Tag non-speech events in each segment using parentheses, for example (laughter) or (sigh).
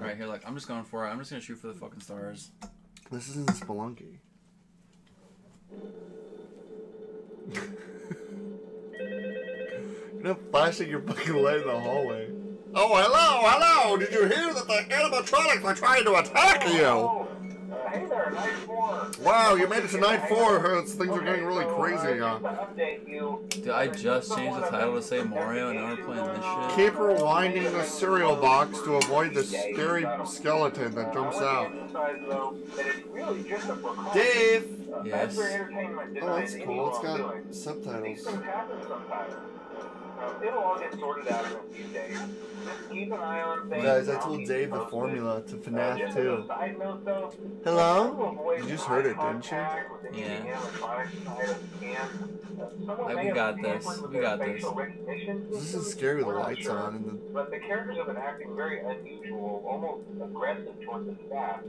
Alright, here, like, I'm just going for it. I'm just gonna shoot for the fucking stars. This isn't Spelunky. (laughs) You're not flashing your fucking light in the hallway. Oh, hello, hello! Did you hear that the animatronics are trying to attack you? Oh, Hey there, night four. Wow, you made it to night four. huh? Things are getting really crazy. Uh, just to update you. Did I just change the title to say Mario and now we're playing this shit? keep rewinding the cereal box to avoid the scary skeleton that jumps out. Dave! Yes. Oh, that's cool. It's got subtitles. things happen sometimes. It'll all get sorted out in a few days. Just keep an eye on things. Guys, I told Dave the formula to FNAF just as 2. a side note, though, Hello? You just heard it, didn't you? Yeah. Like Like, we got this. We got this. This is scary with the lights on and the But the characters have been acting very unusual, almost aggressive towards the staff.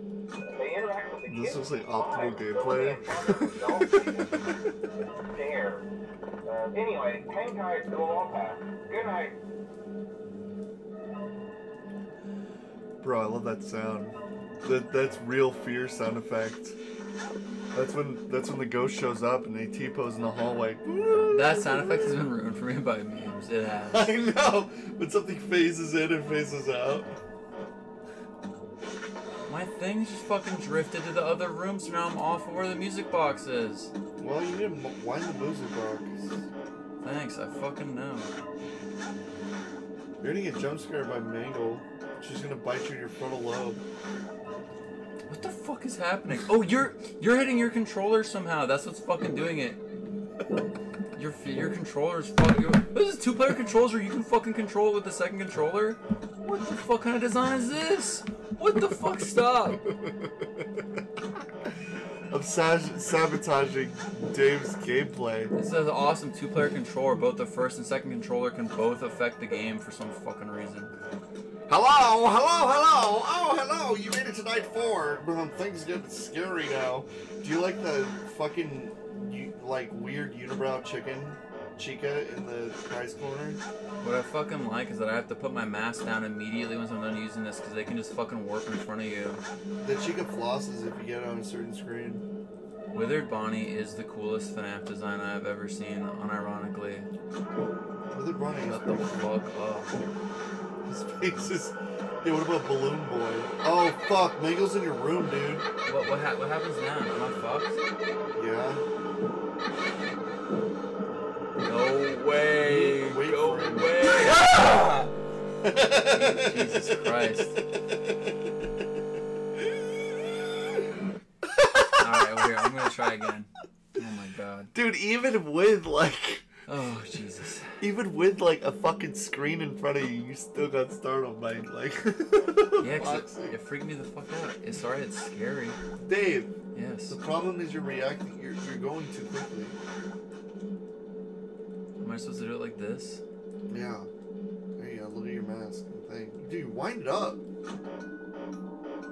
They interact with the This kids looks like optimal gameplay. they encounter themselves. Dare. Uh, anyway, hang tight, it'll all pass. Good night. Bro, I love that sound. That that's real fear sound effect. That's when that's when the ghost shows up and they T-pose in the hallway. That sound effect has been ruined for me by memes. It has. (laughs) I know, but something phases in and phases out. My thing just fucking drifted to the other room, so now I'm off of where the music box is. Well, you need to wind the music box. Thanks, I fucking know. You're gonna get jump scared by Mangle. She's gonna bite you in your frontal lobe. What the fuck is happening? Oh, you're you're hitting your controller somehow. That's what's fucking doing it. Your your controller's fucking. This is two player controls where you can fucking control with the second controller. What the fuck kind of design is this? What the fuck? Stop. I'm sab- sabotaging Dave's gameplay. This is an awesome two player controller. Both the first and second controller can both affect the game for some fucking reason. Hello, hello, hello. Oh, hello. You made it to night four. Um, things get scary now. Do you like the fucking you, like weird unibrow chicken, Chica, in the prize corner? What I fucking like is that I have to put my mask down immediately once I'm done using this because they can just fucking warp in front of you. The Chica flosses if you get on a certain screen. Withered Bonnie is the coolest FNAF design I've ever seen, unironically. With it running, Shut the fuck up. His face is. Hey, what about Balloon Boy? Oh fuck, Mangle's in your room, dude. What what, ha- what happens now? Am I fucked? Yeah. No way. Wait Go away. Ah! Jesus Christ. (laughs) Alright, well, here, I'm gonna try again. Oh my god. Dude, even with like, Oh, Jesus. even with like a fucking screen in front of you, you still got startled by like. (laughs) Yeah, 'cause it, it freaked me the fuck out. It's sorry, it's scary. Dave, Yes. the problem is you're reacting. You're you're going too quickly. Am I supposed to do it like this? Yeah. There you go. Look at your mask and thing. Dude, wind it up,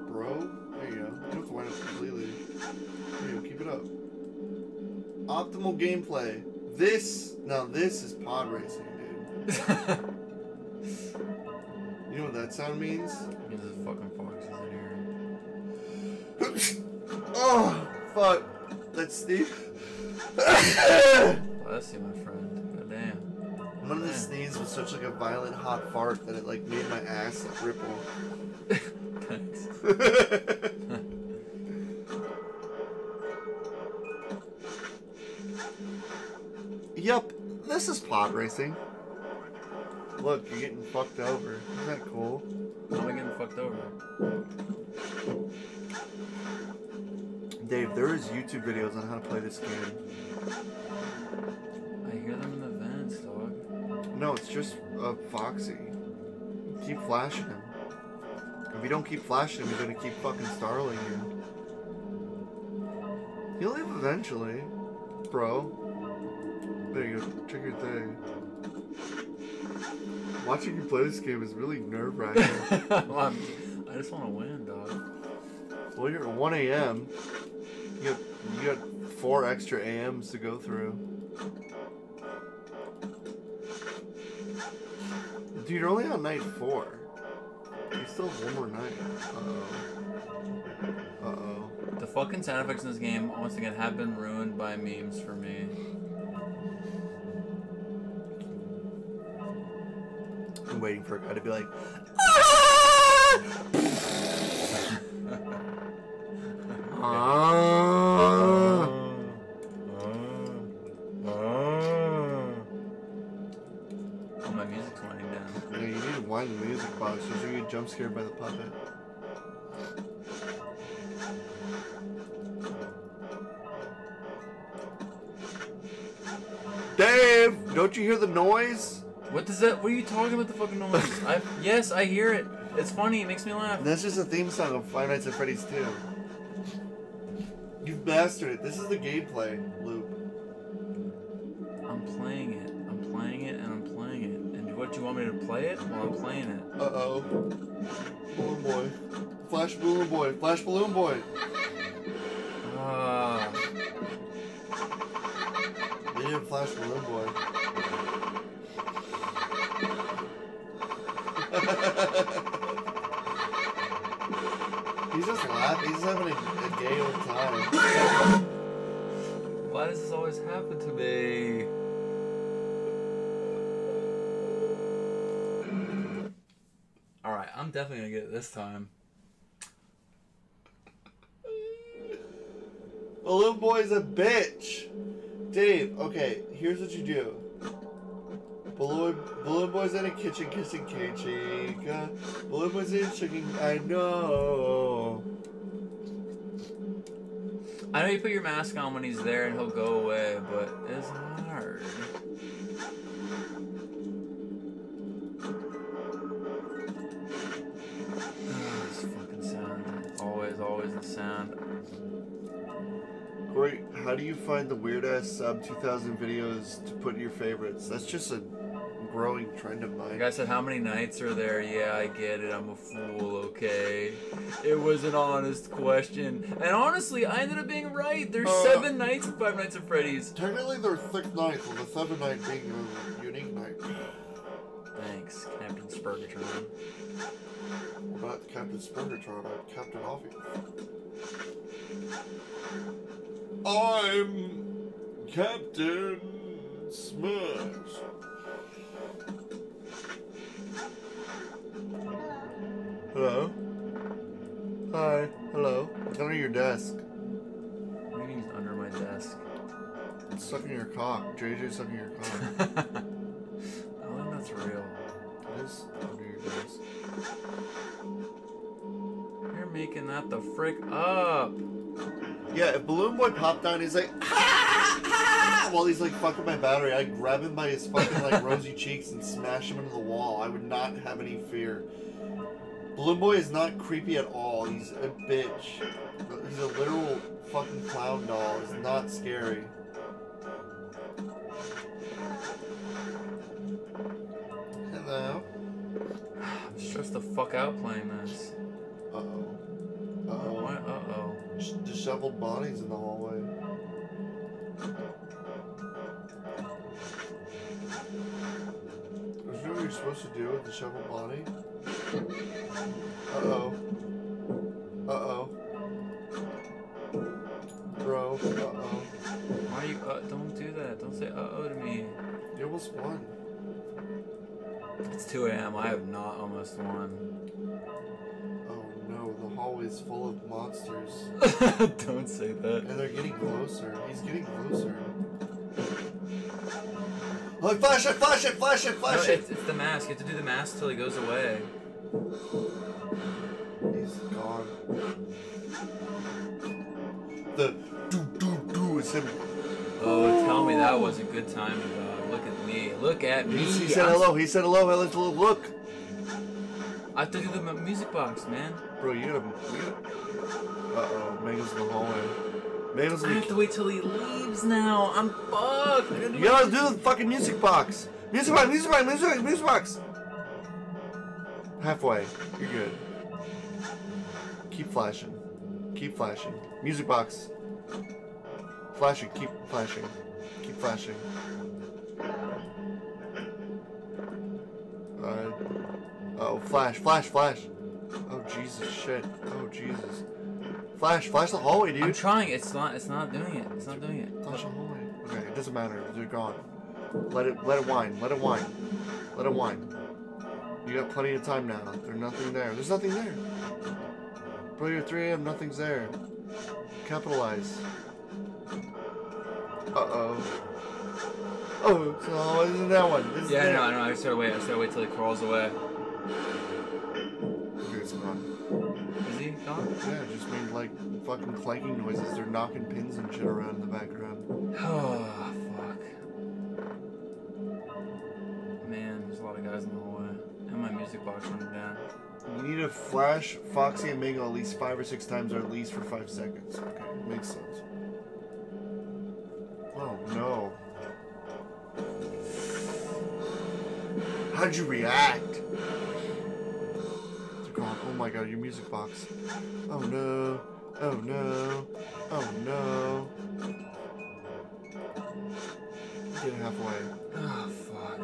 bro. There you go. You don't have to wind it up completely. There you go. Keep it up. Optimal gameplay. This now this is pod racing, dude. (laughs) You know what that sound means? Because this fucking fox is in here. (laughs) oh, fuck. (laughs) That's Steve. Bless you, my friend. God damn. I'm gonna sneeze with such like a violent hot fart that it like made my ass like ripple. Thanks. Pod racing. Look, you're getting fucked over. Isn't that cool? How am I getting fucked over? Dave, there is YouTube videos on how to play this game. I hear them in the vents, dog. No, it's just uh, Foxy. Keep flashing him. If you don't keep flashing him, he's gonna keep fucking startling you. He'll leave eventually, bro. You go. Check thing. Watching you play this game is really nerve wracking. (laughs) Well, I just want to win, dog. well, you're at 1 a.m. You got you got four extra AMs to go through. Dude, you're only on night four. You still have one more night. Uh oh. Uh oh. The fucking sound effects in this game, once again, have been ruined by memes for me. I'm waiting for a guy to be like, ah. Oh, my music's winding down. Yeah, you need to wind the music box so you get jump scared by the puppet. Dave, don't you hear the noise? What does that? What are you talking about? The fucking noise? I yes, I hear it. It's funny. It makes me laugh. That's just a theme song of Five Nights at Freddy's 2. You've mastered it. This is the gameplay loop. I'm playing it. I'm playing it, and I'm playing it. And what do you want me to play it? while I'm playing it. Uh oh. Balloon boy. Flash balloon boy. Flash balloon boy. Ah. Didn't flash balloon boy. (laughs) He's just laughing. He's having a, a gay old time. Why does this always happen to me? Alright, I'm definitely gonna get it this time. Balloon boy's a bitch. Dave, okay, here's what you do. Balloon, balloon boy's in a kitchen kissing Chica. Balloon boy's in a chicken. I know. I know you put your mask on when he's there and he'll go away, but it's hard. (sighs) Ah, this fucking sound. Always, always the sound. Cory, how do you find the weird ass sub 2000 videos to put in your favorites? That's just a growing trend of Like mine. I said, how many nights are there? Yeah, I get it. I'm a fool, okay? It was an honest question. And honestly, I ended up being right. There's Uh, seven nights Five Nights at Freddy's. Technically, they're thick nights, with the seventh night being a unique night. Thanks, Captain Spurgatron. We're not Captain Spurgatron, I'm Captain Obvious. I'm Captain Smash. Hello? Hi. Hello. It's under your desk. What do you mean he's under my desk? It's sucking your cock. JJ sucking your cock. (laughs) I don't think that's real. it is under your desk. You're making that the frick up. Yeah, if Balloon Boy popped down, he's like, ah, ah, while he's like fucking my battery, I'd grab him by his fucking like rosy cheeks and smash him into the wall. I would not have any fear. Balloon Boy is not creepy at all. He's a bitch. He's a literal fucking clown doll. He's not scary. Hello. I'm stressed the fuck out playing this. Uh oh. Uh oh. Uh oh. Disheveled bodies in the hallway. Is that what you're supposed to do with the shovel body? Uh oh. Uh oh. Bro, uh oh. Why are you? Uh, don't do that. Don't say uh oh to me. You almost won. It's 2 a.m. I have not almost won. No, the hallway's full of monsters. (laughs) don't say that. And they're getting closer. He's getting closer. Oh, flash it, flash it, flash it, No, flash it! it's, it's the mask. You have to do the mask till he goes away. He's gone. The do do do is him. Oh, tell me that was a good time, dog. Look at me. Look at me. He, he said hello. He said hello. Hello. hello, Look, I have to do the music box, man. bro. You gotta. Uh oh, Megan's in the hallway. Megan's I in have to wait till he leaves now. I'm fucked. I gotta You gotta do the fucking music box. Music box. Music box. Music box. Music box. Halfway. You're good. Keep flashing. Keep flashing. Music box. Flashing, keep flashing. Keep flashing. Uh, oh, flash, flash, flash. Oh, Jesus, shit. Oh, Jesus. Flash, flash the hallway, dude. I'm trying. It's not. It's not doing it. It's not doing it. Flash the hallway. Okay, it doesn't matter. They're gone. Let it, let it whine. Let it whine. Let it whine. You got plenty of time now. There's nothing there. There's nothing there. Bro, you're 3 a.m. Nothing's there. Capitalize. Uh-oh. Oh, so oh, isn't that one? This is Yeah, no, I know. I just gotta wait. I just gotta wait till he crawls away. Okay, it's gone. Is he gone? Yeah, it just made like fucking clanking noises. They're knocking pins and shit around in the background. Oh (sighs) fuck. Man, there's a lot of guys in the hallway, and my music box running down. You need to flash Foxy and Mingo at least five or six times or at least for five seconds. Okay, makes sense. Oh no. How'd you react? Oh my god, your music box. Oh no. Oh no. Oh no. Get halfway. Oh fuck.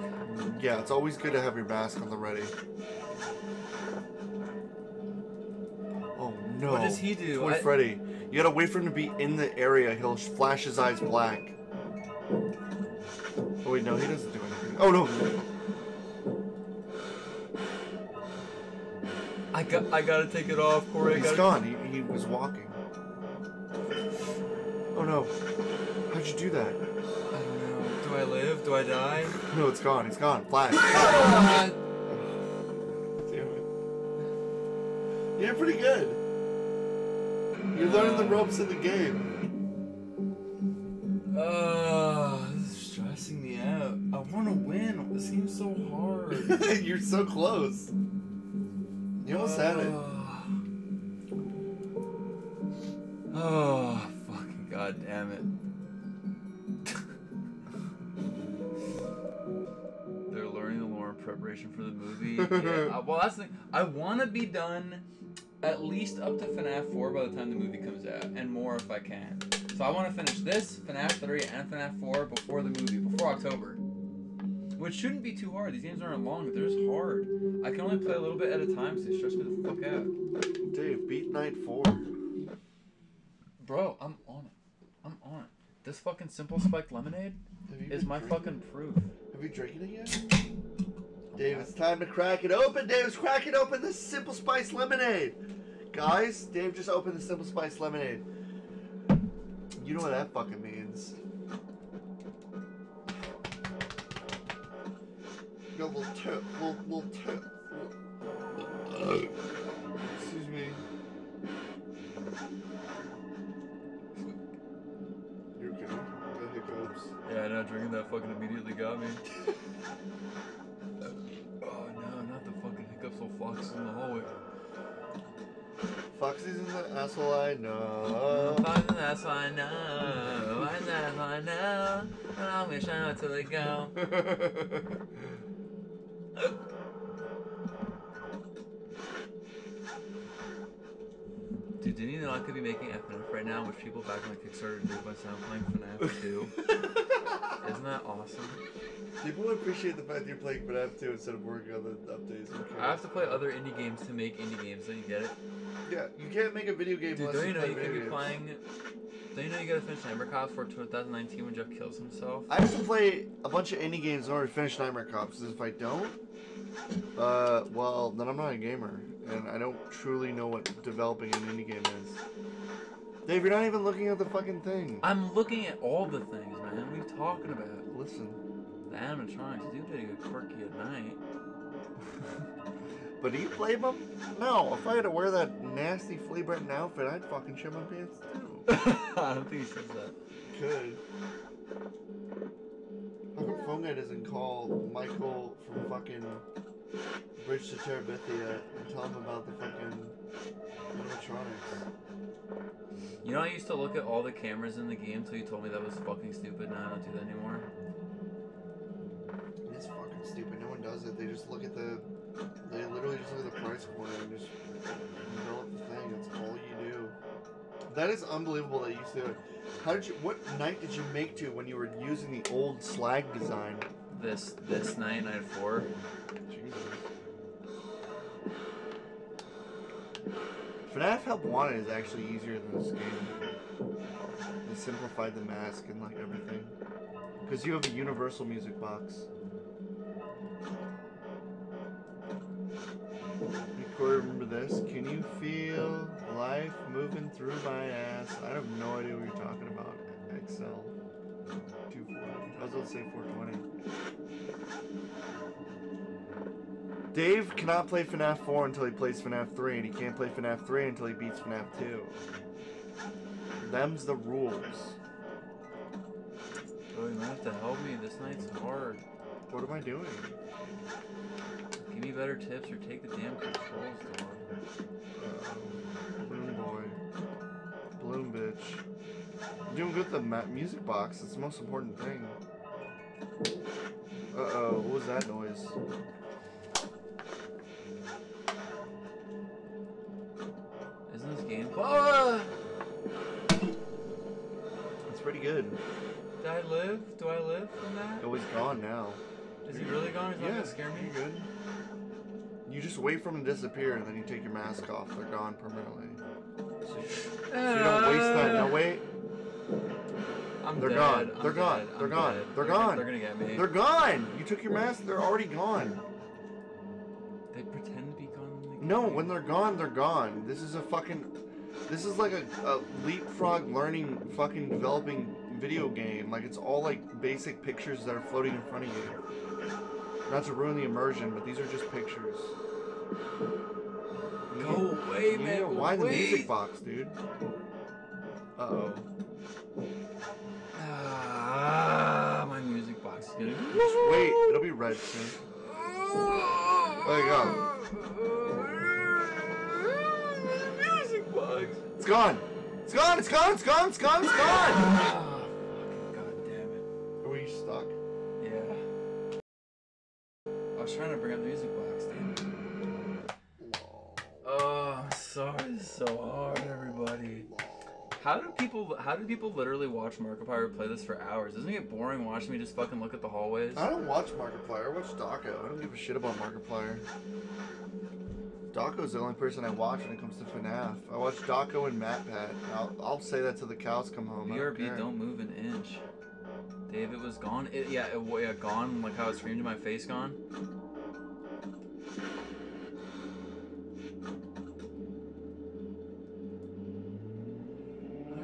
Yeah, it's always good to have your mask on the ready. Oh no. What does he do? Toy I- Freddy. You gotta wait for him to be in the area. He'll flash his eyes black. Oh wait, no, he doesn't do anything. Oh no. I got. I gotta take it off, Cory. He's gone. He, he was walking. Oh no. How'd you do that? I don't know. Do I live? Do I die? (laughs) No, it's gone. It's gone. Flash. Ah! Damn it. You're pretty good. You're learning the ropes of the game. Uh, this is stressing me out. I want to win. It seems so hard. (laughs) You're so close. You almost had it. (sighs) Oh, fucking god damn it. (laughs) They're learning the lore in preparation for the movie. (laughs) Yeah, uh, well, that's the thing. I want to be done at least up to FNAF 4 by the time the movie comes out, and more if I can. So I want to finish this, FNAF 3, and FNAF 4 before the movie, before October. Which shouldn't be too hard. These games aren't long, they're just hard. I can only play a little bit at a time, so it stresses me the fuck out. Dave, beat night four. Bro, I'm on it. I'm on it. This fucking simple spiked lemonade is my drinking- fucking proof. Have you drinking it yet? Dave, it's time to crack it open. Dave's cracking open the Simple Spice lemonade. Guys, Dave just opened the Simple Spice lemonade. You know what that fucking means. Little tip, little, little tip. Excuse me. You're okay. The hiccups. Yeah, I know, drinking that fucking immediately got me. oh no, not the fucking hiccups old foxes in the hallway. Foxy's in the asshole I know. Foxes, that's what I know. That's what I know. And I wish I know till they go. (laughs) Ugh. (laughs) You know I could be making FNF right now, which people back on the Kickstarter did by sound playing FNAF 2? Isn't that awesome? People appreciate the fact that you're playing FNAF 2 instead of working on the updates. Okay. I have to play other indie games to make indie games, don't you get it? Yeah, you can't make a video game Dude, unless don't you know you could be games. playing. Don't you know you gotta finish Nightmare Cops for 2019 when Jeff kills himself? I have to play a bunch of indie games in order to finish Nightmare Cops. Because if I don't, uh, well, then I'm not a gamer, and I don't truly know what developing an indie game is. Dave, you're not even looking at the fucking thing. I'm looking at all the things, man. What are you talking about? Listen, The animatronics do get quirky at night. (laughs) but do you play them? No. If I had to wear that nasty flea bitten outfit, I'd fucking shit my pants too. (laughs) I don't think he says that. Could. How come Phone Guy doesn't call Michael from fucking Bridge to Terabithia and tell him about the fucking animatronics? You know, I used to look at all the cameras in the game until you told me that was fucking stupid. Now I don't do that anymore. It's fucking stupid. No one does it. They just look at the. They literally just look at the price corner and just develop the thing. That's all. That is unbelievable that you used to do it. How did you? What night did you make to when you were using the old slag design? This this night, night four. Jesus. FNAF Help Wanted is actually easier than this game. They simplified the mask and like everything. Because you have a universal music box. Remember this? Can you feel life moving through my ass? I have no idea what you're talking about. XL 240. I was going to say 420. Dave cannot play FNAF 4 until he plays FNAF 3, and he can't play FNAF 3 until he beats FNAF 2. Them's the rules. Oh, you have to help me. This night's hard. What am I doing? Give me better tips or take the damn controls, dog. Uh, Bloom boy. Bloom bitch. I'm doing good with the music box. It's the most important thing. Uh oh, what was that noise? Isn't this game? Oh! It's pretty good. Did I live? Do I live from that? Oh, he's gone now. Is he really gone? He's not Yeah, gonna scare me? you're good. You just wait for them to disappear and then you take your mask off. They're gone permanently. So you, so you don't waste time. No, uh, wait. I'm They're dead. gone. I'm They're gone. dead. They're I'm gone. dead. They're gonna- gone. They're gonna get me. They're gone. You took your mask. They're already gone. They pretend to be gone. when No, when they're gone, they're gone. This is a fucking. This is like a, a leapfrog learning fucking developing video game. Like it's all like basic pictures that are floating in front of you. Not to ruin the immersion, but these are just pictures. You Go away, you man. Go wind the music box, dude. Uh oh. Ah, my music box is gonna. Just wait, it'll be red soon. There you go. Music box. It's gone. It's gone. It's gone. It's gone. It's gone. It's gone. Ah, fucking god damn it. Are we stuck? Yeah. I was trying to bring up the music How do people? How do people literally watch Markiplier play this for hours? Doesn't it get boring watching me just fucking look at the hallways? I don't watch Markiplier. I watch Dawko. I don't give a shit about Markiplier. Dawko's the only person I watch when it comes to FNAF. I watch Dawko and MatPat. I'll, I'll say that till the cows come home. I don't BRB, don't move an inch. Dave, it was gone. It, yeah, it, yeah, gone. Like how it screamed in my face, gone.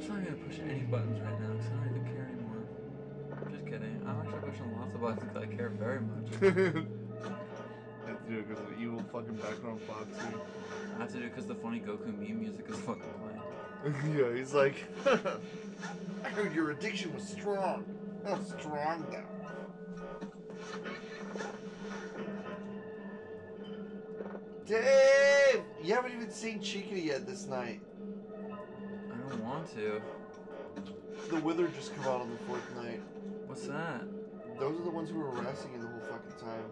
Not gonna push any buttons right now because I don't even care anymore. Just kidding. I'm actually pushing lots of buttons because I care very much. (laughs) I have to do it because of the evil fucking background foxy. I have to do it because the funny Goku meme music is fucking playing. (laughs) yeah, he's like, (laughs) I heard your addiction was strong. How strong now? Dave! You haven't even seen Chica yet this night. Don't want to. The Wither just come out on the fourth night. What's that? Those are the ones who were harassing you the whole fucking time.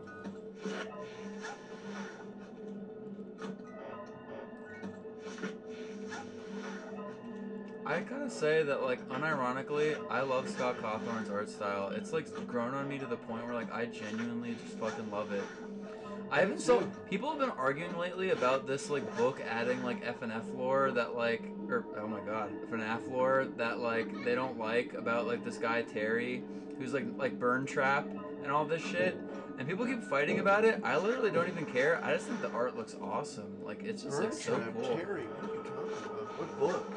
I gotta say that, like, unironically, I love Scott Cawthon's art style. It's like grown on me to the point where, like, I genuinely just fucking love it. I haven't so people have been arguing lately about this like book adding like FNF lore that like or oh my god FNAF lore that like they don't like about like this guy Terry who's like like Burntrap and all this shit and people keep fighting about it. I literally don't even care. I just think the art looks awesome. Like it's just like so Bertram, cool. Terry, what are you talking about? What book?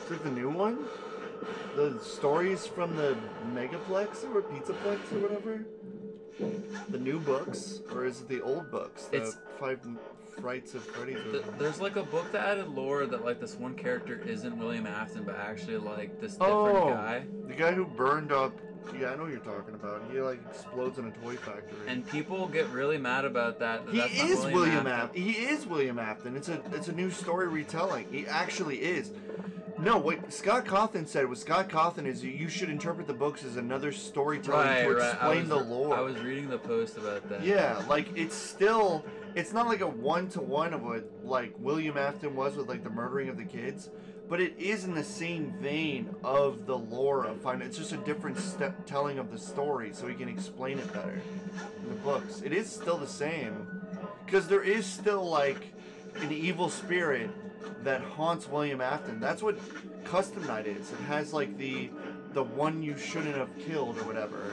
It's like the new one? The stories from the Megaplex or Pizzaplex or whatever? The new books? Or is it the old books? The It's- Five Frights of Freddy's or Th- There's like a book that added lore that like this one character isn't William Afton, but actually like this different Oh. guy. The guy who burned up. Yeah, I know what you're talking about. He like explodes in a toy factory. And people get really mad about that. that he that's not is William Afton. Afton. He is William Afton. It's a it's a new story retelling. He actually is. No, what Scott Cawthon said was Scott Cawthon is you- you should interpret the books as another storytelling Right, to right. Explain was the re- lore. I was reading the post about that. Yeah, like it's still it's not like a one to one of what like William Afton was with like the murdering of the kids, but it is in the same vein of the lore of Final. It's just a different step telling of the story, so he can explain it better in the books. It is still the same, because there is still like an evil spirit that haunts William Afton. That's what Custom Night is. It has like the the one you shouldn't have killed or whatever,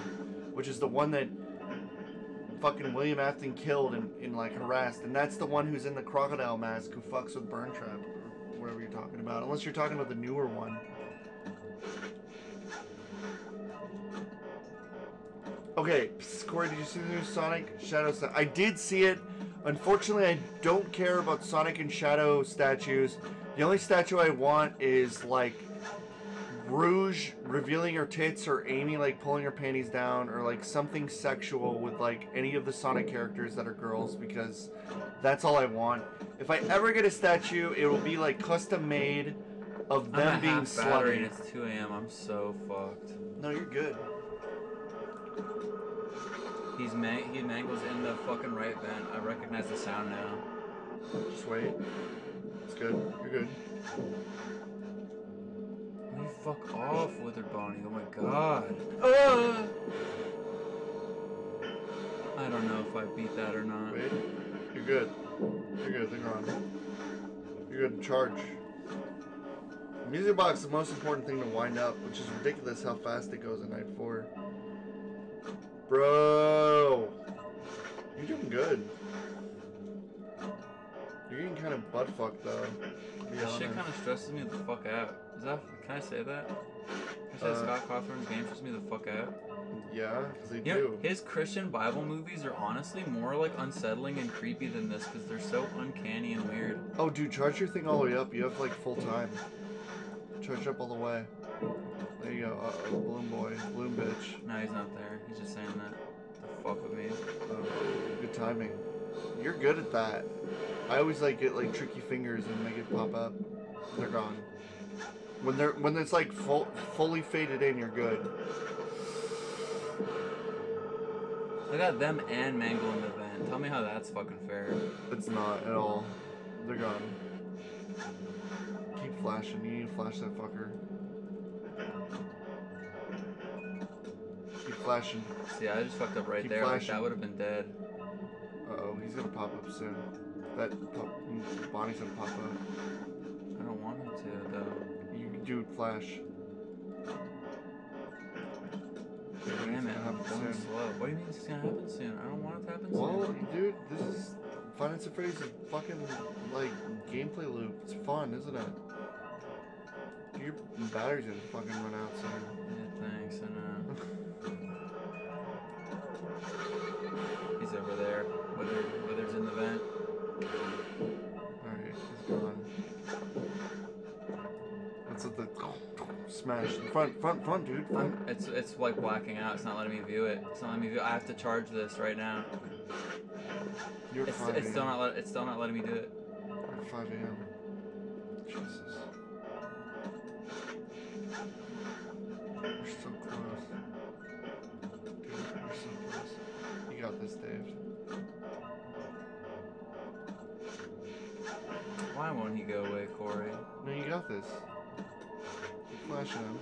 which is the one that fucking William Afton killed and, and like harassed, and that's the one who's in the crocodile mask who fucks with Burntrap, or whatever you're talking about. Unless you're talking about the newer one. Okay, Cory, did you see the new Sonic Shadow sta- I did see it. Unfortunately, I don't care about Sonic and Shadow statues. The only statue I want is like Rouge revealing her tits or Amy like pulling her panties down or like something sexual with like any of the Sonic characters that are girls because that's all I want. If I ever get a statue, it will be like custom made of I'm them being half battery and slutty. it's 2 a.m. I'm so fucked. No, you're good. He's man- he Mangle's in the fucking right vent. I recognize the sound now. Just wait. It's good. You're good. You fuck off, Withered Bonnie? Oh my god. Ah! I don't know if I beat that or not. Wait. You're good. You're good. They're gone. You're good. Charge. Music box is the most important thing to wind up, which is ridiculous how fast it goes at night four. Bro, you're doing good. You're getting kind of butt fucked though. This shit kind of stresses me the fuck out. Is that? Can I say that? Can I say Uh, Scott Cawthon's game stresses me the fuck out? Yeah, because they You know, do. his Christian Bible movies are honestly more like unsettling and creepy than this because they're so uncanny and weird. Oh, dude, charge your thing all the way up. You have like full time. Charge up all the way. There you go. Uh oh, balloon boy, Bloom bitch. No, he's not there. He's just saying that The fuck with me. Oh, good timing. You're good at that. I always like get like tricky fingers and make it pop up. They're gone. When they're when it's like full, fully faded in, you're good. I got them and Mangle in the van. Tell me how that's fucking fair. It's not at all. They're gone. Keep flashing. You need to flash that fucker. Keep flashing. See, I just fucked up right Keep there. Like, that would have been dead. Uh oh, he's gonna pop up soon. That Bonnie's gonna pop up. I don't want him to though. Do flash. Damn It's it, gonna happen soon. slow. What do you mean it's gonna happen soon? I don't want it to happen Well, soon. dude, this is Final Fantasy Freddy's a fucking like gameplay loop. It's fun, isn't it? Your battery's gonna fucking run out soon. Yeah, thanks. I know. (laughs) He's over there. Whether Wither's in the vent. Alright, he's gone. What the oh, smash. Front, front, front, dude. Front. It's it's like blacking out. It's not letting me view it. It's not letting me view. I have to charge this right now. You're It's, 5 it's still not let, it's still not letting me do it. You're 5 a.m. Jesus. You're so close. Dude, you're so close. You got this, Dave. Why won't he go away, Cory? No, you got this. Flashing him.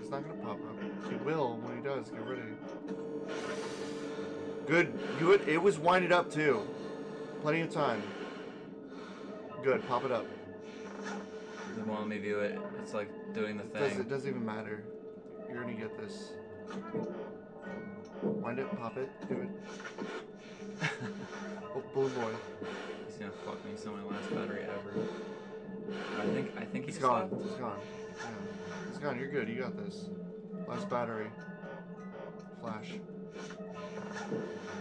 He's not gonna pop up. He will when he does. Get ready. Good. Good. It was winded up too. Plenty of time. Good. Pop it up. It won't let me view it. It's like doing the It, does, thing. it doesn't even matter. You're gonna get this. Wind it. Pop it. Do it. (laughs) oh, blue boy. He's gonna fuck me. So my last battery ever. I think I think He's he's gone. He's gone. Yeah. He's gone. You're good. You got this. Last battery. Flash.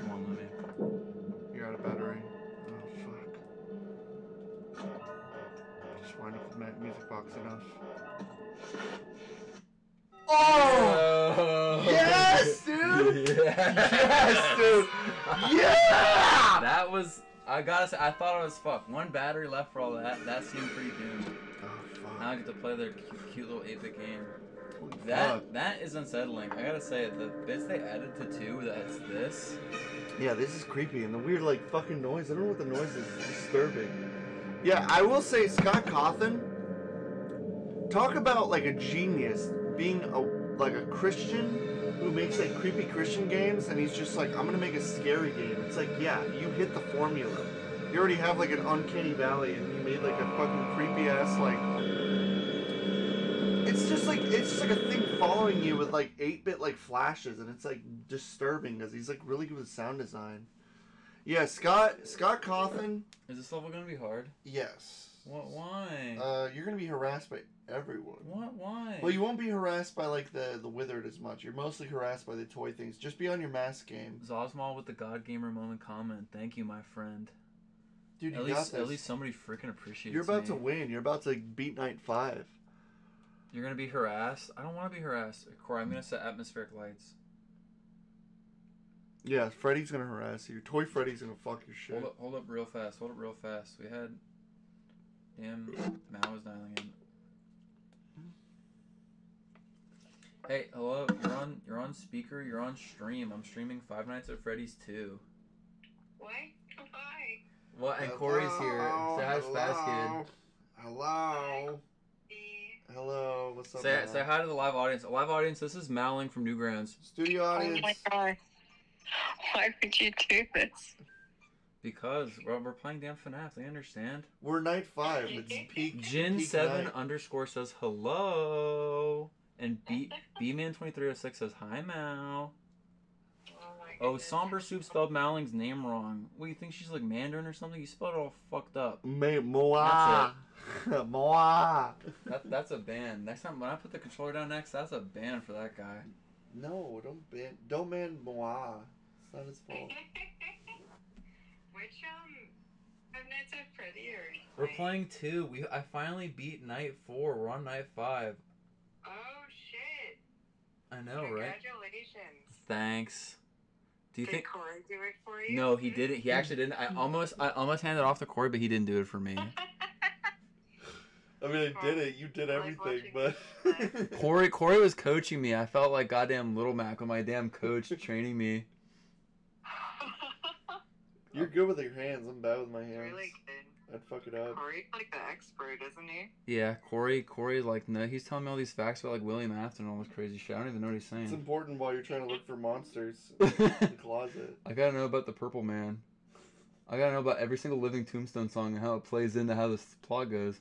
Come on, me. You're out of battery. Oh fuck. Just wind up the music box enough. Oh! oh! (laughs) Yes, dude! Yes, (laughs) dude! Yeah! That was. I gotta say, I thought I was fucked. One battery left for all that. That seemed pretty doomed. Now I get to play their cute, cute little 8-bit game. Holy That fuck. that is unsettling. I gotta say, the bits they added to two, that's this. Yeah, this is creepy and the weird like fucking noise. I don't know what the noise is. It's disturbing. Yeah, I will say Scott Cawthon talk about like a genius being a like a Christian who makes like creepy Christian games, and he's just like, I'm gonna make a scary game. It's like, yeah, you hit the formula. You already have like an uncanny valley, and you made like a fucking creepy ass like. It's just like it's just like a thing following you with like eight bit like flashes, and it's like disturbing because he's like really good with sound design. Yeah, Scott Scott Cawthon. Is this level gonna be hard? Yes. What? Why? Uh, you're gonna be harassed by everyone. what? Why? Well, you won't be harassed by like the the withered as much. You're mostly harassed by the toy things. Just be on your mask game, Zosmal with the God Gamer moment comment. Thank you, my friend. dude. You at got least, at least somebody freaking appreciates you're about me. to win. You're about to beat Night Five. You're gonna be harassed. I don't want to be harassed, Cory. I'm gonna set atmospheric lights. Yeah, Freddy's gonna harass you. Toy Freddy's gonna fuck your shit. Hold up, hold up, real fast. Hold up, real fast. We had. Damn, Mal was dialing in. Hey, hello. You're on. You're on speaker. You're on stream. I'm streaming Five Nights at Freddy's 2. What? Why? What? And Cory's here. Say hi, Spazkid. Hello. Hello. What's up? Say, Mal? say hi to the live audience. A Live audience, this is Maling from Newgrounds. Studio oh audience. Oh audience. my god. Why would you do this? Because we're, we're playing damn FNAF. They understand. We're Night Five. It's peak. Jin peak seven night. underscore says hello, and B (laughs) B man twenty three oh six says hi Mal. Oh my goodness. Somber Soup spelled Maling's name wrong. What, you think she's like Mandarin or something? You spelled it all fucked up. Me Moa. (laughs) Moa. That, that's a ban. Next time, when I put the controller down next, that's a ban for that guy. No, don't ban. Don't ban Moa. It's not his fault. (laughs) Which um Five Nights at Freddy We're playing two. We I finally beat night four. We're on night five. Oh shit. I know, right? Congratulations. Thanks. Do you Did think? Cory do it for you? No, he didn't. He actually didn't. I (laughs) almost, I almost handed it off to Cory, but he didn't do it for me. I mean, I did it. You did I like everything, but. (laughs) Cory, Cory was coaching me. I felt like goddamn Little Mac with my damn coach (laughs) training me. You're good with your hands. I'm bad with my hands. really good. I'd fuck it up. Cory's like the expert, isn't he? Yeah, Cory, Cory, like, no, he's telling me all these facts about like William Afton and all this crazy shit. I don't even know what he's saying. It's important while you're trying to look for monsters (laughs) in the closet. I gotta know about the Purple Man. I gotta know about every single Living Tombstone song and how it plays into how this plot goes.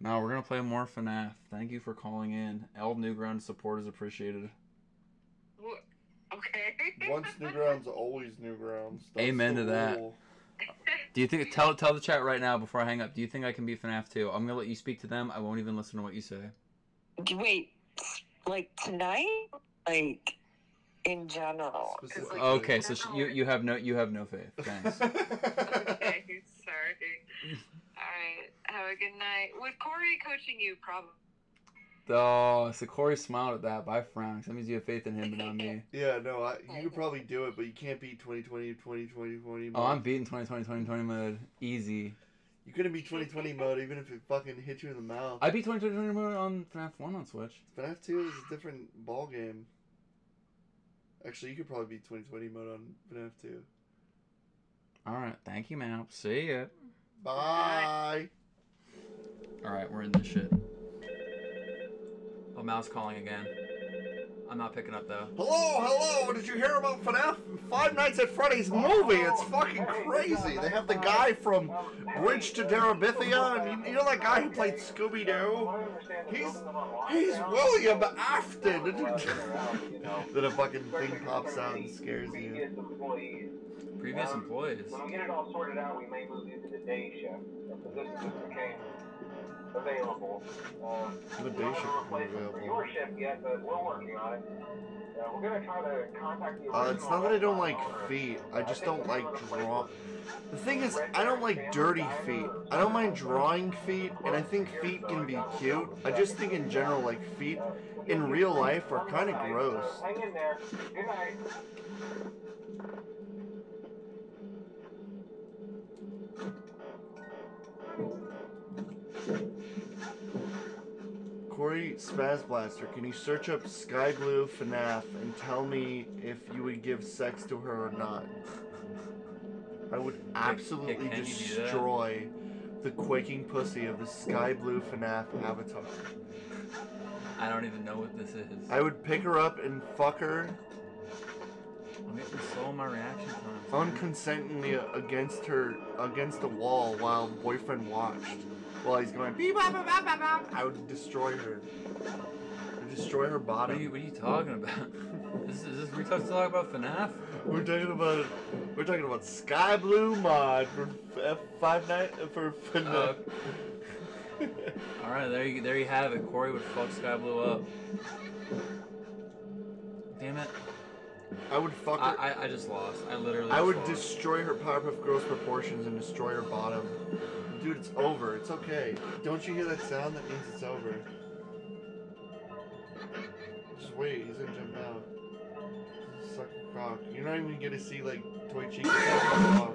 Now we're gonna play more FNAF. Thank you for calling in. L Newground support is appreciated. Wha- Okay. Once Newgrounds, always Newgrounds. That's Amen the to that. (laughs) rule. Do you think? Tell tell the chat right now before I hang up. Do you think I can be FNAF 2? I'm gonna let you speak to them. I won't even listen to what you say. Wait, like tonight? Like in general? Like, Okay, so sh- you you have no you have no faith. Thanks. (laughs) okay, sorry. Alright, have a good night. With Cory coaching you, probably. Oh, so Cory smiled at that, but I frowned. 'cause That means you have faith in him, but not me. (laughs) yeah, no, I, you could probably do it, but you can't beat 2020, 2020, 2020 mode. Oh, I'm beating 2020, 2020 mode. Easy. You couldn't beat 2020 mode even if it fucking hit you in the mouth. I beat 2020 mode on FNAF 1 on Switch. FNAF 2 is a different ball game. Actually, you could probably beat 2020 mode on FNAF 2. Alright, thank you, man. See ya. Bye. Alright, we're in this shit. Oh, mouse calling again. I'm not picking up though. Hello, hello. Did you hear about FNAF Five Nights at Freddy's movie? It's fucking crazy. They have the guy from Bridge to Terabithia, and you, you know that guy who played Scooby Doo? He's he's William Afton. (laughs) then a fucking thing pops out and scares you. Previous employees. Previous employees. When we get it all sorted out, we may move you to the day shift. The position just became available. Uh, The day don't shift have a became replacement for available. your shift yet, but we're working on it. Uh, we're gonna try to contact the Uh, it's not that I don't like feet. I I just think don't like draw. The thing is, I don't like dirty feet. I don't mind drawing feet, and I think feet can be cute. I just think in general, like feet in real life are kind of gross. Hang in there. Good night. Cory Spaz Blaster, can you search up Sky Blue FNAF and tell me if you would give sex to her or not? I would absolutely can you do that? destroy the quaking pussy of the sky blue FNAF avatar. I don't even know what this is. I would pick her up and fuck her I'm getting slow on my reaction times. unconsentedly against her against the wall while boyfriend watched. While he's going. I would destroy her. I'd destroy her What are you, what are you talking about? (laughs) this is, is this we talking talk about FNAF? We're talking about we're talking about Sky Blue mod for F five nine for Uh, FNAF. All right, there you there you have it. Cory would fuck Sky Blue up. Damn it! I would fuck I, her. I, I just lost. I literally. I would lost. destroy her Powerpuff Girls proportions and destroy her bottom. Dude, it's over. It's okay. Don't you hear that sound? That means it's over. Just wait. He's gonna jump out. Suck a cock. You're not even gonna see like Toy Chica off.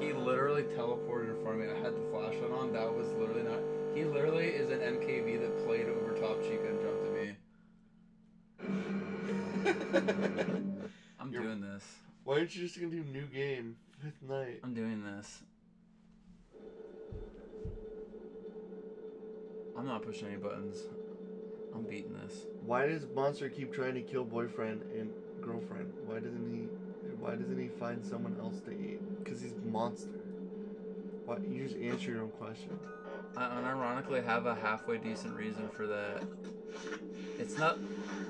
He literally teleported in front of me. I had the flashlight on. That was literally not. He literally is an MKV that played over Toy Chica and jumped at me. (laughs) I'm You're- doing this. Why aren't you just gonna do new game fifth night? I'm doing this. I'm not pushing any buttons. I'm beating this. Why does Monster keep trying to kill boyfriend and girlfriend? Why doesn't he? Why doesn't he find someone else to eat? Because he's monster. Why? You just answer your own question. I unironically have a halfway decent reason for that. It's not.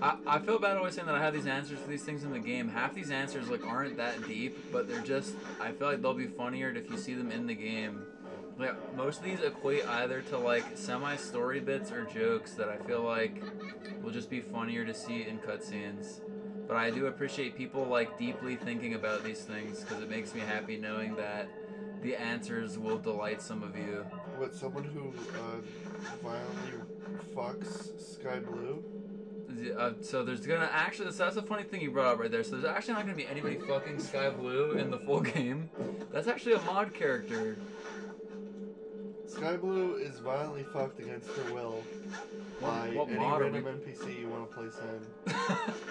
I, I feel bad always saying that I have these answers for these things in the game. Half these answers like aren't that deep, but they're just. I feel like they'll be funnier if you see them in the game. Like most of these equate either to like semi-story bits or jokes that I feel like will just be funnier to see in cutscenes. But I do appreciate people like deeply thinking about these things because it makes me happy knowing that the answers will delight some of you. What? Someone who uh, violently fucks Sky Blue? Uh, so there's gonna actually that's a funny thing you brought up right there. So there's actually not gonna be anybody fucking Sky Blue in the full (laughs) game. That's actually a mod character. Sky Blue is violently fucked against her will by what any are we- random NPC you want to place in. (laughs)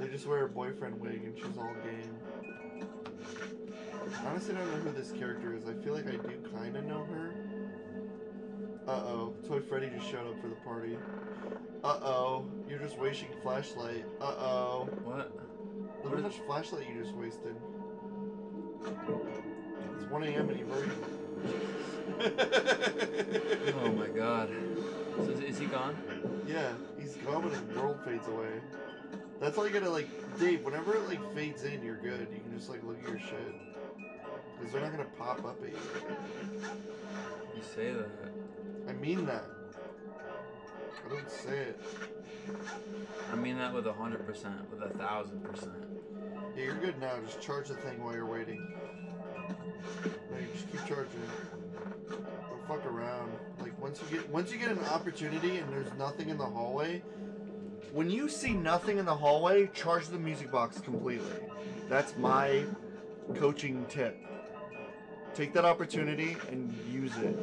They just wear a boyfriend wig and she's all game. Honestly, I don't know who this character is. I feel like I do kind of know her. Uh oh, Toy Freddy just showed up for the party. Uh oh, you're just wasting flashlight. Uh oh, what? look how much flashlight you just wasted. It's 1 a.m. and you've already. Oh my god. So is, is he gone? Yeah, he's gone when his world fades away. That's all you gotta like, Dave. Whenever it like fades in, you're good. You can just like look at your shit, because they're not gonna pop up at you. You say that. I mean that. I don't say it. I mean that with a hundred percent, with a thousand percent. Yeah, you're good now. Just charge the thing while you're waiting. You just keep charging. Don't fuck around. Like once you get once you get an opportunity and there's nothing in the hallway. When you see nothing in the hallway, charge the music box completely. That's my coaching tip. Take that opportunity and use it.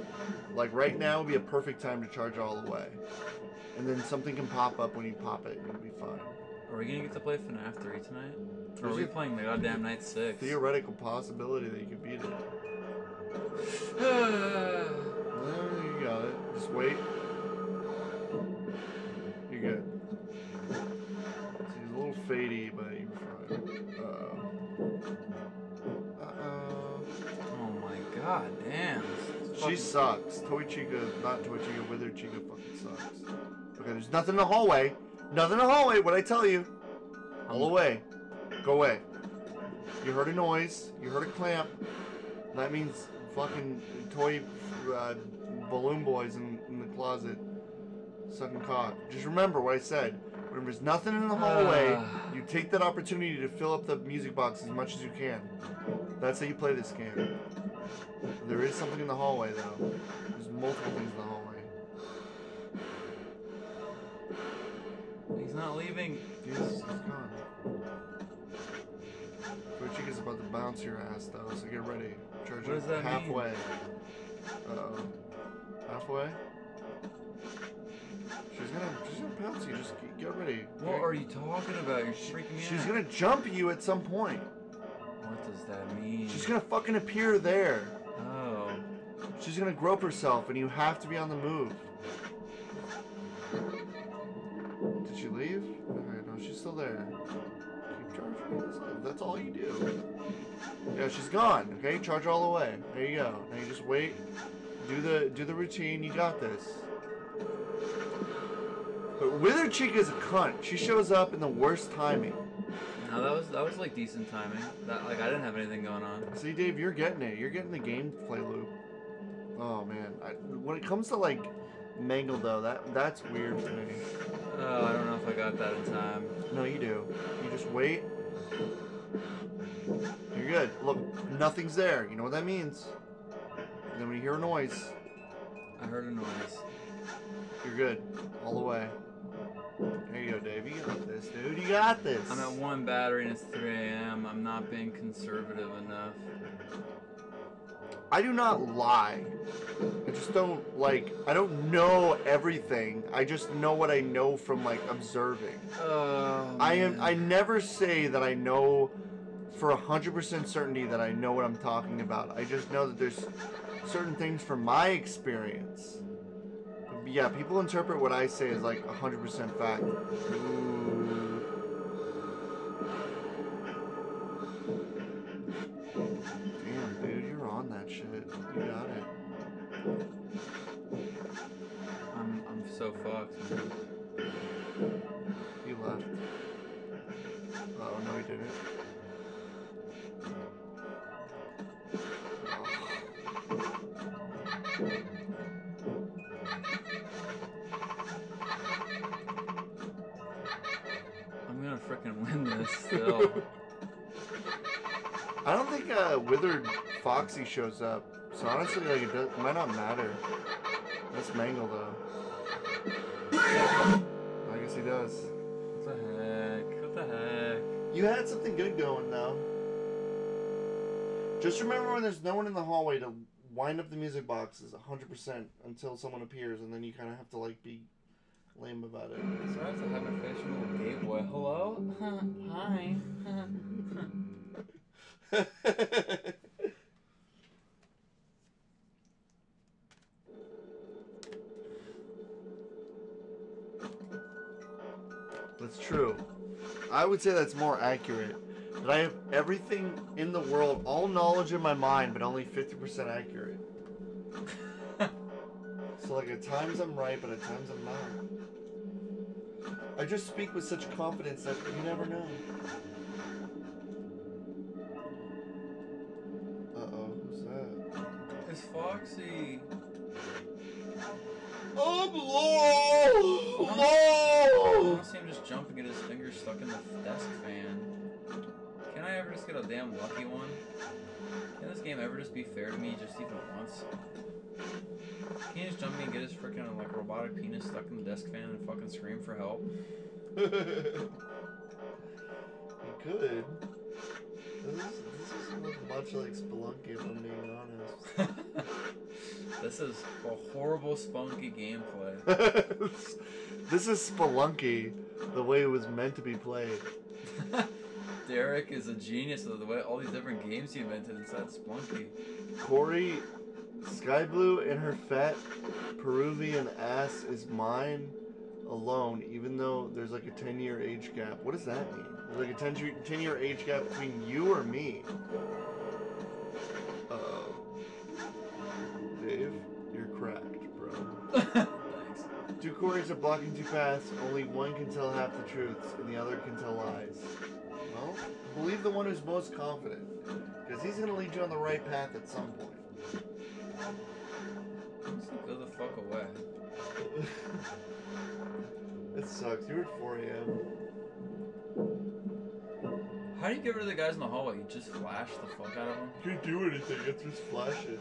Like right now would be a perfect time to charge all the way. And then something can pop up when you pop it and it'll be fine. Are we gonna get to play FNAF 3 tonight? Or are we playing the goddamn Night 6? Theoretical possibility that you could beat it. (sighs) Well, you got it. Just wait. You're good. She's a little fadey, but you're fine. Uh-oh. Uh-oh. oh my god, damn. She sucks. Toy Chica, not Toy Chica, Wither Chica fucking sucks. Okay, there's nothing in the hallway. Nothing in the hallway, what I tell you. All away. Go away. You heard a noise. You heard a clamp. That means fucking toy uh, balloon boys in, in the closet sucking cock. Just remember what I said. When there's nothing in the hallway, (sighs) you take that opportunity to fill up the music box as much as you can. That's how you play this game. There is something in the hallway, though. There's multiple things in the hallway. He's not leaving. Yes, he's gone. Toy Chica's about to bounce your ass, though, so get ready. Charge What does that halfway. Uh-oh. Halfway? She's gonna, she's gonna pounce you. Just get, ready. What are you talking about? You're freaking me She's out. gonna jump you at some point. What does that mean? She's gonna fucking appear there. Oh. She's gonna grope herself, and you have to be on the move. Did she leave? Okay, no, she's still there. Keep charging. That's- That's all you do. Yeah, she's gone. Okay, charge all the way. There you go. Now you just wait. Do the do the routine. You got this. But Wither Chica is a cunt. She shows up in the worst timing. No, that was that was like decent timing. That like I didn't have anything going on. See, Dave, you're getting it. You're getting the gameplay loop. Oh man, I, when it comes to like Mangle though, that that's weird to me. Oh, I don't know if I got that in time. No, you do. You just wait. You're good. Look, nothing's there. You know what that means. And then when you hear a noise, I heard a noise. you're good. All the way. There you go, Dave. You got this, dude. You got this. I'm at one battery and it's 3 a.m. I'm not being conservative enough. I do not lie. I just don't like. I don't know everything. I just know what I know from like observing. Oh, I am. I never say that I know for hundred percent certainty that I know what I'm talking about. I just know that there's certain things from my experience. Yeah, people interpret what I say as like hundred percent fact. Ooh. That shit. You got it. I'm, I'm so fucked. man. He left. Oh no, he didn't. I'm gonna freaking win this (laughs) still. I don't think uh, Withered Foxy shows up. So honestly, like it, does, it might not matter. That's Mangle though. I guess he does. what the heck? What the heck? You had something good going though. Just remember when there's no one in the hallway to wind up the music boxes 100% until someone appears, and then you kind of have to like be lame about it. So I have to have my facial little gay boy. Hello? (laughs) Hi. (laughs) (laughs) That's true. I would say that's more accurate. That I have everything in the world, all knowledge in my mind, but only 50% accurate. (laughs) so, like, at times I'm right, but at times I'm not. I just speak with such confidence that you never know. It's Foxy. Oh, I Laurel! want to see him just jumping and get his fingers stuck in the desk fan. Can I ever just get a damn lucky one? Can this game ever just be fair to me just even once? Can he just jump me and get his freaking like robotic penis stuck in the desk fan and fucking scream for help? (laughs) you could. This is, this is much like Spelunky, if I'm being honest. (laughs) this is a horrible spunky gameplay. (laughs) this is Spelunky, the way it was meant to be played. (laughs) Derek is a genius of the way all these different games he invented inside Spelunky. Cory, Sky Blue and her fat Peruvian ass is mine alone, even though there's like a 10 year age gap. What does that mean? There's like a 10 year, 10 year age gap between you or me? Uh oh. Dave, you're cracked, bro. Thanks. (laughs) Two Corys are blocking two paths. Only one can tell half the truths, and the other can tell lies. Well, believe the one who's most confident, because he's gonna lead you on the right path at some point. Just go the fuck away. (laughs) it sucks. You're at 4 a.m. How do you get rid of the guys in the hallway? You just flash the fuck out of them? You can't do anything. It's just flashing.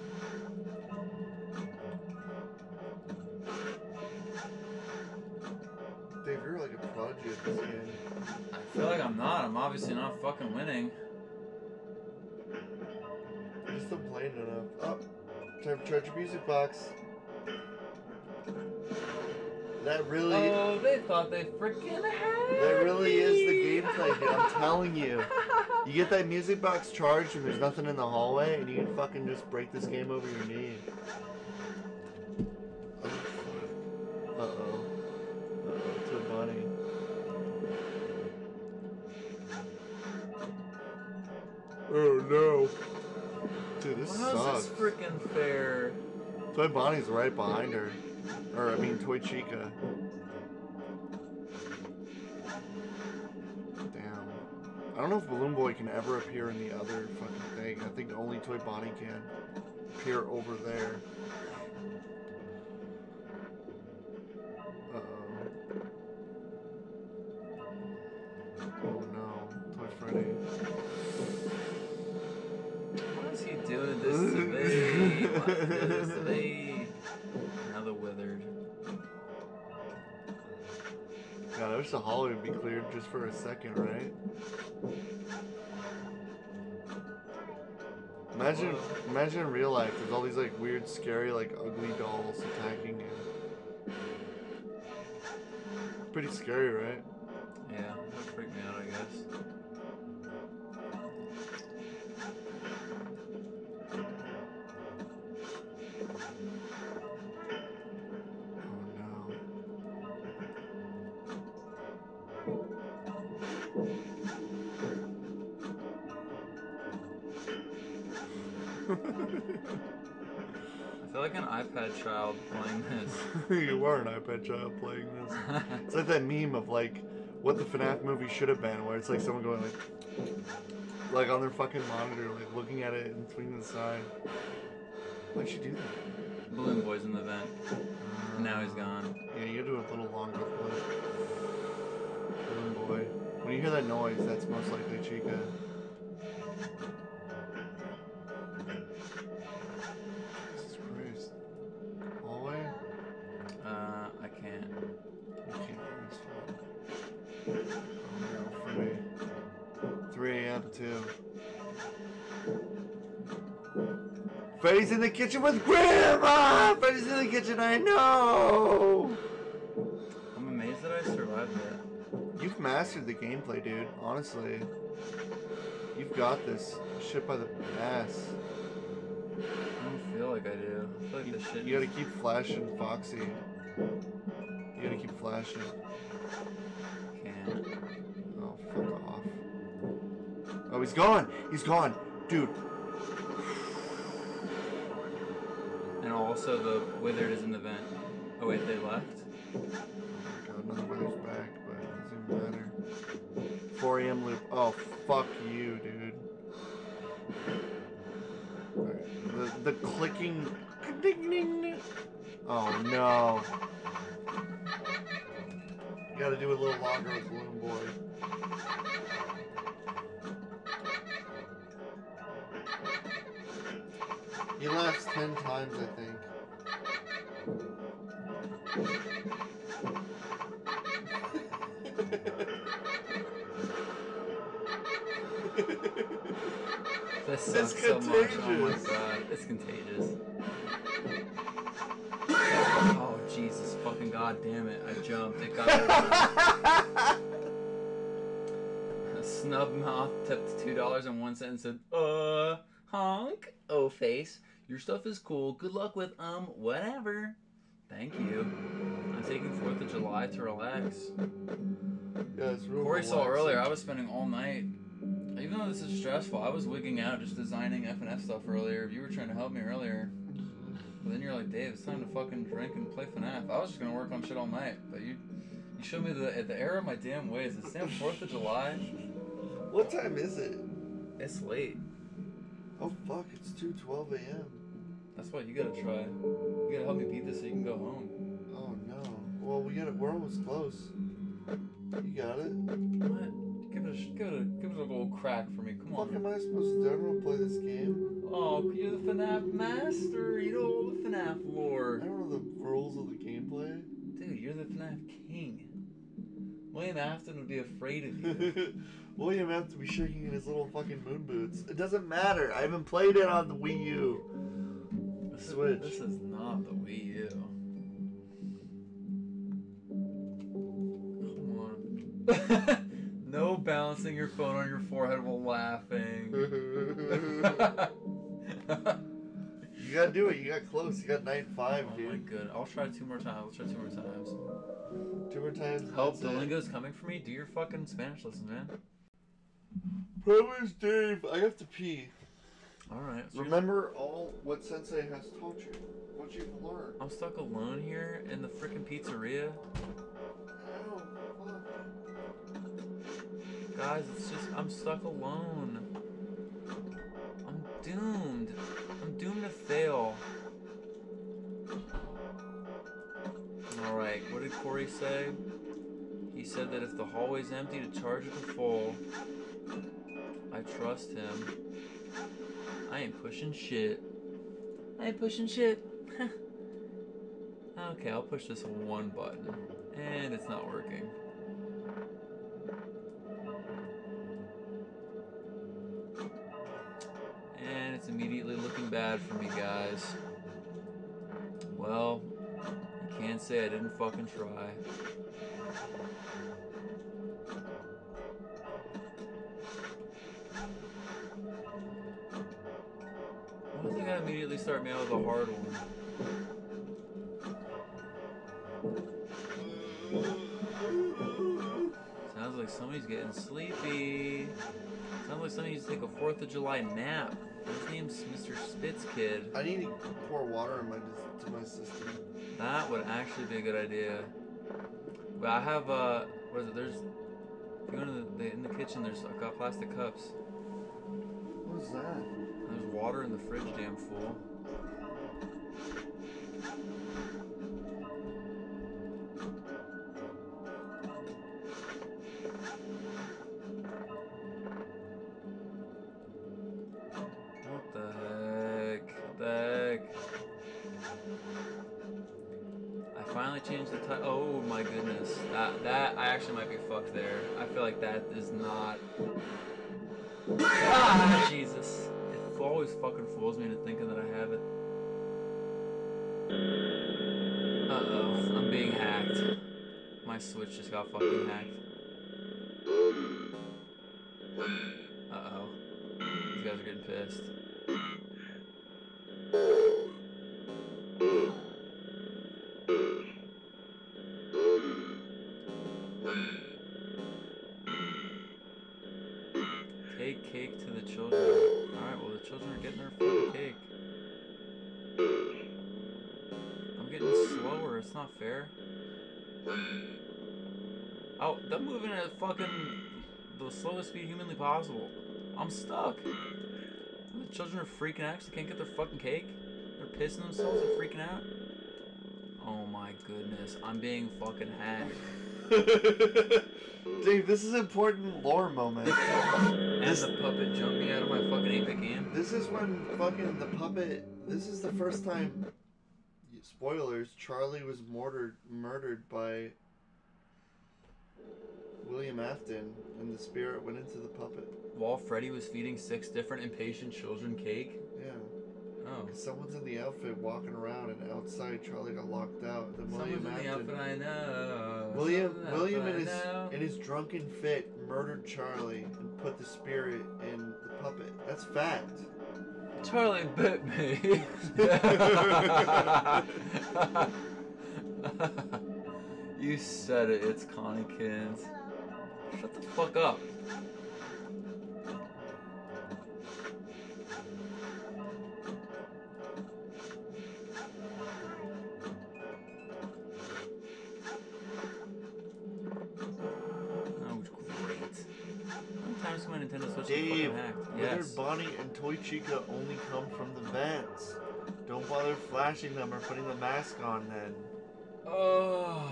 Dave, you're like a prodigy at this game. I feel like I'm not. I'm obviously not fucking winning. You're still playing enough. Oh, time to charge your music box. That really, Oh, they thought they freaking had that really is the gameplay, (laughs) dude. I'm telling you. You get that music box charged and there's nothing in the hallway, and you can fucking just break this game over your knee. Uh oh. Uh oh. A bunny. Oh no. Dude, this Well, how's sucks. this freaking fair? Toy Bonnie's right behind her. Or, I mean, Toy Chica. Damn. I don't know if Balloon Boy can ever appear in the other fucking thing. I think only Toy Bonnie can appear over there. Uh-oh. Oh no. Toy Freddy. Why is he doing this to me? Why is he doing this to me? Wish the hallway would be cleared just for a second, right? Imagine, imagine in real life, there's all these like weird, scary, like ugly dolls attacking you. Pretty scary, right? Yeah, that would freak me out, I guess. (laughs) I feel like an iPad child playing this. (laughs) you are an iPad child playing this. (laughs) It's like that meme of like what the FNAF movie should have been, where it's like someone going like, like on their fucking monitor, like looking at it and swinging the side. Why'd you do that? Balloon Boy's in the vent. And now he's gone. Yeah, you gotta do a little longer clip. Balloon boy. When you hear that noise, that's most likely Chica. In the kitchen with Grandma! Freddy's in the kitchen, I know! I'm amazed that I survived that. You've mastered the gameplay, dude. Honestly. You've got this shit by the ass. I don't feel like I do. I feel like You, this shit. you gotta keep flashing Foxy. You gotta keep flashing. can't. Oh, fuck off. Oh, he's gone! He's gone! Dude, also the withered is in the vent. Oh wait, they left. God, another weather's back, but it doesn't matter. 4 a.m. loop. Oh, fuck you, dude. Alright, The, the clicking. Ding, ding. Oh, no. You gotta do a little longer with Balloon Boy. He laughs 10 times, I think. This It's sucks so much. Oh my god, it's contagious. Oh Jesus fucking god damn it! I jumped. It got over. (laughs) A snub mouth tipped two dollars and one cent and said, "Uh, honk, oh face, your stuff is cool. Good luck with um whatever. Thank you. I'm taking Fourth of July to relax. Yeah, it's real Cory saw relaxing. earlier. I was spending all night. Even though this is stressful, I was wigging out just designing FNF stuff earlier. You were trying to help me earlier, but then you're like, Dave, it's time to fucking drink and play FNAF. I was just gonna work on shit all night, but you, you showed me the the error of my damn ways. It's damn Fourth of July. What time is it? It's late. Oh fuck, it's 2:12 a.m. That's why you gotta try. You gotta help me beat this so you can go home. Oh no. Well, we got it. We're almost close. You got it. What? Give it a give it a give it a little crack for me. Come What the fuck am I supposed to do? I don't play this game. Oh, you're the FNAF master. You know all the FNAF I lore. don't know the rules of the gameplay. Dude, you're the FNAF king. William Afton would be afraid of you. (laughs) William have to be shaking in his little fucking moon boots. It doesn't matter. I haven't played it on the Wii U. This is- Switch. This is not the Wii U. Come on. (laughs) no balancing your phone on your forehead while laughing. (laughs) (laughs) You gotta do it. You got close. You got nine five, Oh my dude. god. I'll try two more times. I'll try two more times. Two more times. Help, that's it. Duolingo's coming for me. Do your fucking Spanish lessons, man. Promise, Dave. I have to pee. Alright. so Remember all what Sensei has taught you. What you've learned. I'm stuck alone here in the freaking pizzeria. Ow. Guys, it's just, I'm stuck alone. I'm doomed. I'm doomed to fail. Alright, what did Cory say? He said that if the hallway's empty to charge it to full, I trust him. I ain't pushing shit. I ain't pushing shit. (laughs) okay, I'll push this one button. And it's not working. And it's immediately looking bad for me, guys. Well, I can't say I didn't fucking try. Immediately start me out with a hard one? Sounds like somebody's getting sleepy. Sounds like somebody needs to take a 4th of July nap. His name's Mr. Spazkid. I need to pour water in my to my system. That would actually be a good idea. But I have, uh, what is it? There's, if you go into the, in the kitchen, there's got plastic cups. What's that? There's water in the fridge, damn fool. Moving at fucking the slowest speed humanly possible. I'm stuck. The children are freaking out they can't get their fucking cake. They're pissing themselves and freaking out. Oh my goodness, I'm being fucking hacked. (laughs) Dave, this is important lore moment. And the puppet jumped me out of my fucking 8-bit game. This is when fucking the puppet. This is the first time. Spoilers: Charlie was murdered murdered by William Afton, and the spirit went into the puppet. While Freddy was feeding six different impatient children cake. Yeah, Oh. someone's in the outfit walking around, and outside Charlie got locked out. Then Someone's William in the Afton. outfit I know. William Someone's William in his in his drunken fit murdered Charlie and put the spirit in the puppet. That's fact. Charlie bit me. (laughs) (laughs) you said it. It's Connie Kins. Shut the fuck up. That was great. Sometimes my Nintendo Switch is Dave, fucking hacked. Withered Yes. Bonnie and Toy Chica only come from the vents. Don't bother flashing them or putting the mask on then. Oh.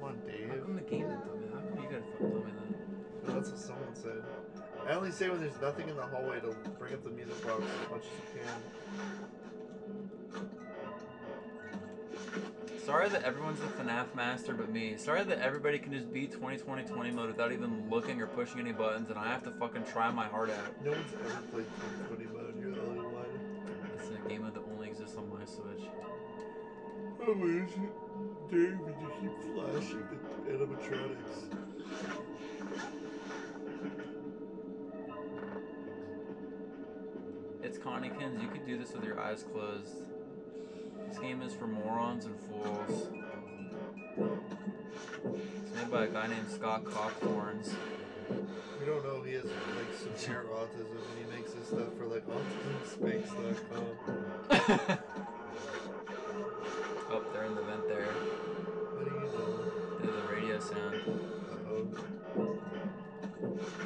Come on, How Dave. That's what someone said. I only say when there's nothing in the hallway to bring up the music box as much as you can. Sorry that everyone's a FNAF master but me. Sorry that everybody can just beat 2020 mode without even looking or pushing any buttons and I have to fucking try my heart out. No one's ever played 2020 mode. You're the only one. It's a game that only exists on my Switch. How is it? Dave, you keep flashing the animatronics. It's Connikins. You could do this with your eyes closed. This game is for morons and fools. It's made by a guy named Scott Cockthorns. We don't know if he has like severe autism and he makes this stuff for like autismspace.com. (laughs) oh, they're in the vent there. What are you doing? There's a radio sound. Uh-oh. You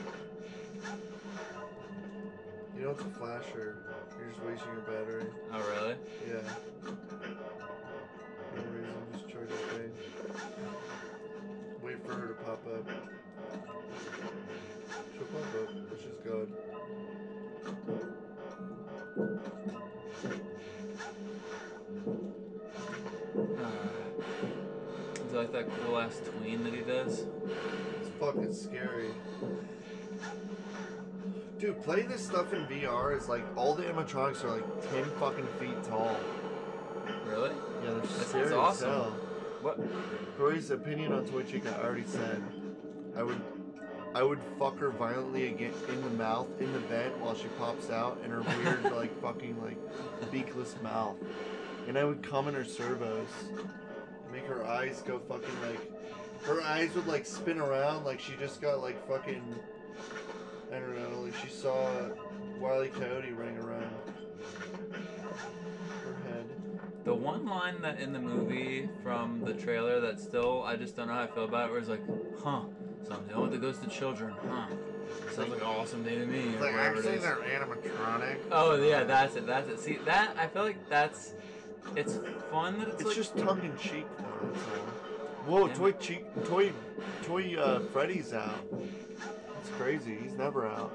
know it's a flasher. You're just wasting your battery. Oh, really? Yeah. No reason, just charge your thing. Wait for her to pop up. She'll pop up, which is good. Uh, do you like that cool ass tween that he does? It's fucking scary. Dude, play this stuff in VR is like all the animatronics are like ten fucking feet tall. Really? Yeah, they're That sounds scary as awesome. hell. What? Corey's opinion on Toy Chica, I already said. I would, I would fuck her violently again in the mouth in the vent while she pops out in her weird (laughs) like fucking like beakless mouth, and I would come in her servos, make her eyes go fucking like, her eyes would like spin around like she just got like fucking, I don't know, she saw Wile E. Coyote running around. Her head. The one line that in the movie from the trailer that still I just don't know how I feel about it, where it's like, huh, so I'm dealing with the ghost of children, huh? Sounds like an awesome day to me. Like actually they're animatronic. Oh yeah, that's it. That's it. See that? I feel like that's. It's fun that it's, like It's like. just tongue in cheek, though. That's. Whoa, Yeah. toy cheek, toy, toy. Uh, Freddy's out. That's crazy. He's never out.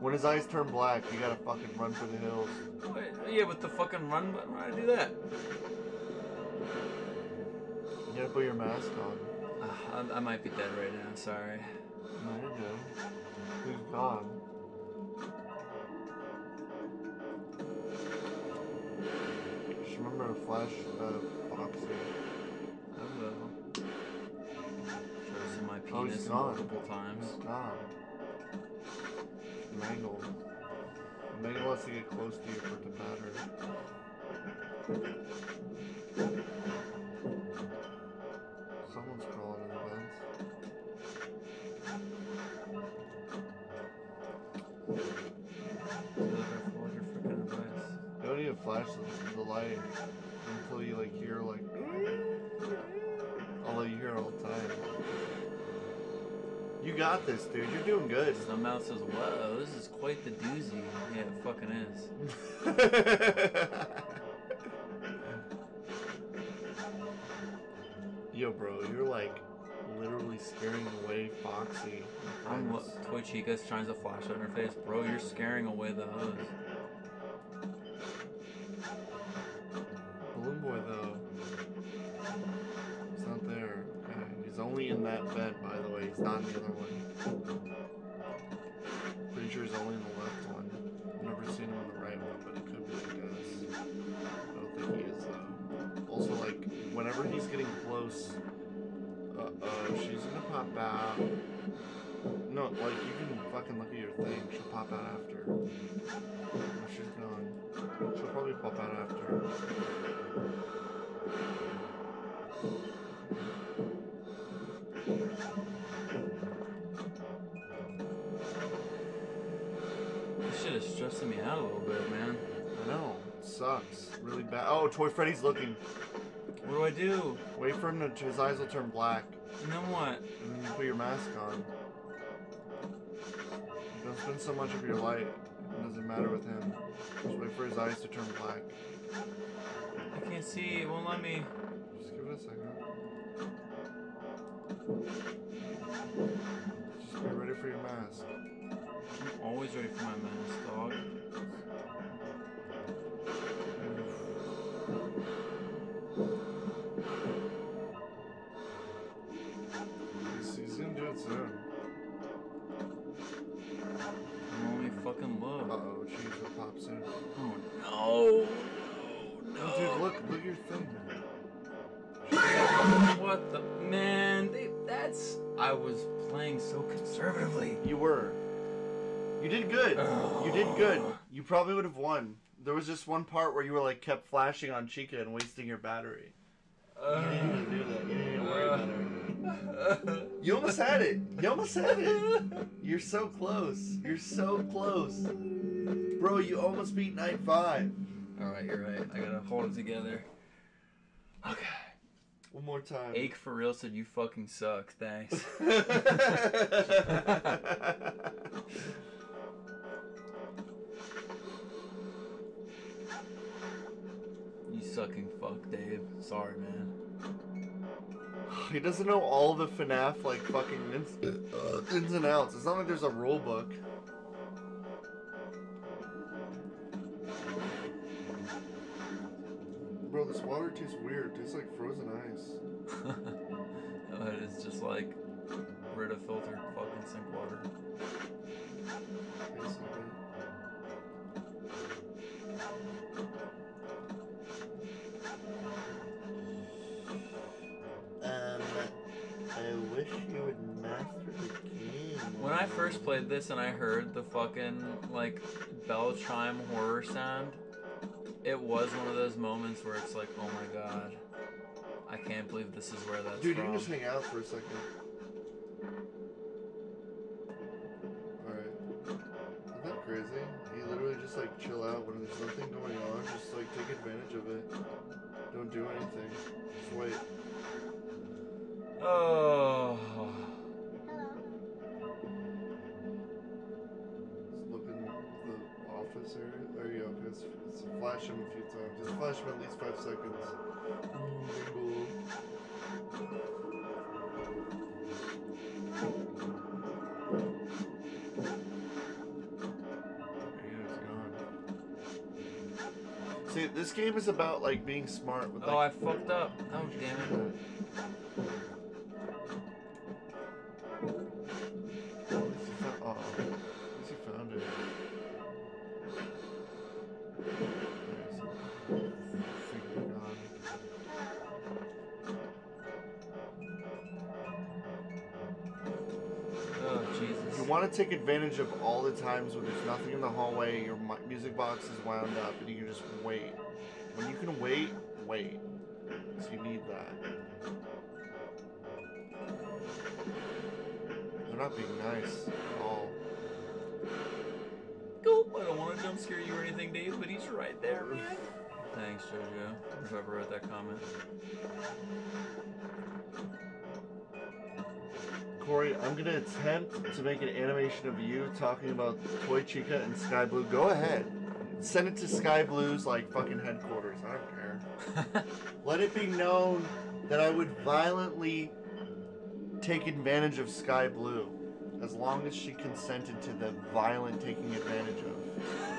When his eyes turn black, you gotta fucking run for the hills. Wait, yeah, with the fucking run button, why do I do that? You gotta put your mask on. Uh, I, I might be dead right now. Sorry. No, you're good. Who's gone? Just remember to flash uh, Foxy. I will. Shows him my Oh, penis multiple times. He's gone. Mangle. Mangle wants to get close to you for the batter. Someone's crawling in the vents. You don't need to flash the, the light until you like hear like. Although you hear all the time. You got this, dude. You're doing good. Some mouth says, "Whoa, this is quite the doozy." Yeah, it fucking is. (laughs) Yo, bro, you're like literally scaring away Foxy. I'm what Toy Chica's trying to flash on her face, bro. You're scaring away the hose. Balloon Boy, though, only in that bed, by the way. He's not in the other one. Pretty sure he's only in the left one. I've never seen him in the right one, but it could be, I guess. I don't think he is, though. Also, like, whenever he's getting close, uh oh, she's gonna pop out. No, like, you can fucking look at your thing. She'll pop out after. She's gone. She'll probably pop out after. This shit is stressing me out a little bit, man. I know. It sucks. Really bad. Oh, Toy Freddy's looking. What do I do? Wait for him to. His eyes will turn black. And then what? And then you put your mask on. Don't spend so much of your light. It doesn't matter with him. Just wait for his eyes to turn black. I can't see. It won't let me. Just give it a second. Just be ready for your mask. I'm always ready for my mask, dog. He's, he's gonna do it soon. I'm only fucking Uh look. oh, jeez, what pops in? Oh no. Oh, dude, look, look at your thing. What the man? They, that's. I was playing so conservatively. You were. You did good. You did good. Oh. You probably would have won. There was just one part where you were like kept flashing on Chica and wasting your battery. Uh. You didn't need to do that. You didn't need to worry about her. (laughs) You almost had it. You almost had it. You're so close. You're so close. Bro, you almost beat night five. Alright, you're right. I gotta hold it together. Okay. One more time. Ache for real said you fucking suck. Thanks. (laughs) You sucking fuck, Dave. Sorry, man. he doesn't know all the FNAF like fucking ins, ins and outs. It's not like there's a rule book. Bro, this water tastes weird. It tastes like frozen ice. (laughs) Uh, it's just like rid of filtered fucking sink water. Tastes. Um, I wish you would master the game. When I first played this and I heard the fucking like bell chime horror sound, it was one of those moments where it's like, oh my god, I can't believe this is where that's Dude, you from. can just hang out for a second. Alright. Isn't that crazy? You literally just like chill out when there's nothing going on. Just like take advantage of it. Don't do anything. Just wait. Oh. The office. There you go. It's, it's flash him a few times. Just flash him at least five seconds. Bingo. See, this game is about like being smart with Oh, I fucked up. Oh, damn it. Want to take advantage of all the times when there's nothing in the hallway, your music box is wound up, and you can just wait. When you can wait, wait. So you need that. They're not being nice at all. Nope, I don't want to jump scare you or anything, Dave, but he's right there, man. Thanks, JoJo. Whoever wrote that comment. Cory, I'm gonna attempt to make an animation of you talking about Toy Chica and Sky Blue. Go ahead. Send it to Sky Blue's like fucking headquarters. I don't care. (laughs) Let it be known that I would violently take advantage of Sky Blue as long as she consented to the violent taking advantage of.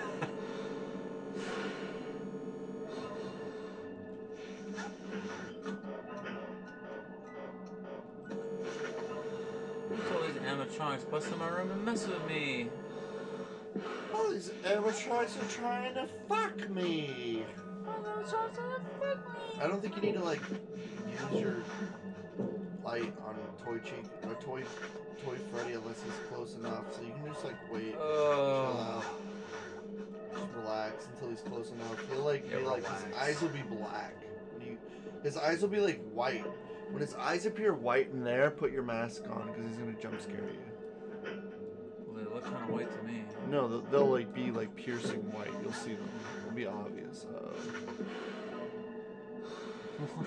Animatronics bust in my room and mess with me? All these amateurs are trying to fuck me. I don't think you need to like use your light on Toy Chica or Toy Toy Freddy unless he's close enough. So you can just like wait, chill Oh. out, just relax until he's close enough. He'll like Yeah, be like his eyes will be black. When you, his eyes will be like white. When his eyes appear white in there, put your mask on because he's gonna jump scare you. Well, they look kind of white to me. No, they'll, they'll like be like piercing white. You'll see them. It'll be obvious. Uh, (laughs)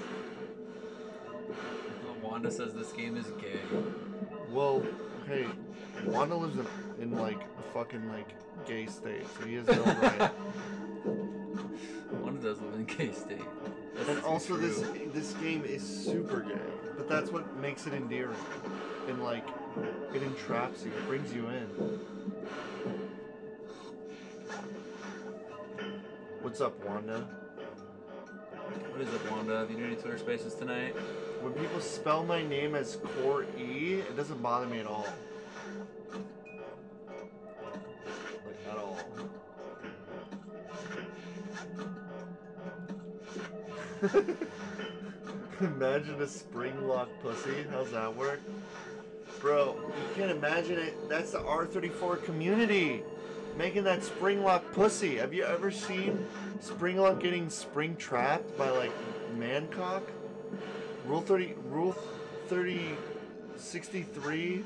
Wanda says this game is gay. Well, hey, Wanda lives in, in like a fucking like gay state, so he has no (laughs) right. Wanda does live in K State. And also, this this game is super gay, but that's what makes it endearing, and like it entraps you, it brings you in. What's up, Wanda? What is it, Wanda? Have you done any Twitter spaces tonight? When people spell my name as Core E, it doesn't bother me at all. Like at all. (laughs) Imagine a spring lock pussy. How's that work? Bro, you can't imagine it. That's the R34 community making that spring lock pussy. Have you ever seen spring lock getting spring trapped by like Mancock? Rule 30, Rule 30, 63,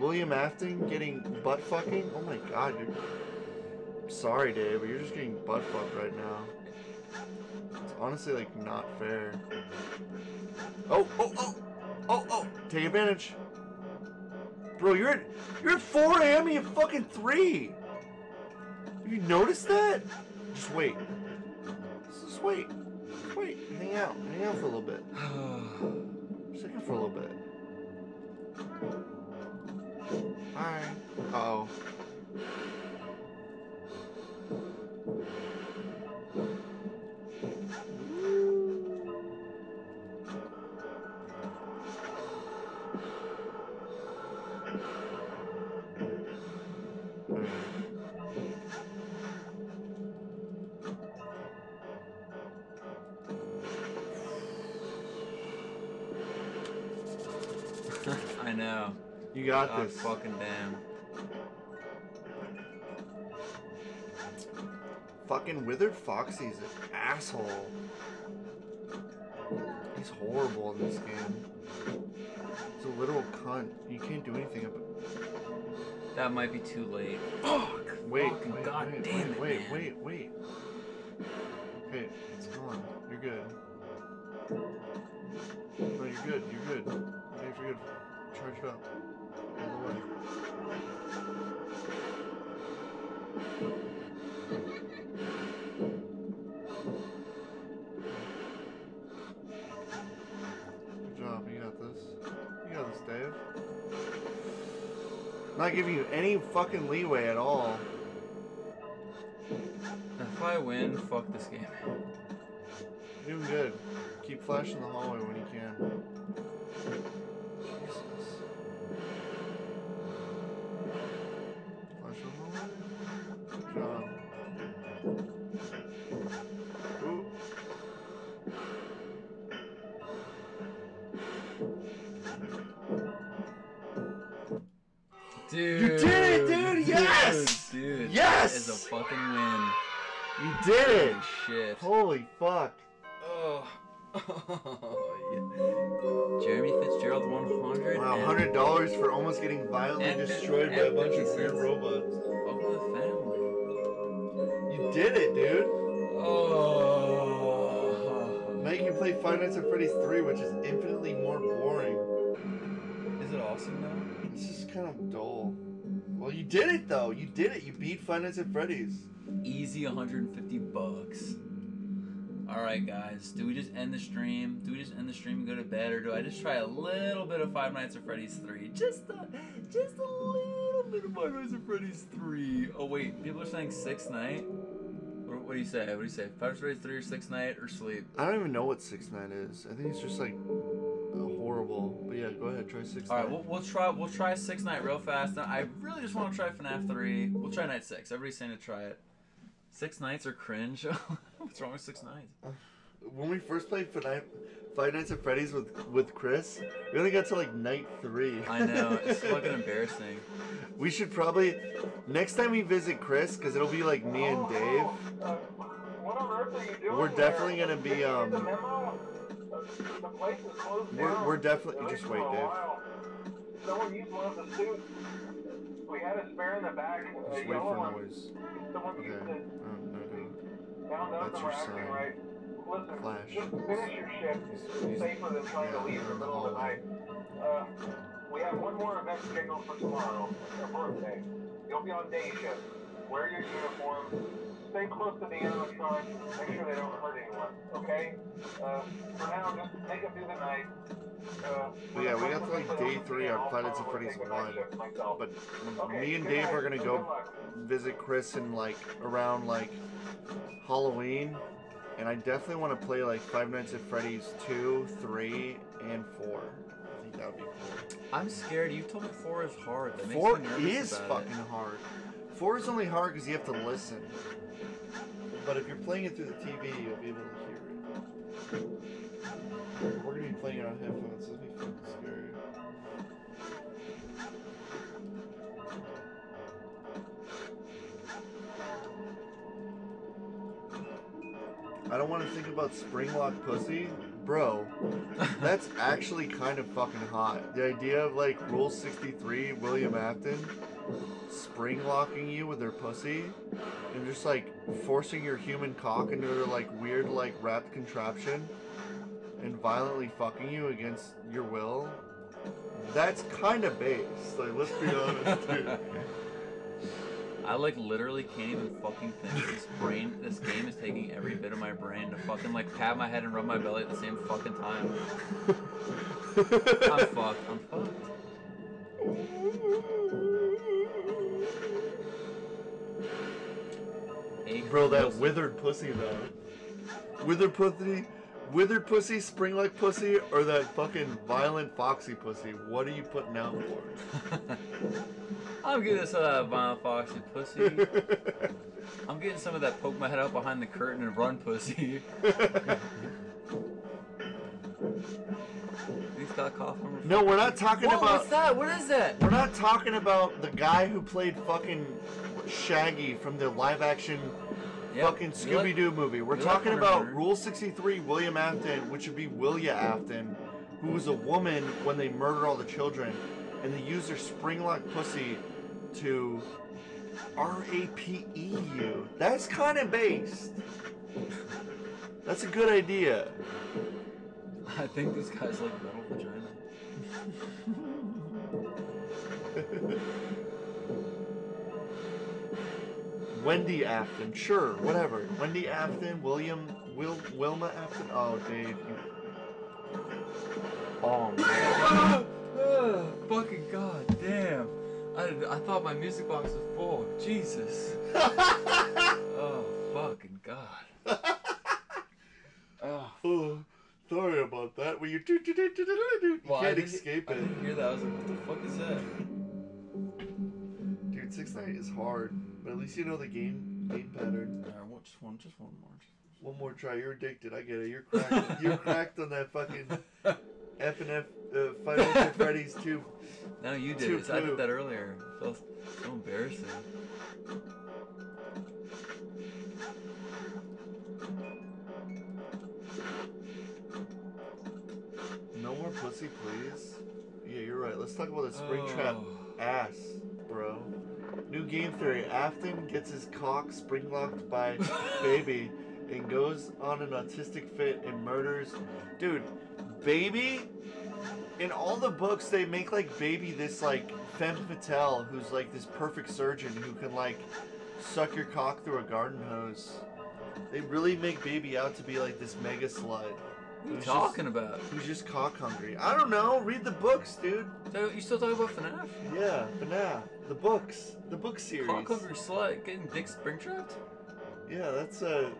William Afton getting butt fucking? Oh my god, dude. Sorry, Dave, but you're just getting butt fucked right now. Honestly like not fair. Oh, oh, oh, oh, oh! Take advantage. Bro, you're at you're at four AM, you fucking three. You noticed that? Just wait. Just wait. Just wait. Hang out. Hang out for a little bit. (sighs) Just hang out for a little bit. Alright. Uh oh. You got God this. fucking damn. Fucking Withered Foxy's an asshole. He's horrible in this game. He's a literal cunt. You can't do anything about That might be too late. Fuck! Wait, Fucking wait, God wait, damn wait, it, wait, man. wait, wait. Okay, it's gone. You're good. No, you're good. You're good. You're good. Charge it up. All the way. Good job. You got this. You got this, Dave. Not giving you any fucking leeway at all. If I win, fuck this game. You're doing good. Keep flashing the hallway when you can. Dude. You did it, dude! Yes! Dude. Yes! That is a fucking win. You did it! Holy shit. Holy fuck. Oh. (laughs) yeah. Jeremy Fitzgerald 100. Wow, hundred dollars for almost getting violently destroyed by a bunch of weird robots. Welcome to the family. You did it, dude. Oh. Now you can play Five Nights at Freddy's 3, which is infinitely more boring. Is it awesome though? It's just kind of dull. Well, you did it though. You did it. You beat Five Nights at Freddy's. Easy 150 bucks. Alright guys, do we just end the stream? Do we just end the stream and go to bed or do I just try a little bit of Five Nights at Freddy's 3? Just a just a little bit of Five Nights at Freddy's 3. Oh wait, people are saying six night? What, what do you say? What do you say? Five Nights at Freddy's 3 or six night or sleep? I don't even know what Six Night is. I think it's just like horrible. But yeah, go ahead, try Six All right, we'll, we'll try we'll try six night real fast. I really just want to try FNAF three. We'll try night six. Everybody's saying to try it. Six nights are cringe. (laughs) What's wrong with six nights? when we first played Five Night- Five Nights at Freddy's with with Chris, we only got to like night three. I know it's (laughs) fucking embarrassing. We should probably next time we visit Chris, because it'll be like me and Dave. Uh, what on earth are you doing We're there? definitely gonna be, Did you um, We're- we're definitely- just wait, Dave. Someone used one of the suits. We had a spare in the back. Just wait for noise. Someone Okay. used it. Oh, no. Now That's your sign. right. Listen, Flash. just finish your shift. It's safer than trying to leave in the middle of the night. Uh, we have one more event scheduled for tomorrow. It's your birthday. You'll be on day shift. Wear your uniform. Stay close to the animatronics. Make sure they don't hurt anyone. Okay? Uh, for now, just make it through the night. Uh, But yeah, we got to, like, day three on Five Nights at Freddy's 1. But me and Dave are gonna go visit Chris in like around like Halloween, and I definitely want to play like Five Nights at Freddy's two, three, and four. I think that would be cool. I'm scared. You told me four is hard. That makes Four me is fucking It. hard. Four is only hard because you have to listen. But if you're playing it through the TV, you'll be able to hear it. We're gonna be playing it on headphones. This be fucking scary. I don't want to think about spring lock pussy bro. That's actually kind of fucking hot. The idea of like Rule 63, William Afton, spring locking you with their pussy, and just like forcing your human cock into their like weird like wrapped contraption, and violently fucking you against your will. That's kind of base. Like, let's be honest, dude. (laughs) I like literally can't even fucking think. This brain, this game is taking every bit of my brain to fucking like pat my head and rub my belly at the same fucking time. I'm (laughs) fucked. I'm fucked. Hey, Bro, that withered pussy though. Withered pussy, withered pussy, spring like pussy, or that fucking violent foxy pussy? What are you putting out for? (laughs) I'm getting some of that violent foxy pussy. (laughs) I'm getting some of that poke my head out behind the curtain and run pussy. (laughs) He's got cough on no, we're not talking What? about. What's that? What is that? We're not talking about the guy who played fucking Shaggy from the live action Yep. fucking Scooby Doo movie. We're talking about. Rule 63, William Afton, which would be Willia Afton, who was a woman when they murdered all the children, and they used their spring-lock pussy to R-A-P-E you. That's kind of based. That's a good idea. (laughs) I think this guy's like metal vagina. (laughs) Wendy Afton, sure, whatever. Wendy Afton, William, Will, Wilma Afton. Oh, Dave. You... Oh, man. (gasps) fucking god damn. I, I thought my music box was full. Jesus. (laughs) oh, fucking god. (laughs) Oh. Oh, sorry about that. Well, you do, do, do, do, do, do. You Well, can't escape I didn't hear that. I was like, what the fuck is that? Dude, six nine is hard, but at least you know the game game pattern. Alright, well, just one, just one more. One more try. You're addicted. I get it. You're cracked. (laughs) You're cracked on that fucking F and F uh, Five Nights at Freddy's too. No, you did Two it. I did that earlier. It felt so embarrassing. No more pussy, please. Yeah, you're right. Let's talk about the spring trap Oh. ass, bro. New game theory. Afton gets his cock spring locked by (laughs) Baby and goes on an autistic fit and murders. Dude, Baby. In all the books, they make like Baby this like femme fatale who's like this perfect surgeon who can like suck your cock through a garden hose. They really make Baby out to be like this mega slut. What are you talking about? Just, who's just cock hungry. I don't know. Read the books, dude. So, you still talking about FNAF? Yeah, now the books, the book series. Cock hungry slut getting dick spring trapped? Yeah, that's uh,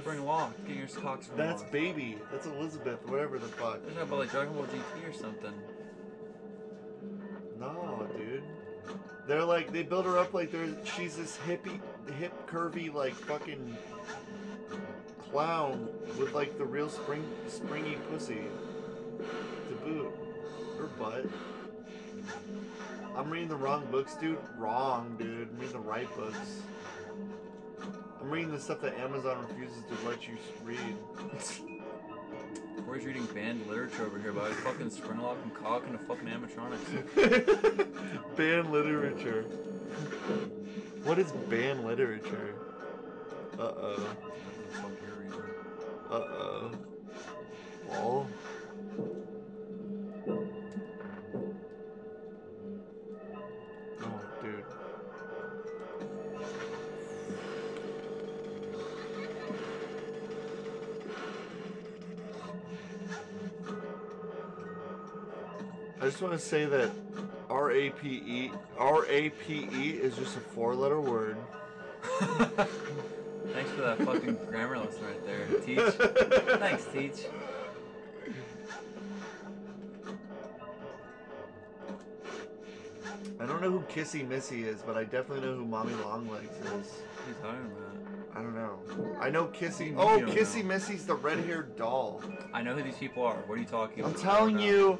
Spring locked. Getting your cock spring that's baby. That's Elizabeth, whatever the fuck. They're talking about like Dragon Ball GT or something. No, dude. They're like they build her up like they're she's this hippie, hip, curvy like fucking clown with like the real spring, springy pussy to boot. Her butt. I'm reading the wrong books, dude. Wrong, dude. I'm reading the right books. I'm reading the stuff that Amazon refuses to let you read. (laughs) Cory's reading banned literature over here about fucking spring lock and cock and a fucking animatronics. (laughs) Banned literature. What is banned literature? Uh oh. What the fuck you're reading? Uh oh. Well. I just want to say that R A P E R A P E is just a four-letter word. (laughs) Thanks for that fucking grammar lesson right there. Teach. Thanks, Teach. I don't know who Kissy Missy is, but I definitely know who Mommy Longlegs is. You talking about? I don't know. I know Kissy. Oh, you Oh, don't Kissy know. Missy's the red-haired doll. I know who these people are. What are you talking about? I'm about? telling I don't you,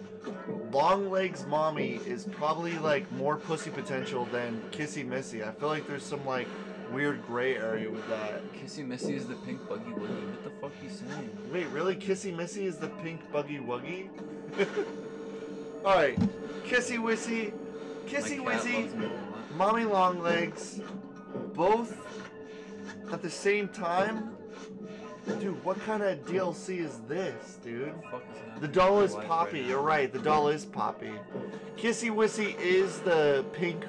Longlegs Mommy is probably like more pussy potential than Kissy Missy. I feel like there's some like weird gray area with that. Kissy Missy is the pink Huggy Wuggy. What the fuck are you saying? Wait, really? Kissy Missy is the pink Huggy Wuggy? (laughs) Alright. Kissy Wissy, Kissy My Wissy, loves me a lot. Mommy Longlegs, both at the same time? Dude, what kind of DLC is this, dude? The fuck is happening The doll is Poppy. right You're right. The doll is Poppy. Kissy Wissy is the pink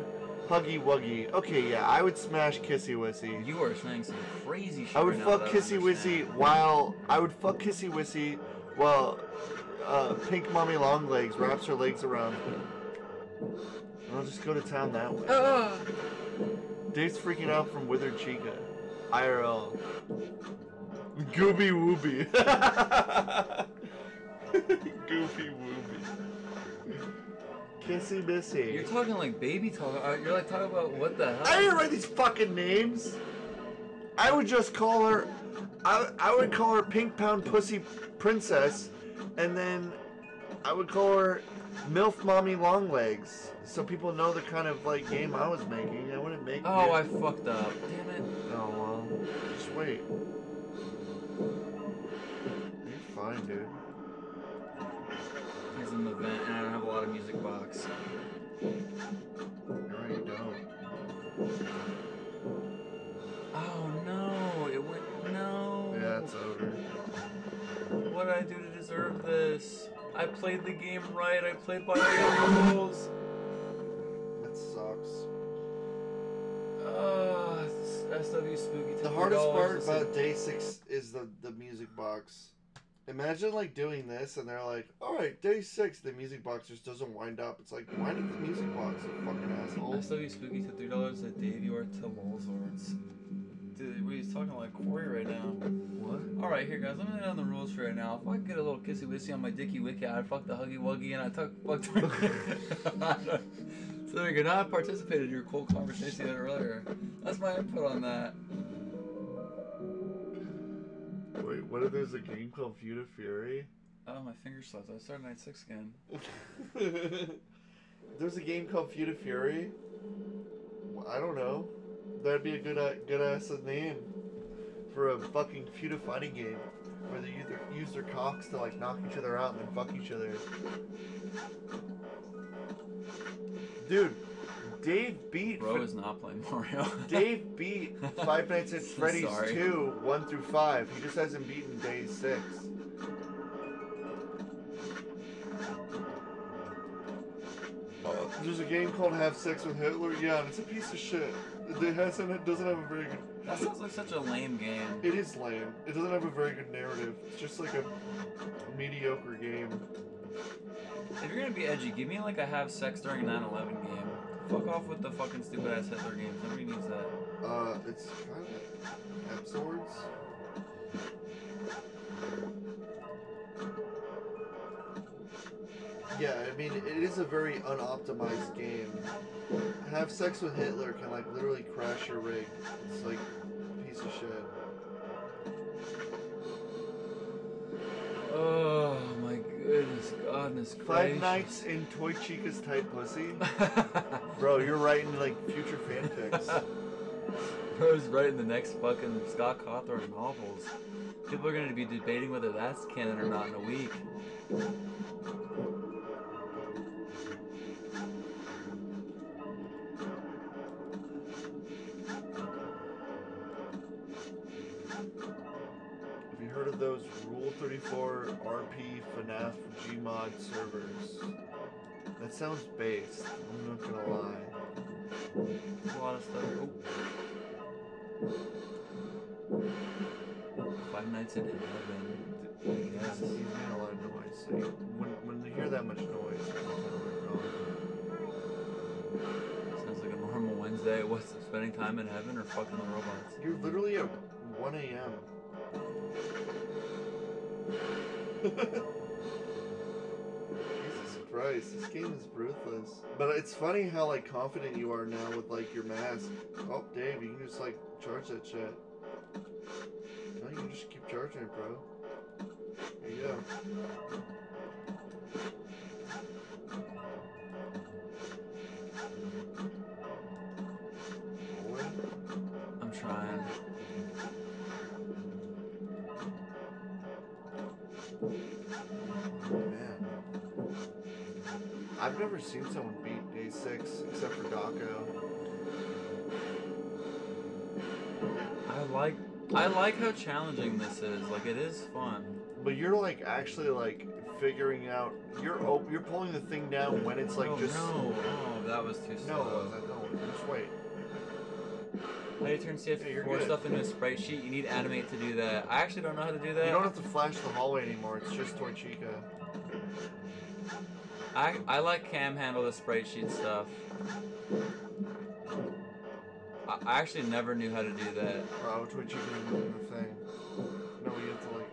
Huggy Wuggy. Okay, yeah, I would smash Kissy Wissy. You are saying some crazy shit. I would right fuck that Kissy Wissy while I would fuck Kissy Wissy while uh, Pink Mommy Longlegs wraps her legs around. And I'll just go to town that way. Ah! Dave's freaking out from Withered Chica. IRL. Gooby Wooby. (laughs) Goofy Wooby. Kissy Missy. You're talking like baby talk. uh, You're like talking about what the hell? I didn't write these fucking names. I would just call her. I, I would call her Pink Pound Pussy Princess, and then I would call her MILF Mommy Longlegs, so people know the kind of like game I was making. I wouldn't make. Oh, I fucked up. Damn it. Oh well. Just wait. You're fine, dude. Here's an event, and I don't have a lot of music box. You're you don't. Oh no! It went no. Yeah, it's over. What did I do to deserve this? I played the game right. I played by the rules. That sucks. Uh, SW Spooky. The hardest part about day six is the the music box. Imagine like doing this and they're like, "All right, day six, the music box just doesn't wind up." It's like, wind up the music box, you fucking asshole. SW Spooky to three dollars a day You are to Lolzords. Dude, he's talking like Cory right now. What? All right, here guys, let me lay down the rules for right now. If I get a little kissy wissy on my dicky wicky, I'd fuck the huggy wuggy, and I tuck fucked her. (laughs) (laughs) (laughs) so you go. Now I participated in your cool conversation you had earlier. That's my input on that. Wait, what if there's a game called Feud of Fury? Oh, my finger slipped. I started night six again. (laughs) there's a game called Feud of Fury. I don't know. That'd be a good uh, good ass name for a fucking feud of fighting game where they use their, use their cocks to like knock each other out and then fuck each other. Dude, Dave beat Bro is not playing Mario. (laughs) Dave beat Five Nights at (laughs) Freddy's Sorry. 2, 1 through 5. He just hasn't beaten Day 6. Uh, there's a game called Have Sex with Hitler. Yeah, and it's a piece of shit. It hasn't. It doesn't have a very good. that sounds like such a lame game. It is lame. It doesn't have a very good narrative. It's just like a mediocre game. If you're gonna be edgy, give me like a have sex during 9/11 game. Fuck off with the fucking stupid ass Hitler games. Nobody needs that. Uh, it's kind of absurds. Yeah, I mean, it is a very unoptimized game. Have sex with Hitler can like literally crash your rig. It's like a piece of shit. Oh my goodness, godness Five gracious. Nights in Toy Chica's Tight Pussy. (laughs) Bro, you're writing like future fanfics. (laughs) Bro's writing the next fucking Scott Cawthon novels. People are gonna be debating whether that's canon or not in a week. Heard of those Rule 34 RP FNAF Gmod servers? That sounds based, I'm not gonna lie. A lot of stuff. Oh. Five Nights in Heaven. I He's, made a lot of noise. So when, when you hear that much noise, you know where we're going. Sounds like a normal Wednesday. What's spending time in heaven or fucking the robots? You're literally at 1 a.m. Jesus Christ, this game is ruthless. But it's funny how like confident you are now with like your mask. Oh, Dave, you can just like charge that shit. No, you can just keep charging it, bro. There you go. Never seen someone beat day six except for Dawko. I like I like how challenging this is. Like it is fun. But you're like actually like figuring out. You're op- you're pulling the thing down when it's like oh just. no! Oh, that was too No, slow. no, just wait. How do you turn CF4 good. stuff into a sprite sheet? You need animate to do that. I actually don't know how to do that. You don't have to flash the hallway anymore. It's just Toy Chica. I I like cam handle the sprite sheet stuff. I, I actually never knew how to do that. Oh, Toy Chica didn't do the thing. No, you have to like.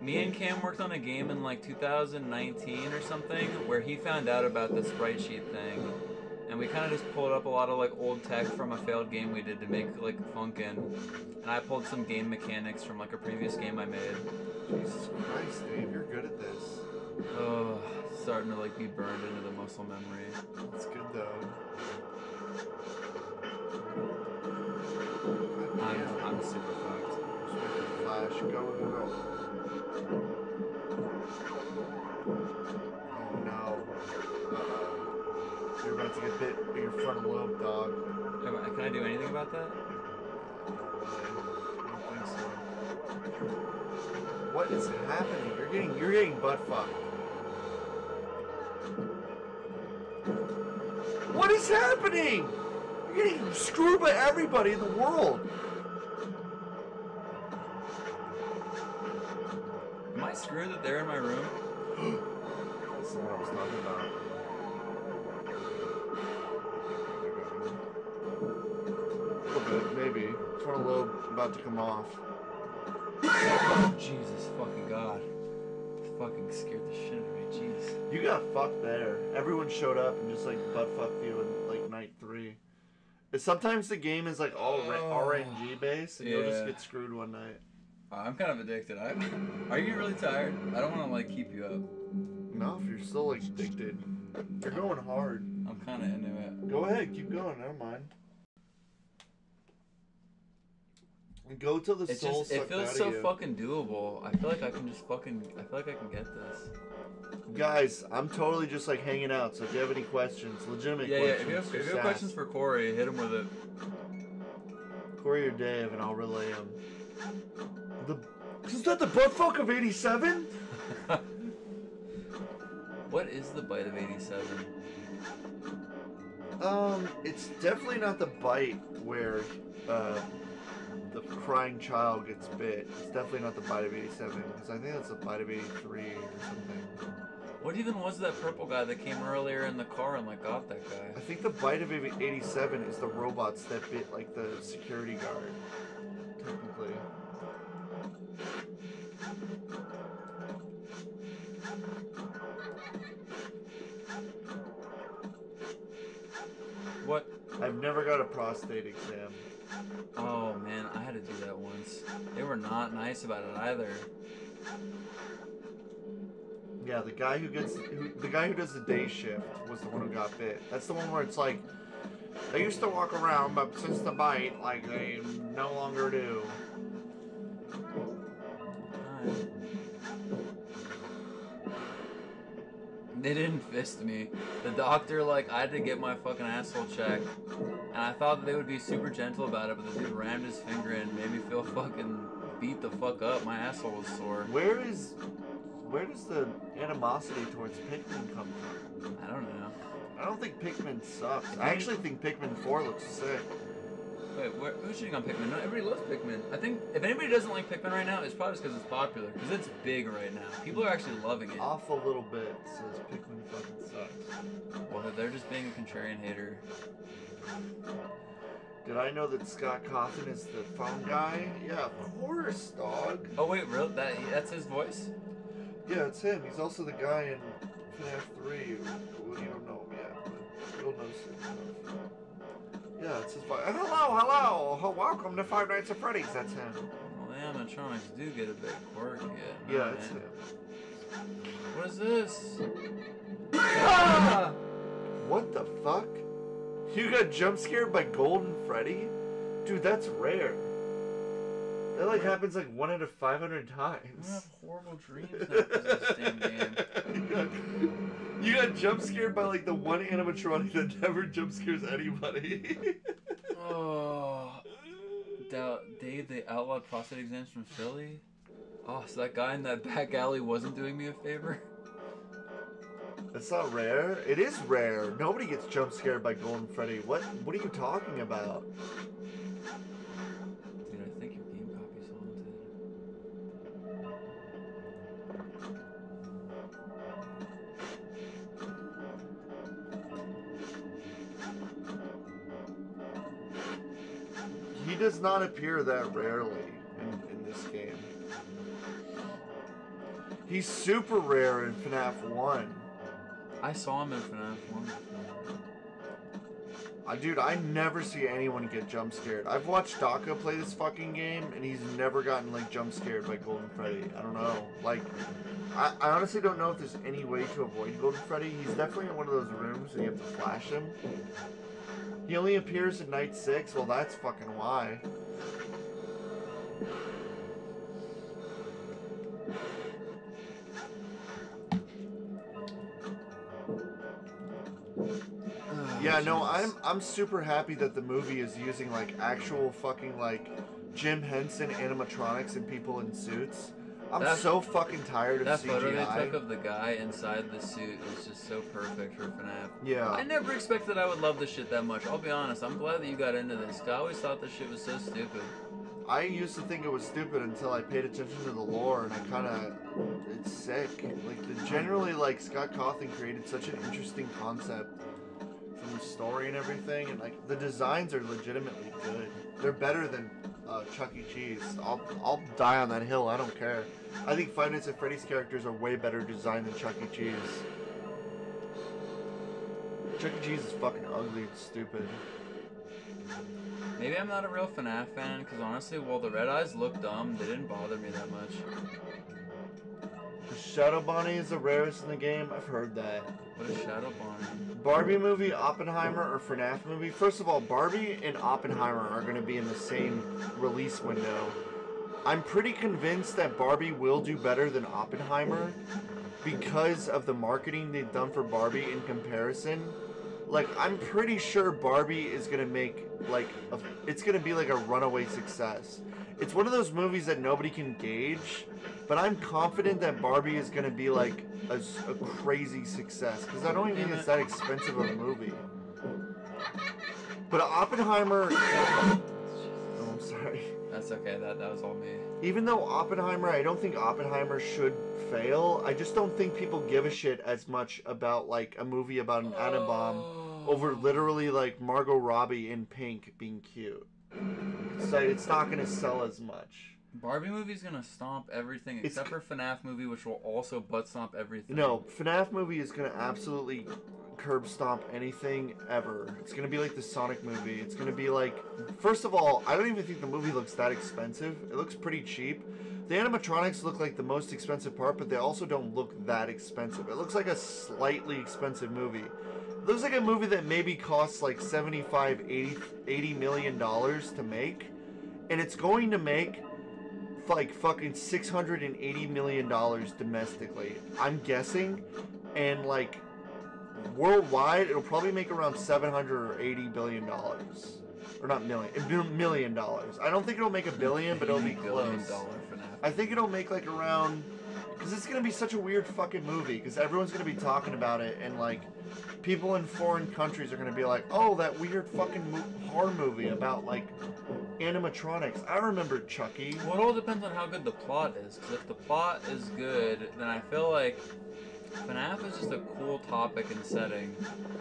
Me and Cam worked on a game in like 2019 or something where he found out about the sprite sheet thing. And we kind of just pulled up a lot of like old tech from a failed game we did to make like Funkin. And I pulled some game mechanics from like a previous game I made. Jesus Christ, Dave, you're good at this. Oh, starting to like be burned into the muscle memory. That's good though. I'm. I'm super fucked. Just wait for the Flash. Go, go, go. Oh no. Uh-oh. You're about to get bit in your frontal lobe, dog. Am I- Can I do anything about that? I don't think so. What is happening? You're getting you're getting butt fucked. What is happening? You're getting screwed by everybody in the world. Am I screwed that they're in my room? (gasps) That's not what I was talking about. Frontal lobe about to come off. Jesus fucking god. Fucking scared the shit out of me. Jeez. You got fucked there. Everyone showed up and just like butt fucked you in like night three. Sometimes the game is like all ra- Oh. RNG based, and you'll just get screwed one night. I'm kind of addicted. I, are you really tired? I don't want to like keep you up. No, if you're still like addicted, you're going hard. I'm kind of into it. Go ahead, keep going. Never mind. Go till the It soul just it feels so fucking doable. I feel like I can just fucking. I feel like I can get this. Guys, I'm totally just like hanging out. So if you have any questions, legitimate Yeah, yeah. questions, If you have, if you have questions for Cory, hit him with it. Cory or Dave, and I'll relay them. The is that the butt fuck of '87? (laughs) what is the bite of 87? Um, it's definitely not the bite where uh, the crying child gets bit. It's definitely not the bite of 87, because I think that's the bite of 83 or something. What even was that purple guy that came earlier in the car and like got that guy? I think the bite of 87 is the robots that bit like the security guard. Technically. What? I've never got a prostate exam. Oh man, I had to do that once. They were not nice about it either. Yeah, the guy who gets who, the guy who does the day shift was the one who got bit. That's the one where it's like they used to walk around, but since the bite, like they no longer do. They didn't fist me. The doctor, like, I had to get my fucking asshole checked. And I thought that they would be super gentle about it, but the dude rammed his finger in and made me feel fucking beat the fuck up. My asshole was sore. Where is where does the animosity towards Pikmin come from? I don't know. I don't think Pikmin sucks. I actually think Pikmin 4 looks sick. Wait, where, who's shitting on Pikmin? No, everybody loves Pikmin. I think if anybody doesn't like Pikmin right now, it's probably just because it's popular. Because it's big right now. People are actually loving it. Off a little bit says Pikmin fucking sucks. Well, they're just being a contrarian hater. Did I know that Scott Cawthon is the phone guy? Yeah, of course, dog. Oh wait, real? That that's his voice? Yeah, it's him. He's also the guy in FNAF 3. Well, you don't know him yet, but you'll know soon. Yeah, it's his voice. Hello, hello! Oh, welcome to Five Nights at Freddy's. That's him. Well, the animatronics do get a bit quirky. Yeah, Oh, it's him. What is this? Ah! What the fuck? You got jump scared by Golden Freddy? Dude, that's rare. That like happens like one out of 500 times. I have times. horrible dreams now because of this damn game. (laughs) you got jump scared by like the one animatronic that never jump scares anybody. (laughs) Oh, the outlawed prostate exams from Philly. Oh, so that guy in that back alley wasn't doing me a favor. That's not rare. It is rare. Nobody gets jump scared by Golden Freddy. What what are you talking about? Does not appear that rarely in, in this game. He's super rare in FNAF 1. I saw him in FNAF 1. Uh, dude, I never see anyone get jump scared. I've watched Dawko play this fucking game, and he's never gotten like jump scared by Golden Freddy. I don't know. Like, I, I honestly don't know if there's any way to avoid Golden Freddy. He's definitely in one of those rooms, and you have to flash him. He only appears in night six. Well, that's fucking why. Yeah, no, I'm I'm super happy that the movie is using like actual fucking like Jim Henson animatronics and people in suits. I'm That- so fucking tired of That photo they took of the guy inside the suit is just so perfect for FNAF. yeah. I never expected I would love this shit that much. I'll be honest. I'm glad that you got into this. I always thought this shit was so stupid. I used to think it was stupid until I paid attention to the lore, and I kind of, it's sick. Like the generally, like Scott Cawthon created such an interesting concept from the story and everything, and like the designs are legitimately good. They're better than uh, Chuck E. Cheese. I'll I'll die on that hill. I don't care. I think Five Nights at Freddy's characters are way better designed than Chuck E. Cheese. Chuck E. Cheese is fucking ugly and stupid. Maybe I'm not a real FNAF fan, because honestly, while the red eyes look dumb, they didn't bother me that much. Shadow Bonnie is the rarest in the game. I've heard that. What is Shadow Bonnie? Barbie movie, Oppenheimer, or FNAF movie? First of all, Barbie and Oppenheimer are going to be in the same release window. I'm pretty convinced that Barbie will do better than Oppenheimer because of the marketing they've done for Barbie in comparison. Like, I'm pretty sure Barbie is going to make, like, a, it's going to be like a runaway success. It's one of those movies that nobody can gauge, but I'm confident that Barbie is going to be like a crazy success because I don't even think it's that expensive of a movie. But Oppenheimer, (laughs) oh, I'm sorry. That's okay. That that was all me. Even though Oppenheimer, I don't think Oppenheimer should fail. I just don't think people give a shit as much about like a movie about an atom bomb Oh. over literally like Margot Robbie in pink being cute. So it's not gonna sell as much. Barbie movie's gonna stomp everything It's except for FNAF movie, which will also butt stomp everything. No, FNAF movie is gonna absolutely curb stomp anything ever. It's gonna be like the Sonic movie. It's gonna be like, first of all, I don't even think the movie looks that expensive. It looks pretty cheap. The animatronics look like the most expensive part, but they also don't look that expensive. It looks like a slightly expensive movie. It looks like a movie that maybe costs like 75, 80, 80 million dollars to make. And it's going to make like fucking 680 million dollars domestically. I'm guessing. And like worldwide it'll probably make around 780 billion dollars. Or not million, million dollars. I don't think it'll make a billion, but it'll be billion close. I think it'll make like around because it's gonna be such a weird fucking movie because everyone's gonna be talking about it and like people in foreign countries are gonna be like, oh, that weird fucking mo- horror movie about like animatronics. I remember Chucky. Well, it all depends on how good the plot is. Because if the plot is good, then I feel like FNAF is just a cool topic and setting.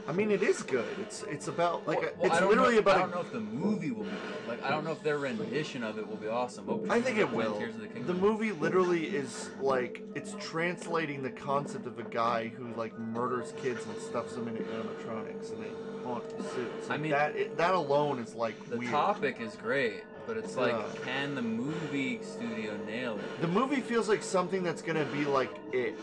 I mean, it is good. It's it's about like Well, a, it's don't literally know, about. I don't know if the movie will be good. Like, I don't know if their rendition of it will be awesome. But I think it will. Tears of the, The movie literally is like it's translating the concept of a guy who like murders kids and stuffs them into animatronics and they haunt the suits. I mean- that it, that alone is like The weird. topic is great, but it's like, Yeah. can the movie studio nail it? The movie feels like something that's gonna be like it.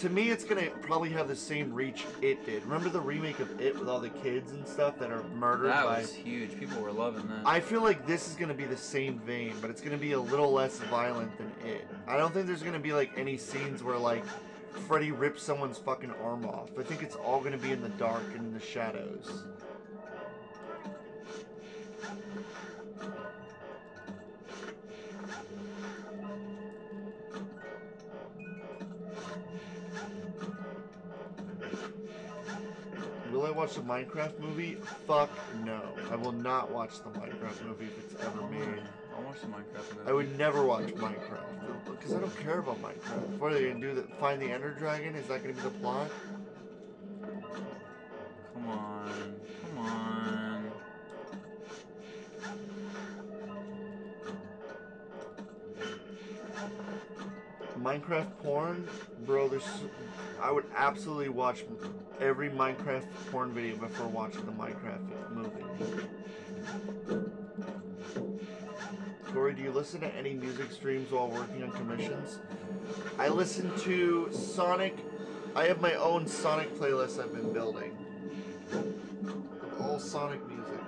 To me, it's gonna probably have the same reach it did. Remember the remake of It with all the kids and stuff that are murdered That by. was huge. People were loving that. I feel like this is gonna be the same vein, but it's gonna be a little less violent than it. I don't think there's gonna be like any scenes where like Freddy rips someone's fucking arm off. I think it's all gonna be in the dark and in the shadows. Will I watch the Minecraft movie? Fuck no. I will not watch the Minecraft movie if it's ever made. I'll watch the Minecraft movie. I would never watch Minecraft because I don't care about Minecraft. What are they gonna do? That find the Ender Dragon? Is that gonna be the plot? Come on. Come on. Minecraft porn, bro. There's, I would absolutely watch every Minecraft porn video before watching the Minecraft movie. Cory, do you listen to any music streams while working on commissions? I listen to Sonic. I have my own Sonic playlist I've been building. All Sonic music.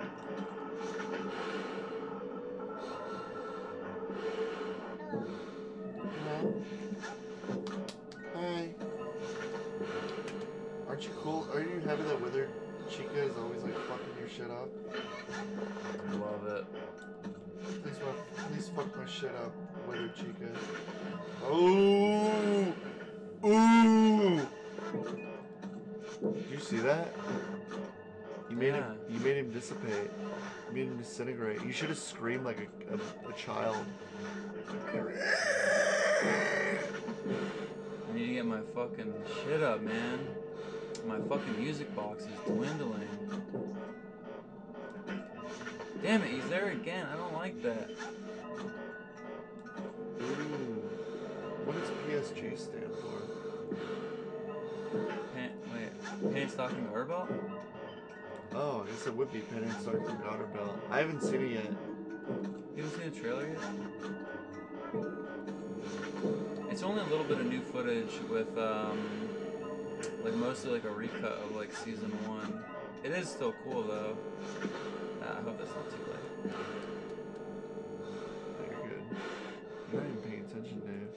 Hello. Aren't you cool? Are you happy that Withered Chica is always like fucking your shit up? I love it. Please, fuck, please fuck my shit up, Withered Chica. Oh, ooh. Did you see that? You made him. Yeah. You made him dissipate. You made him disintegrate. You should have screamed like a, a, a child. I need to get my fucking shit up, man. My fucking music box is dwindling. Damn it, he's there again. I don't like that. Ooh. What does PSG stand for? Pan- wait, Pan Stocking Garter Belt? Oh, I guess it would be Stark from Goddard Belt. I haven't seen it yet. You haven't seen the trailer yet? It's only a little bit of new footage with, um, like mostly like a recut of like season one. It is still cool though. Uh, I hope that's not too late. You're good. You're not even paying attention, Dave.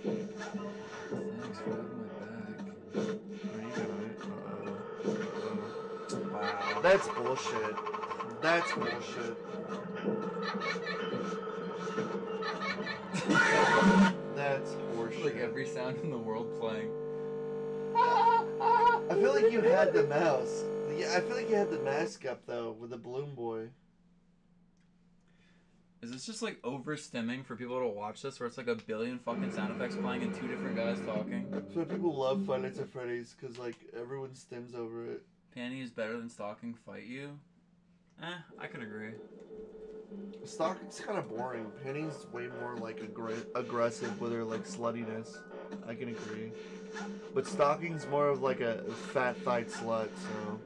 Thanks for having my back. Oh, you got it. Uh-oh. Uh-oh. Wow. That's bullshit. That's bullshit. (laughs) That's horseshit. like every sound in the world playing. I feel like you had the mouse. Yeah, I feel like you had the mask up though with the balloon boy. Is this just like over stimming for people to watch this where it's like a billion fucking sound effects playing and two different guys talking? That's why people love Five Nights at Freddy's because like everyone stems over it. Panty is better than Stocking fight you? Eh, I could agree. Stocking's kind of boring. Penny's way more like aggr- aggressive with her like sluttiness. I can agree. But Stocking's more of like a fat fight slut, so.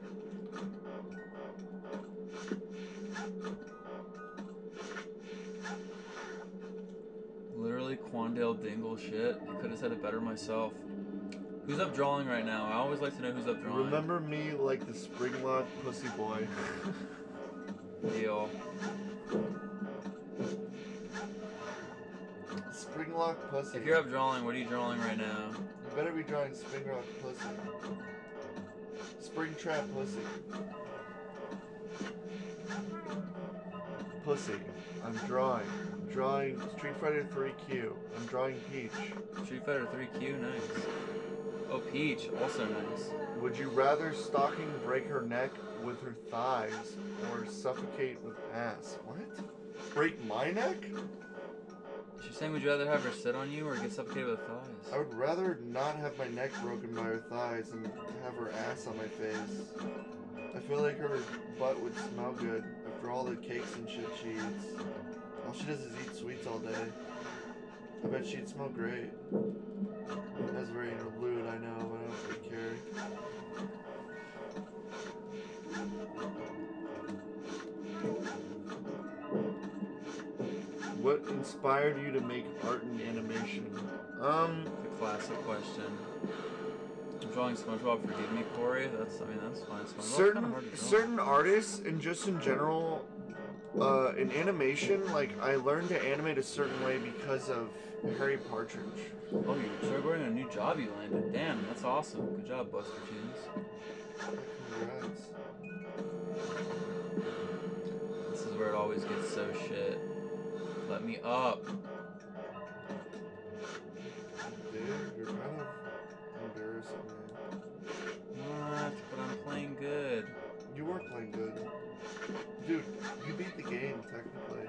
Literally Quandale Dingle shit. I could have said it better myself. Who's up drawing right now? I always like to know who's up drawing. Remember me like the Springlock pussy boy. (laughs) Deal. Springlock pussy. If you're up drawing, what are you drawing right now? You better be drawing Springlock pussy. Springtrap pussy. Pussy. I'm drawing. Drawing Street Fighter 3Q. I'm drawing Peach. Street Fighter 3Q, nice. Oh, Peach, also nice. Would you rather Stocking break her neck with her thighs or suffocate with ass? What? Break my neck? She's saying, would you rather have her sit on you or get suffocated with thighs? I would rather not have my neck broken by her thighs and have her ass on my face. I feel like her butt would smell good after all the cakes and shit she eats. All she does is eat sweets all day. I bet she'd smell great. That's very lewd, I know, but I don't really care. What inspired you to make art and animation? Um, The classic question. I'm drawing SpongeBob. Forgive me, Cory. That's, I mean, that's fine. SpongeBob's kind certain of hard to certain artists and just in general uh, in animation like i learned to animate a certain way because of harry partridge Oh, you're celebrating a new job you landed. Damn, that's awesome. Good job, Buster Tunes. Congrats. This is where it always gets so shit. Let me up. Dude, you're kind of embarrassing, man. What? But I'm playing good. You were playing good. Dude, you beat the game, technically.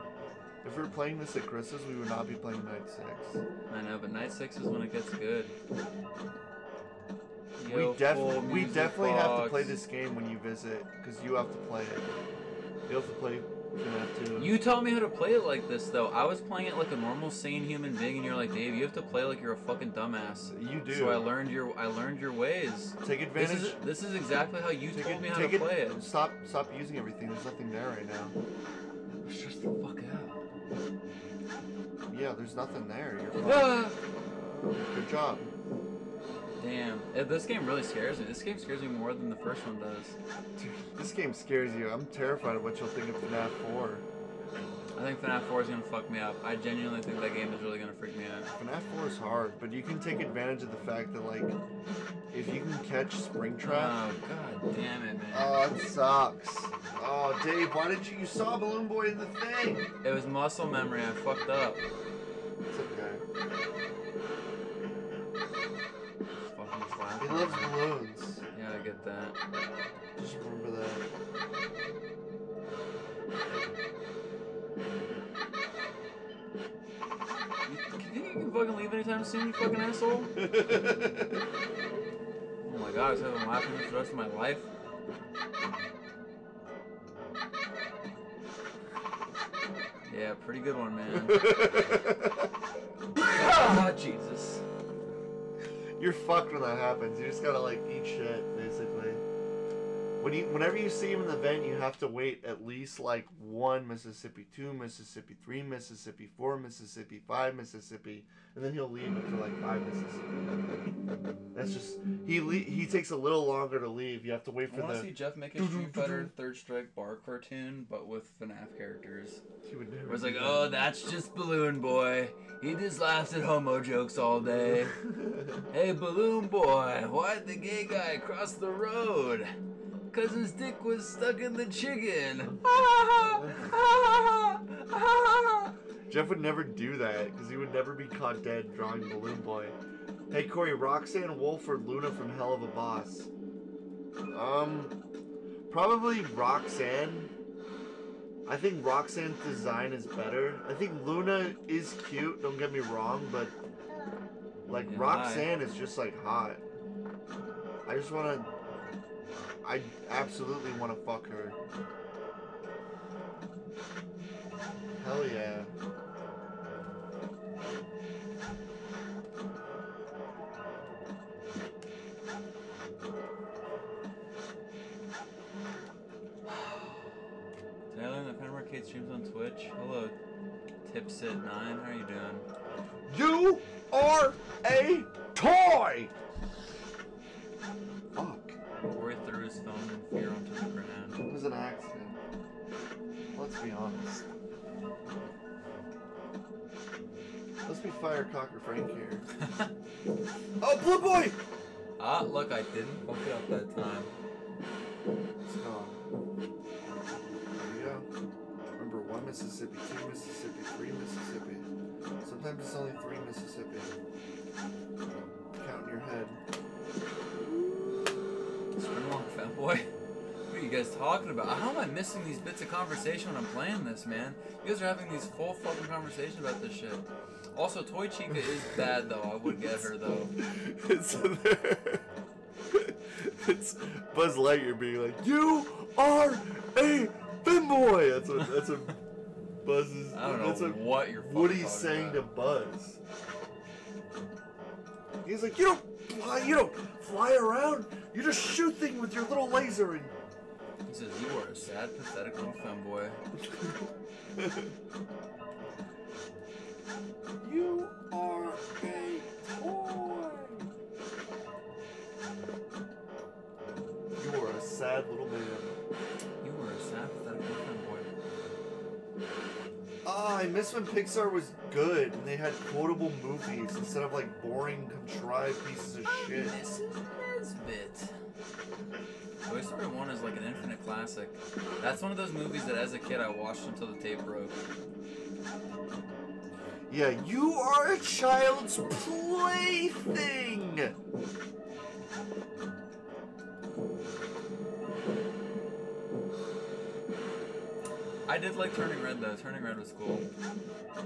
If we were playing this at Chris's, we would not be playing Night 6. I know, but night six is when it gets good. Yo, we definitely we definitely have to play this game when you visit, because you have to play it. You have to play 2. You taught me how to play it like this, though. I was playing it like a normal, sane human being, and you're like, Dave, you have to play like you're a fucking dumbass. You do. So I learned your, I learned your ways. Take This advantage. is, this is exactly how you take told it, me how to it, play it. Stop stop using everything. There's nothing there right now. Shut the fuck out. Yeah, there's nothing there. You're (sighs) fine. Ah! Good job. Damn, Eh, this game really scares me. This game scares me more than the first one does. Dude, this game scares you. I'm terrified of what you'll think of FNAF 4. I think FNAF 4 is gonna fuck me up. I genuinely think that game is really gonna freak me out. FNAF 4 is hard, but you can take advantage of the fact that, like, if you can catch Springtrap. Oh god damn it, man. Oh, it sucks. Oh, Dave, why did you? You saw Balloon Boy in the thing. It was muscle memory. I fucked up. It's okay. He loves balloons. Yeah, I get that. Just remember that. You think you can fucking leave anytime soon, you fucking asshole? (laughs) Oh my god, I was having laughing for the rest of my life. Yeah, pretty good one, man. (laughs) You're fucked when that happens. You just gotta like eat shit, basically. When you, whenever you see him in the vent, you have to wait at least like one Mississippi, two Mississippi, three Mississippi, four Mississippi, five Mississippi, and then he'll leave after like five Mississippi. (laughs) That's just he le- he takes a little longer to leave. You have to wait I for want to the. see Jeff make a Street (laughs) Fighter Third Strike bar cartoon, but with FNAF characters. He would never Where it's like, oh, that's just Balloon Boy. He just laughs at homo jokes all day. (laughs) hey, Balloon Boy, why'd the gay guy cross the road? Cause his dick was stuck in the chicken. Jeff would never do that because he would never be caught dead drawing Balloon Boy. Hey Cory, Roxanne Wolf or Luna from Helluva Boss? Um, probably Roxanne. I think Roxanne's design is better. I think Luna is cute. Don't get me wrong, but like Yeah, Roxanne is just like hot. I just want to. I absolutely want to fuck her. Hell yeah. Taylor, the Pen Arcade streams on Twitch. Hello, Tipsit9. How are you doing? You are a toy! Cory threw his phone in fear onto the ground. It was an accident. Let's be honest. Let's be Firecocker Frank here. (laughs) Oh, Blue Boy! ah, look, I didn't fuck it up that time. It's gone. There you go. Remember, one Mississippi, two Mississippi, three Mississippi. Sometimes it's only three Mississippi. Count in your head. Along, fanboy. What are you guys talking about? How am I missing these bits of conversation when I'm playing this, man? You guys are having these full fucking conversations about this shit. Also, Toy Chica is bad though. I would get her though. (laughs) it's (laughs) it's Buzz Lightyear being like, "You are a femboy." That's what that's what Buzz is. (laughs) I don't know that's what what you're. fucking Woody's saying about. to Buzz. He's like, "You don't fly. You don't fly around. You just shoot things with your little laser." And He says you are a sad, pathetic little femboy. (laughs) you are a toy. You are a sad little man. You are a sad, pathetic little femboy. Ah, I miss when Pixar was good and they had quotable movies instead of like boring, contrived pieces of shit. Mrs. Nesbit. Toy Story 1 is like an infinite classic. That's one of those movies that as a kid I watched until the tape broke. Yeah, you are a child's plaything! I did like Turning Red though. Turning Red was cool.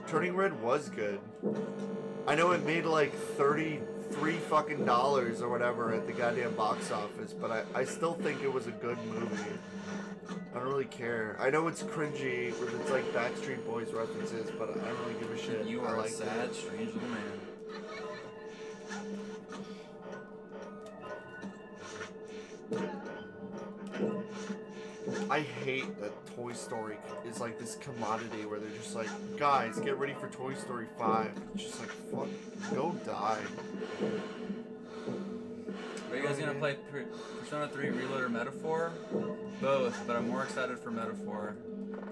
Turning Red was good. I know it made like 33 fucking dollars or whatever at the goddamn box office, but I, I still think it was a good movie. I don't really care. I know it's cringy with its like Backstreet Boys references, but I don't really give a shit. You I are a liked it. sad, strange little man. I hate that Toy Story is like this commodity where they're just like, guys, get ready for Toy Story 5. It's just like, fuck, go die. Are you guys gonna play Persona 3 Reload or Metaphor? Both, but I'm more excited for Metaphor.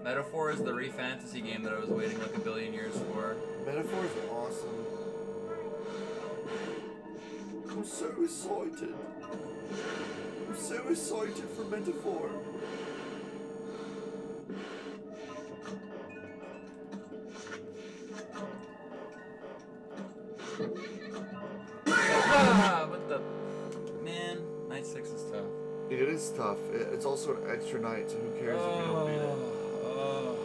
Metaphor is the ReFantazio game that I was waiting like a billion years for. Metaphor is awesome. I'm so excited. I'm so excited for Metaphor. Tough. It's also an extra night, so who cares if you don't beat it? Oh,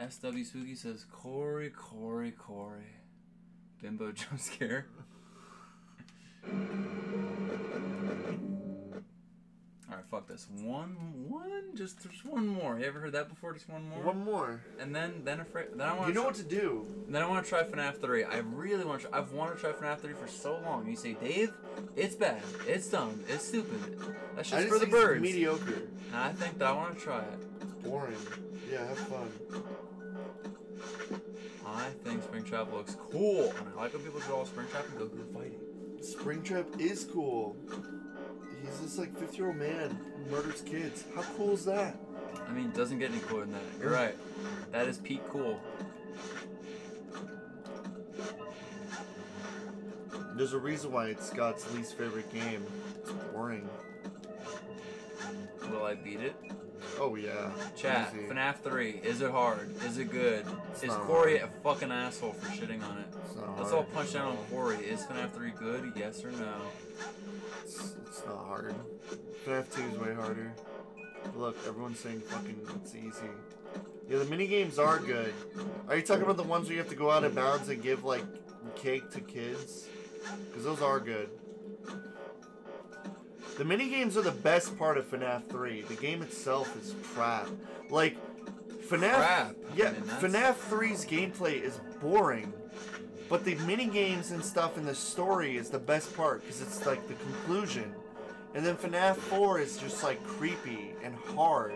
oh. SW Spooky says Cory, Cory, Cory. Bimbo (laughs) jump scare. Alright, fuck this. One, one, just, just one more. You ever heard that before? Just one more. One more. And then, then afraid. Then I want. You know what to do. Then I want to try FNAF 3. I really want to. I've wanted to try FNAF 3 for so long. You say, Dave, it's bad, it's dumb, it's stupid. That's just for the birds. mediocre. And I think that I want to try it. It's boring. Yeah, have fun. I think Springtrap looks cool, and I like when people draw all Springtrap and go good fighting. Springtrap is cool. He's this like 50 year old man who murders kids. How cool is that? I mean, it doesn't get any cooler than that. You're right. That is peak cool. There's a reason why it's Scott's least favorite game. It's boring. Will I beat it? Oh yeah. Chat. Easy. FNAF 3. Is it hard? Is it good? It's is Cory hard. a fucking asshole for shitting on it? Let's hard. all punch down on Cory. Is FNAF 3 good? Yes or no? It's, it's not hard. FNAF 2 is way harder. Look, everyone's saying fucking it's easy. Yeah, the mini games are good. Are you talking about the ones where you have to go out of bounds and give like cake to kids? Because those are good. The mini games are the best part of FNAF 3. The game itself is crap. Like FNAF Crap. Yeah, I mean, FNAF 3's gameplay is boring. But the mini games and stuff in the story is the best part because it's like the conclusion. And then FNAF 4 is just like creepy and hard.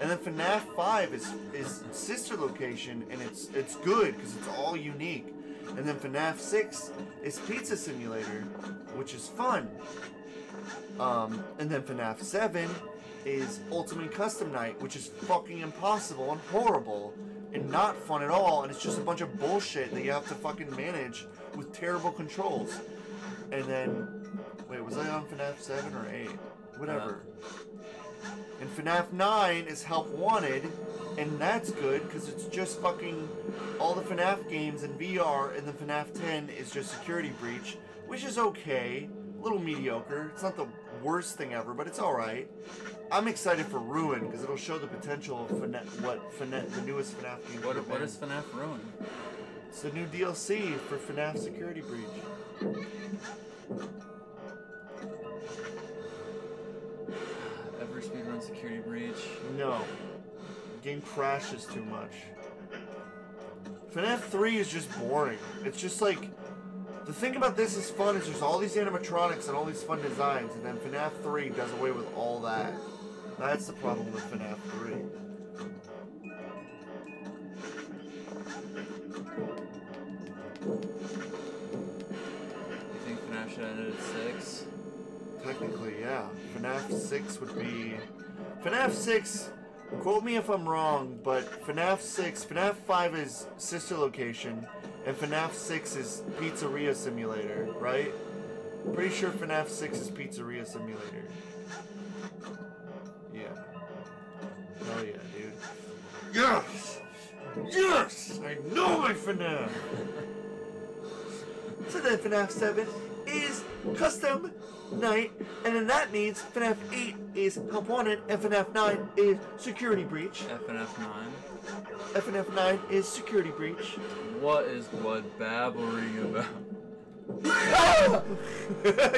And then FNAF 5 is is sister location and it's it's good because it's all unique. And then FNAF 6 is Pizza Simulator, which is fun. Um, and then FNAF 7 is Ultimate Custom Night, which is fucking impossible and horrible and not fun at all. And it's just a bunch of bullshit that you have to fucking manage with terrible controls. And then, wait, was I on FNAF 7 or 8? Whatever. And FNAF 9 is Help Wanted, and that's good because it's just fucking all the FNAF games in VR, and the FNAF 10 is just Security Breach, which is okay, a little mediocre. It's not the worst thing ever, but it's alright. I'm excited for Ruin because it'll show the potential of FNAF, what FNAF, the newest FNAF game. What, what is FNAF Ruin? It's the new DLC for FNAF Security Breach. Ever speedrun Security Breach? No. The game crashes too much. FNAF 3 is just boring. It's just like. The thing about this is fun is there's all these animatronics and all these fun designs, and then FNAF 3 does away with all that. That's the problem with FNAF 3. You think FNAF should end at 6? Technically, yeah. FNAF 6 would be. FNAF 6 Quote me if I'm wrong, but FNAF 6, FNAF 5 is sister location, and FNAF 6 is pizzeria simulator, right? Pretty sure FNAF 6 is pizzeria simulator. Yeah. Hell yeah, dude. Yes! Yes! I know my FNAF! So then FNAF 7 is custom night, and then that means FNAF 8 is help wanted, and FNAF 9 is security breach. FNF 9. FNF 9 is security breach. What is Blood babbling about? (laughs)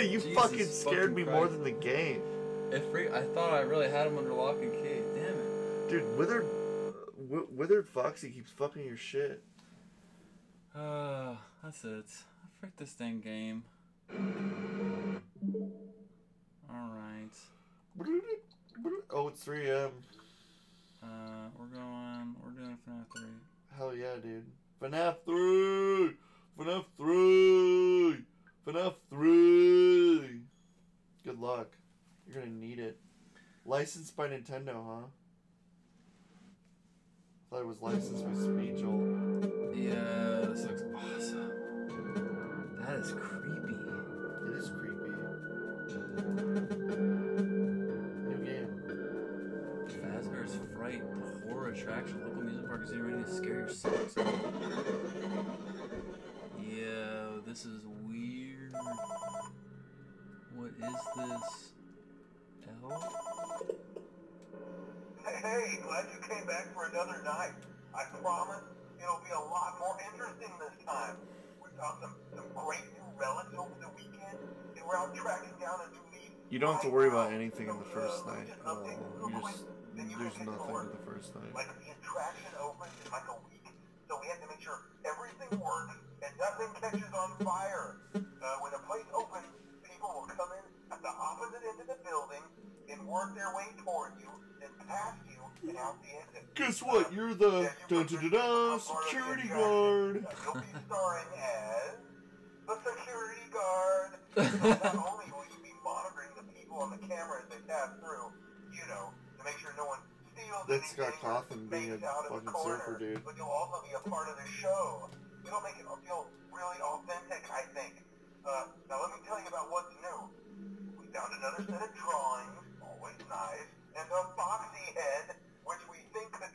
you Jesus fucking scared fucking me more than the game. It free- I thought I really had him under lock and key. Damn it. Dude, Withered, w- Withered Foxy keeps fucking your shit. Uh, that's it. I freaked this dang game. Alright. Oh, it's 3 a.m. Uh, we're going, we're doing FNAF 3. Hell yeah, dude. FNAF 3! FNAF 3! FNAF 3! Good luck. You're gonna need it. Licensed by Nintendo, huh? thought it was licensed by Speed Joel. Yeah, this looks awesome. That is creepy. It is creepy. New game. Fazbear's Fright, the horror attraction. Local amusement park is getting ready to scare your socks off. Yo, this is weird. What is this? L? Hey, hey, glad you came back for another night. I promise it'll be a lot more interesting this time. We some, some great new relics over the weekend, and we're out tracking down a new lead. You don't have to worry about anything in the first night at all. You just, there's nothing in the first night. Like the attraction opens in like a week, so we have to make sure everything works and nothing catches on fire. Uh, when the place opens, people will come in at the opposite end of the building and work their way toward you, then past you and out the exit. Guess what? You're the da da da security guard. You'll be (laughs) starring as the security guard. Not (laughs) only will you be monitoring the people on the camera as they pass through, you know, to make sure no one steals That's Scott Cawthon being a fakes out of the fucking corner, surfer dude. But you'll also be a part of the show. It'll make it feel really authentic, I think. Uh, now let me tell you about what's new. We found another set of drawings, always nice, and a foxy head,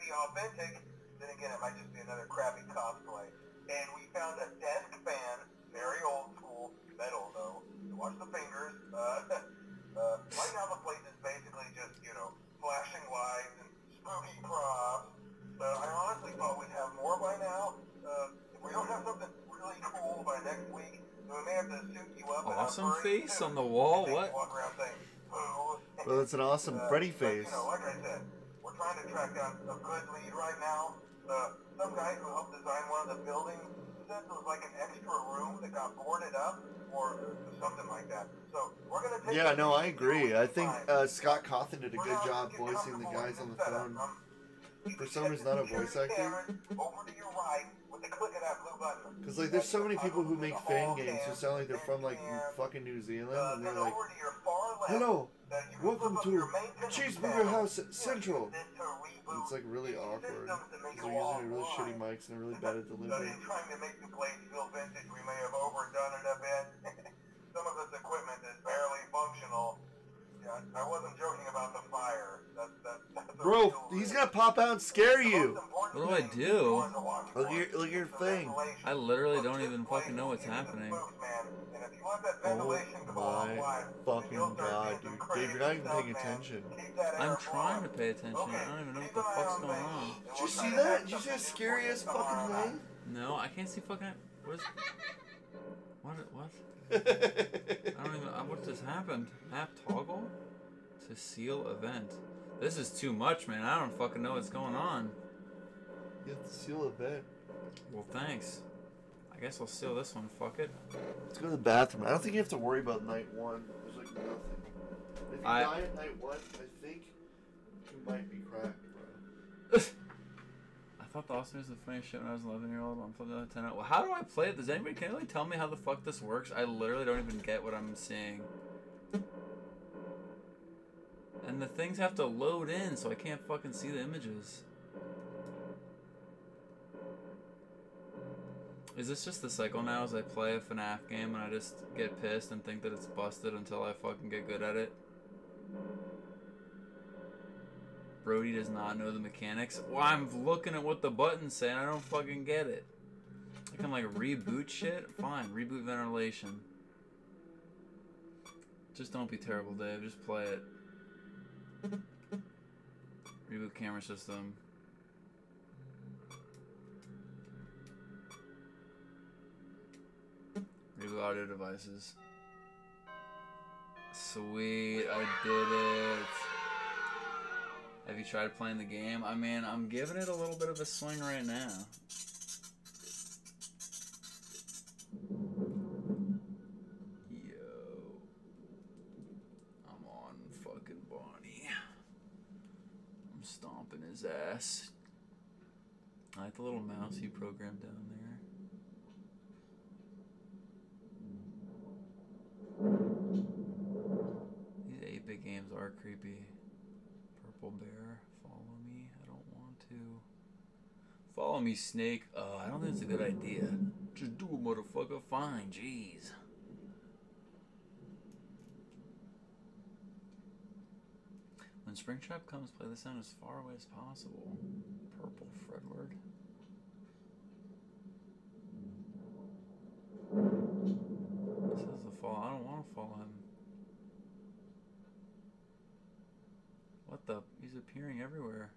be authentic. Then again, it might just be another crappy cosplay. And we found a desk fan, very old school, metal though. So watch the fingers. Uh, (laughs) uh, right now the place is basically just, you know, flashing lights and spooky props. Uh, I honestly thought we'd have more by now. Uh, if we don't have something really cool by next week, then we may have to suit you up. Awesome face suit on the wall? What? you Walk around saying, Well, that's an awesome Uh, Freddy but, face. You know, like I said, we're trying to track down a good lead right now. Uh, some guy who helped design one of the buildings said there was like an extra room that got boarded up or something like that. So we're gonna take. Yeah, no, I agree. I think uh, Scott Cawthon did a good job voicing the guys on the phone. Um, For some reason, not a voice actor. Over to your right with the click of that blue button. Because like, there's so many people who make fan games who sound like they're from like fucking New Zealand, and they're like, over to your far left, "Hello, welcome to Cheeseburger. House Central." Use this to reboot And it's like really awkward. systems that make Because they're using really shitty mics and they're really bad at So delivery. trying to make the place feel vintage, we may have overdone it a bit. (laughs) Some of this equipment is barely functional. Yeah, I wasn't joking about the fire. That's, (laughs) that's, that's Bro, he's risk. gonna pop out and scare you. What do I do? is going to watch Look at your- look at your thing. I literally Look, don't even fucking know what's happening. spooks, man. And if you let that Oh my fucking god, dude. Dave, you're not even paying attention. I'm trying to pay attention. Okay, I don't even know what the fuck's going on. and Did you see that? Did you see something that new scary for ass fucking thing? No, I can't see fucking. What is. What? What? I don't even. What just happened? Map toggle? To seal event. This is too much, man. I don't fucking know what's going on. You have to seal bed. Well, thanks. I guess I'll seal this one. Fuck it. Let's go to the bathroom. I don't think you have to worry about night one. There's like nothing. If you I- die at night one, I think you might be cracked, bro. (laughs) Thought the Austin was the funniest shit when I was 11 year old. I'm flipping out 10 out. Well, how do I play it? Does anybody can anybody tell me how the fuck this works? I literally don't even get what I'm seeing. And And the things have to load in, so I can't fucking see the images. Is this just the cycle now as I play a FNAF game and I just get pissed and think that it's busted until I fucking get good at it? Brody does not know the mechanics. Well, I'm looking at what the buttons say and I don't fucking get it. I can like reboot shit? Fine, reboot ventilation. Just don't be terrible, Dave. Just play it. Reboot camera system. Reboot audio devices. Sweet, I did it. Have you tried playing the game? I mean, I'm giving it a little bit of a swing right now. Yo. I'm on fucking Bonnie. I'm stomping his ass. I like the little mouse you programmed down there. These 8 bit games are creepy. Purple Bear, follow me. I don't want to. Follow me, Snake. Uh, I don't think it's a good idea. Just do it, motherfucker. Fine, jeez. When Springtrap comes, play the sound as far away as possible. Purple Fredward. This is the fall. I don't want to follow him. What the? He's appearing everywhere.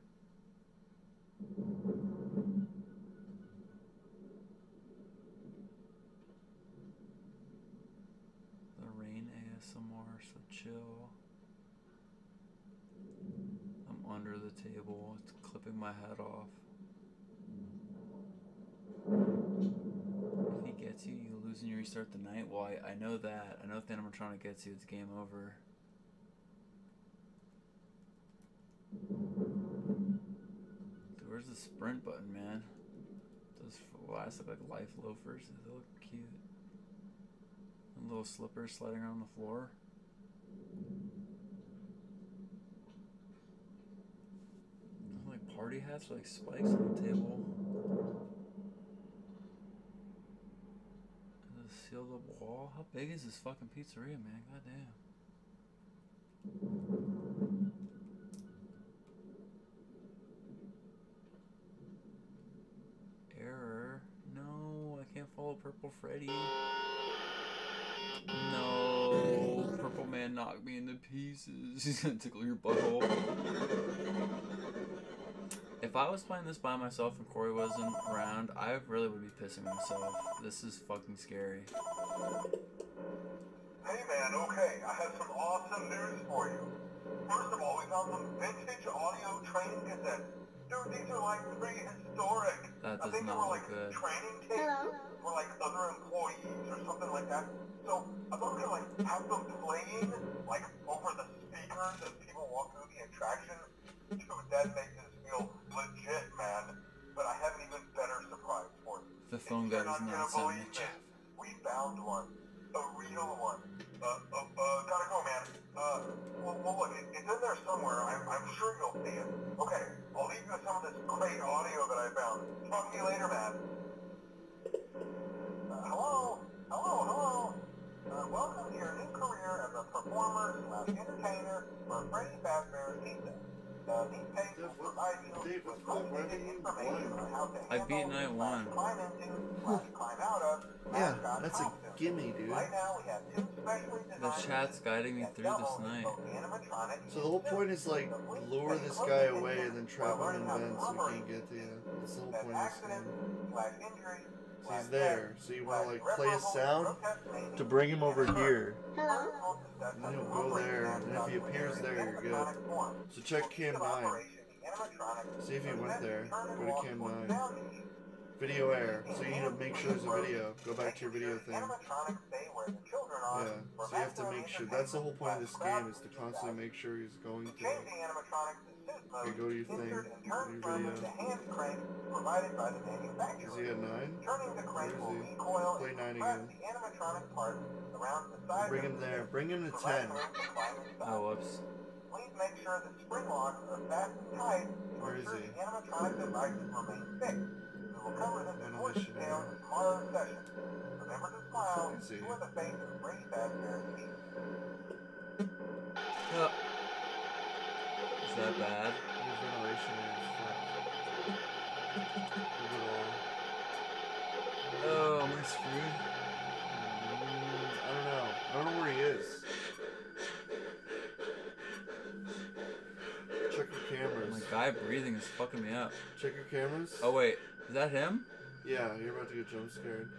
The rain ASMR, so chill. I'm under the table. My head off. If he gets you, you lose and you restart the night. Well, I, I know that. I know if the animatronic gets you, it's game over. Dude, where's the sprint button, man? Those flies look like life loafers. They look cute. And little slippers sliding around the floor. Those are like party hats like spikes on the table. And a sealed up wall. How big is this fucking pizzeria, man? Goddamn. Error. No, I can't follow Purple Freddy. No, Purple Man knocked me into pieces. (laughs) He's gonna tickle your butthole. If I was playing this by myself and Cory wasn't around, I really would be pissing myself. This is fucking scary. Hey man, okay, I have some awesome news for you. First of all, we found some vintage audio training cassettes. Dude, these are like prehistoric. That I does think they not were like good. training tapes for like other employees or something like that. So I'm gonna like have them playing like over the speakers as people walk through the attraction. Dude, that makes us feel legit, man. But I have an even better surprise for you. The phone guy does not not gonna sound believe like this. Jeff. We found one. A real one. Uh, uh, uh, gotta go, man. Uh, well, well look, it, it's in there somewhere. I'm, I'm sure you'll see it. Okay, I'll leave you with some of this great audio that I found. Talk to you later, man. Uh, hello? Hello, hello? Uh, welcome to your new career as a performer slash entertainer for Freddy Fazbear's Pizza. These tapes will provide you Dave, with what the fuck, much needed why information did you on how to I beat night one. climb into, slash climb out of, Yeah, that's a gimme, dude. Right now, we have two specially The chat's guiding me through this night. So the whole point is like lure this guy away and then trap him in vents so he can't get to you. That's the whole point of this game. Slash injury So he's there, so you wanna like play a sound to bring him over here. First, And he'll go there, and if he appears there, you're good. So check cam ease of 9. operation, the animatronic See if he went there. the turn and Go to Cam 9. Video air. So you need to make sure there's a video. Go back to your video thing. Animatronics stay where the children are Yeah. So you have to make sure. That's the whole point of this game is to constantly make sure he's going value. To. Changing animatronics to suit mode, Okay, go to your thing. insert and Go turn from the hand crank provided by the Is he at 9? Turning the crank will recoil Play and nine compress again. the animatronic parts around the sides Bring of him the there. Bring him to 10. climb inside. Oh, whoops. please make sure that spring locks are fastened tight to ensure the animatronic devices remain fixed. We will cover this in more detail in tomorrow's session. Remember to smile, is he? the face, and Freddy Fazbear's teeth. Is that bad? Your ventilation is fucked. Look at all. Oh, am I screwed? Mm, I don't know. I don't know where he is. Check your cameras. My guy breathing is fucking me up. Check your cameras. Oh wait, is that him? Yeah, you're about to get jump scared.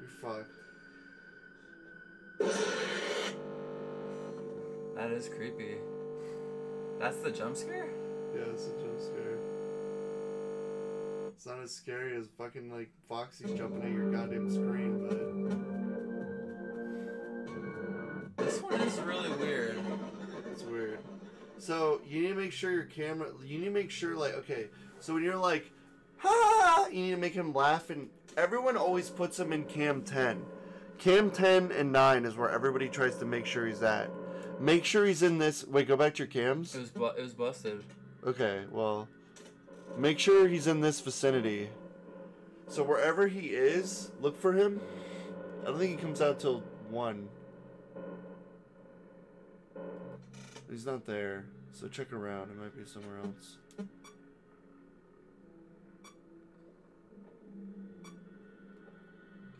You're fucked. That is creepy. That's the jump scare? Yeah, it's a jump scare. It's not as scary as fucking like Foxy jumping at your goddamn screen, but This one is really weird. it's weird. So you need to make sure your camera. You need to make sure like okay. So when you're like, ha, you need to make him laugh, and everyone always puts him in cam ten. Cam ten and nine is where everybody tries to make sure he's at. Make sure he's in this. Wait, go back to your cams. It was bu- it was busted. Okay, well, make sure he's in this vicinity. So wherever he is, look for him. I don't think he comes out till one. He's not there, so check around. It might be somewhere else.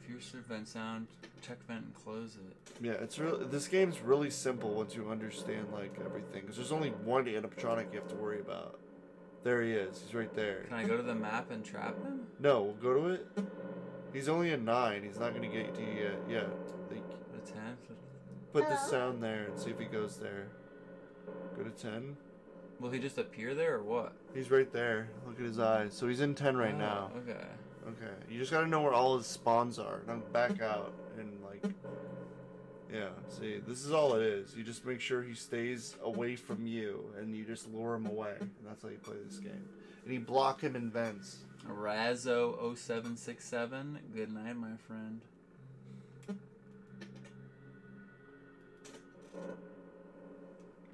If you should vent sound, check vent and close it. Yeah, it's real. This game's really simple once you understand like everything. Cause there's only one animatronic you have to worry about. There he is. He's right there. Can I go to the map and trap him? No, we'll go to it. He's only a nine. He's not gonna get to you yet. Yeah. Like, A ten? Put the sound there and see if he goes there. Go to 10. Will he just appear there or what? He's right there. Look at his eyes. So he's in 10 right Oh, now. Okay. Okay. You just gotta know where all his spawns are. And I'm back out and like. Yeah, see, this is all it is. You just make sure he stays away from you and you just lure him away. And that's how you play this game. And you block him in vents. Razzo0767. Good night, my friend.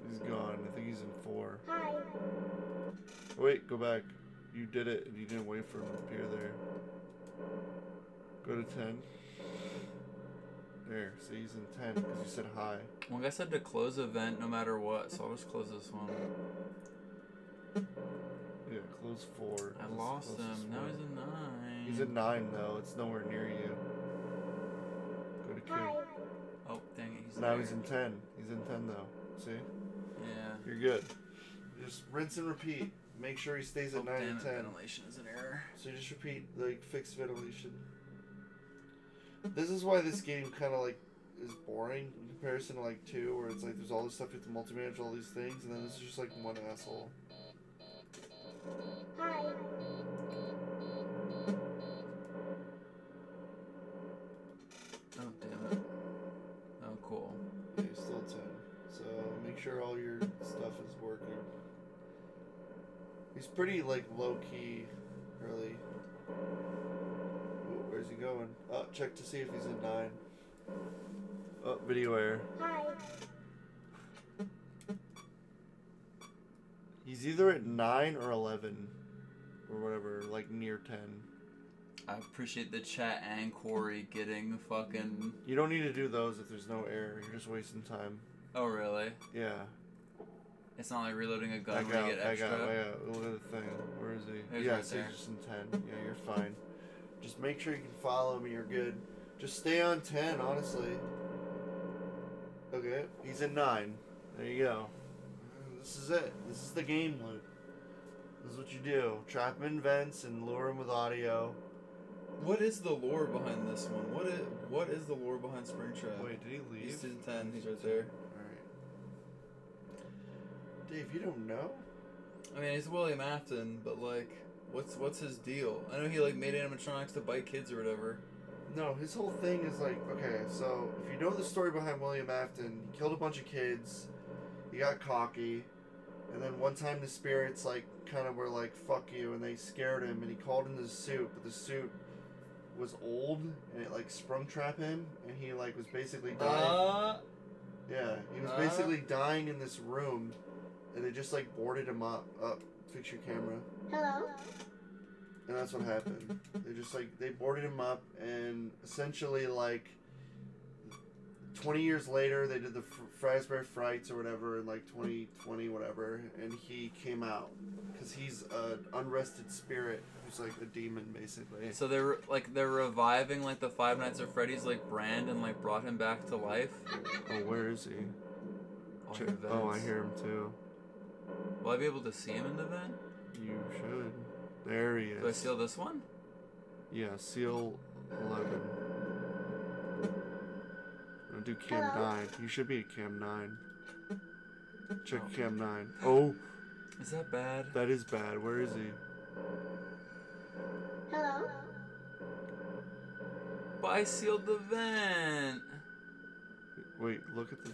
He's gone. I think he's in 4. Hi. Wait, go back. You did it and you didn't wait for him to appear there. Go to 10. There, see, he's in 10 because you said hi. Well, I said to close a vent no matter what, so I'll just close this one. Yeah, close 4. I That's lost him. Now one. he's a nine. He's a 9 though, it's nowhere near you. Go to Q. Oh, dang it. He's Now there. he's in 10. He's in 10 though. See? Yeah. You're good. Just rinse and repeat. Make sure he stays Oh, at 9 damn and it. 10. Ventilation is an error. So you just repeat, like, fix ventilation. This is why this game kind of, like, is boring in comparison to, like, 2, where it's like there's all this stuff you have to multi-manage all these things, and then it's just, like, one asshole. Hi. Oh, damn it. Oh, cool. You're still 10. So make sure all your stuff is working. He's pretty, like, low-key, really. Ooh, where's he going? Oh, check to see if he's in 9. Oh, video error. He's either at 9 or 11. Or whatever, like near 10. I appreciate the chat and Cory getting fucking. You don't need to do those if there's no air. You're just wasting time. Oh, really? Yeah. It's not like reloading a gun Back when out, you get back extra. out, back out. Look at the thing. Where is he? Yeah, right just in 10. Yeah, you're fine. Just make sure you can follow me. You're good. Just stay on 10, honestly. Okay, he's in 9. There you go. This is it. This is the game loop. This is what you do. Trap him in vents and lure him with audio. What is the lore behind this one? What is what is the lore behind Springtrap? Wait, did he leave? He's in ten. He's right there. Dave, you don't know? I mean, he's William Afton, but like, what's what's his deal? I know he like made animatronics to bite kids or whatever. No, his whole thing is like, okay, so if you know the story behind William Afton, he killed a bunch of kids, he got cocky, and then one time the spirits like kind of were like, fuck you, and they scared him, and he called in the suit, but the suit was old, and it like sprung trap him, and he like was basically dying. Uh, Yeah, he was Uh. basically dying in this room, and they just like boarded him up. Up, fix your camera. Hello. And that's what happened. They just like they boarded him up, and essentially like. 20 years later, they did the F- Fazbear's Frights or whatever in like 2020, whatever, and he came out. Because he's an unrested spirit who's like a demon, basically. So they're like they're reviving like the Five Nights at Freddy's like brand and like brought him back to life. Oh, where is he? on Check- events. Oh, I hear him too. Will I be able to see him in the event? You should. There he is. Do I seal this one? Yeah, seal 11. I'll do cam Hello? 9. You should be at cam 9. Check oh. cam 9. Oh, Is that bad? that is bad. Where is he? Hello. But I sealed the vent. Wait, look at the.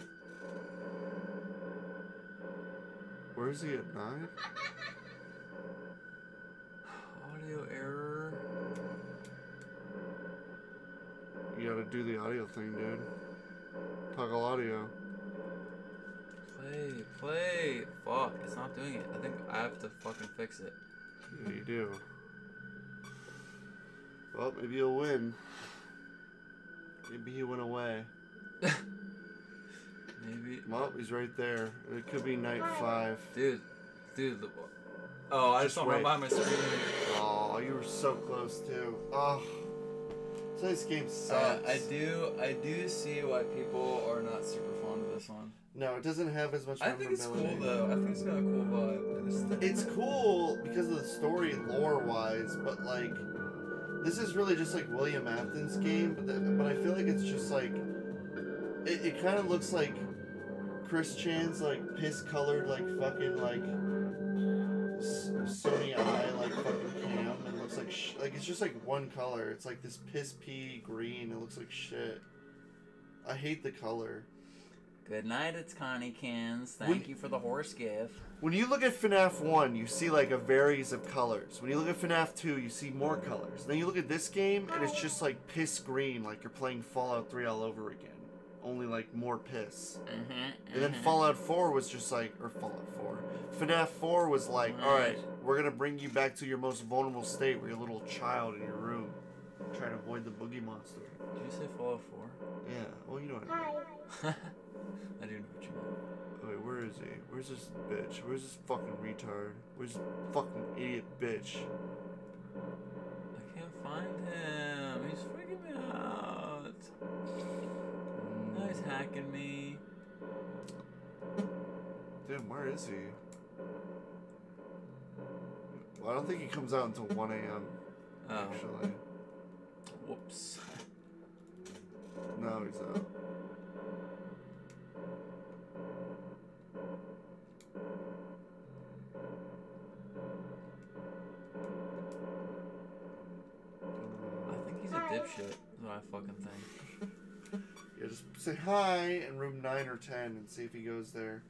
Where is he at 9? (sighs) Audio error. You gotta do the audio thing, dude. Toggle audio. Play, play. Fuck, it's not doing it. I think I have to fucking fix it. Yeah, you do. Well, maybe you'll win. Maybe he went away. (laughs) Maybe. Well, he's right there. It could be night five. Dude, dude. the- Oh, I just, Just run by my screen. Oh, you were so close too. Oh, so this game Uh, sucks. I do, I do see why people are not super fond of this one. No, it doesn't have as much. I think it's cool though. I think it's got a cool vibe. It's- It's cool because of the story, lore-wise, but like, this is really just like William Afton's game. But the, but I feel like it's just like, it, it kind of looks like Chris Chan's like piss-colored like fucking like Sony Eye like fucking cam. It looks like sh- like it's just like one color. It's like this piss pea green. It looks like shit. I hate the color. Good night, it's Connie Cans. Thank you for the horse gift. When you look at FNAF 1, you see like a varies of colors. When you look at FNAF 2, you see more colors. Then you look at this game, and it's just like piss green, like you're playing Fallout 3 all over again. Only like more piss. Mm-hmm, And then Fallout 4 was just like, or Fallout 4. FNAF 4 was like, alright, we're gonna bring you back to your most vulnerable state where you're a little child in your room. Trying to avoid the boogie monster. Did you say Fallout 4? Yeah, well, you know what I mean. Hi. (laughs) I do know what you meant. Wait, where is he? Where's this bitch? Where's this fucking retard? Where's this fucking idiot bitch? I can't find him. He's freaking me out. Now he's hacking me. Damn, where is he? Well, I don't think he comes out until 1 a.m. Oh, Actually, whoops. no, he's out. I think he's a dipshit. Is what I fucking think. Yeah, say hi in room 9 or 10 and see if he goes there.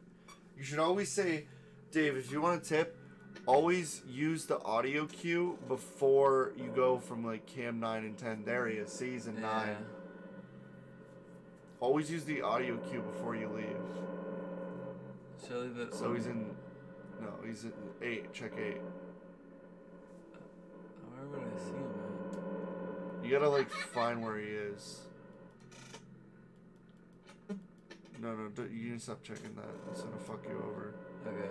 You should always say, Dave, if you want a tip, always use the audio cue before you go from like cam 9 and 10. There he is, season 9. Always use the audio cue before you leave. So he's in. No, he's in 8. Check 8. Uh, where would I see him You gotta like find where he is. No, no, don't, you need to stop checking that. It's gonna fuck you over. at? Okay.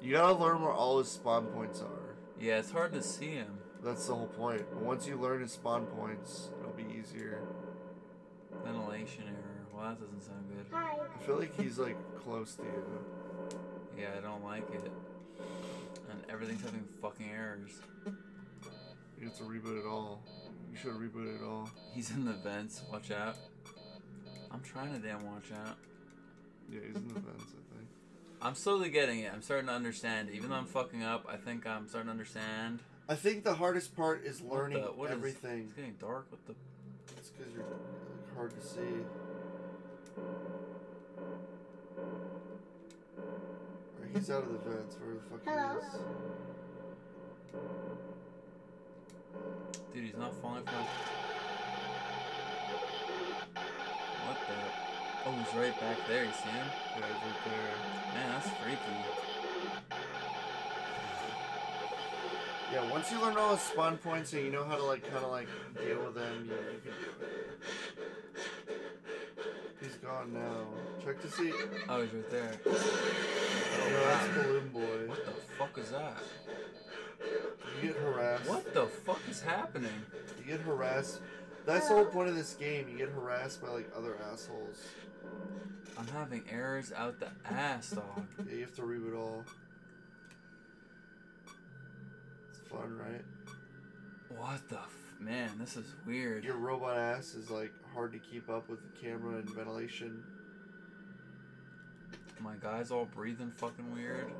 You gotta learn where all his spawn points are. Yeah, it's hard to see him. That's the whole point. But once you learn his spawn points, it'll be easier. Ventilation error. Well, that doesn't sound good. Hi. I feel like he's like close to you. Yeah, I don't like it. And everything's having fucking errors. You have to reboot it all. You should reboot it all. He's in the vents. Watch out. I'm trying to damn watch out. Yeah, he's in the vents, I think. I'm slowly getting it. I'm starting to understand. Even though I'm fucking up, I think I'm starting to understand. I think the hardest part is What learning the- what is- everything. It's getting dark. What the? It's because you're like, hard to see. Alright, he's out of the vents. Where the fuck Hello? he is? Dude, he's not falling from. What the? Oh, he's right back there. You see him? Yeah, he's right there. Man, that's freaky. Yeah, once you learn all the spawn points and you know how to like kind of like deal with them, you, you can do it. He's gone now. Check to see. Oh, he's right there. Oh, no, that's Balloon Boy. What the fuck is that? You get harassed. What the fuck is happening? You get harassed. That's the whole point of this game. You get harassed by like other assholes. I'm having errors out the ass, dog. Yeah, you have to reboot all. It's fun, right? What the f- man? This is weird. Your robot ass is like hard to keep up with the camera and ventilation. My guy's all breathing fucking weird.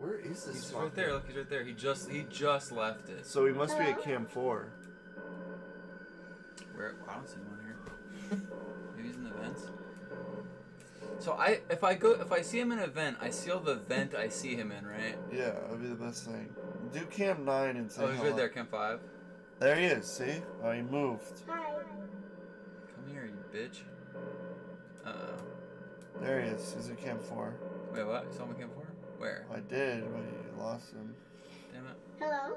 Where is this? He's right there. Look, he's right there. He just he just left it. So he must be at Cam 4. Where? I don't see one here. (laughs) Maybe he's in the vents. So I, if I go, if I see him in a vent, I seal the vent I see him in, right? Yeah, that'd be the best thing. Do Cam 9 and say Oh, he's right there, Cam Five. There he is, see? Oh, he moved. Come here, you bitch. Uh oh. There he is. He's at Cam 4. Wait, what? You saw me Cam Four? Where? I did, but you lost him. Damn it. Hello.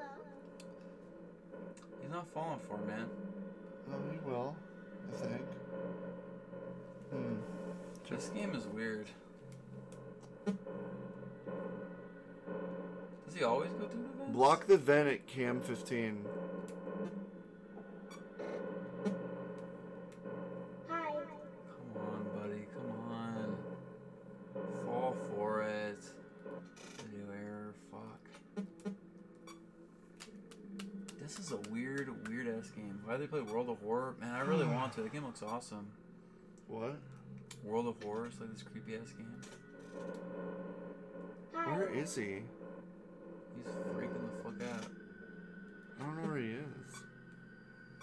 He's not falling for it, man. Oh, he will, I think. Hmm. This game is weird. Does he always go through the vents? Block the vent at Cam 15. Weird game. Why do they play World of Horror? Man, I really want to. The game looks awesome. What? World of Horror is like this creepy ass game. Where is he? He's freaking the fuck out. I don't know where he is.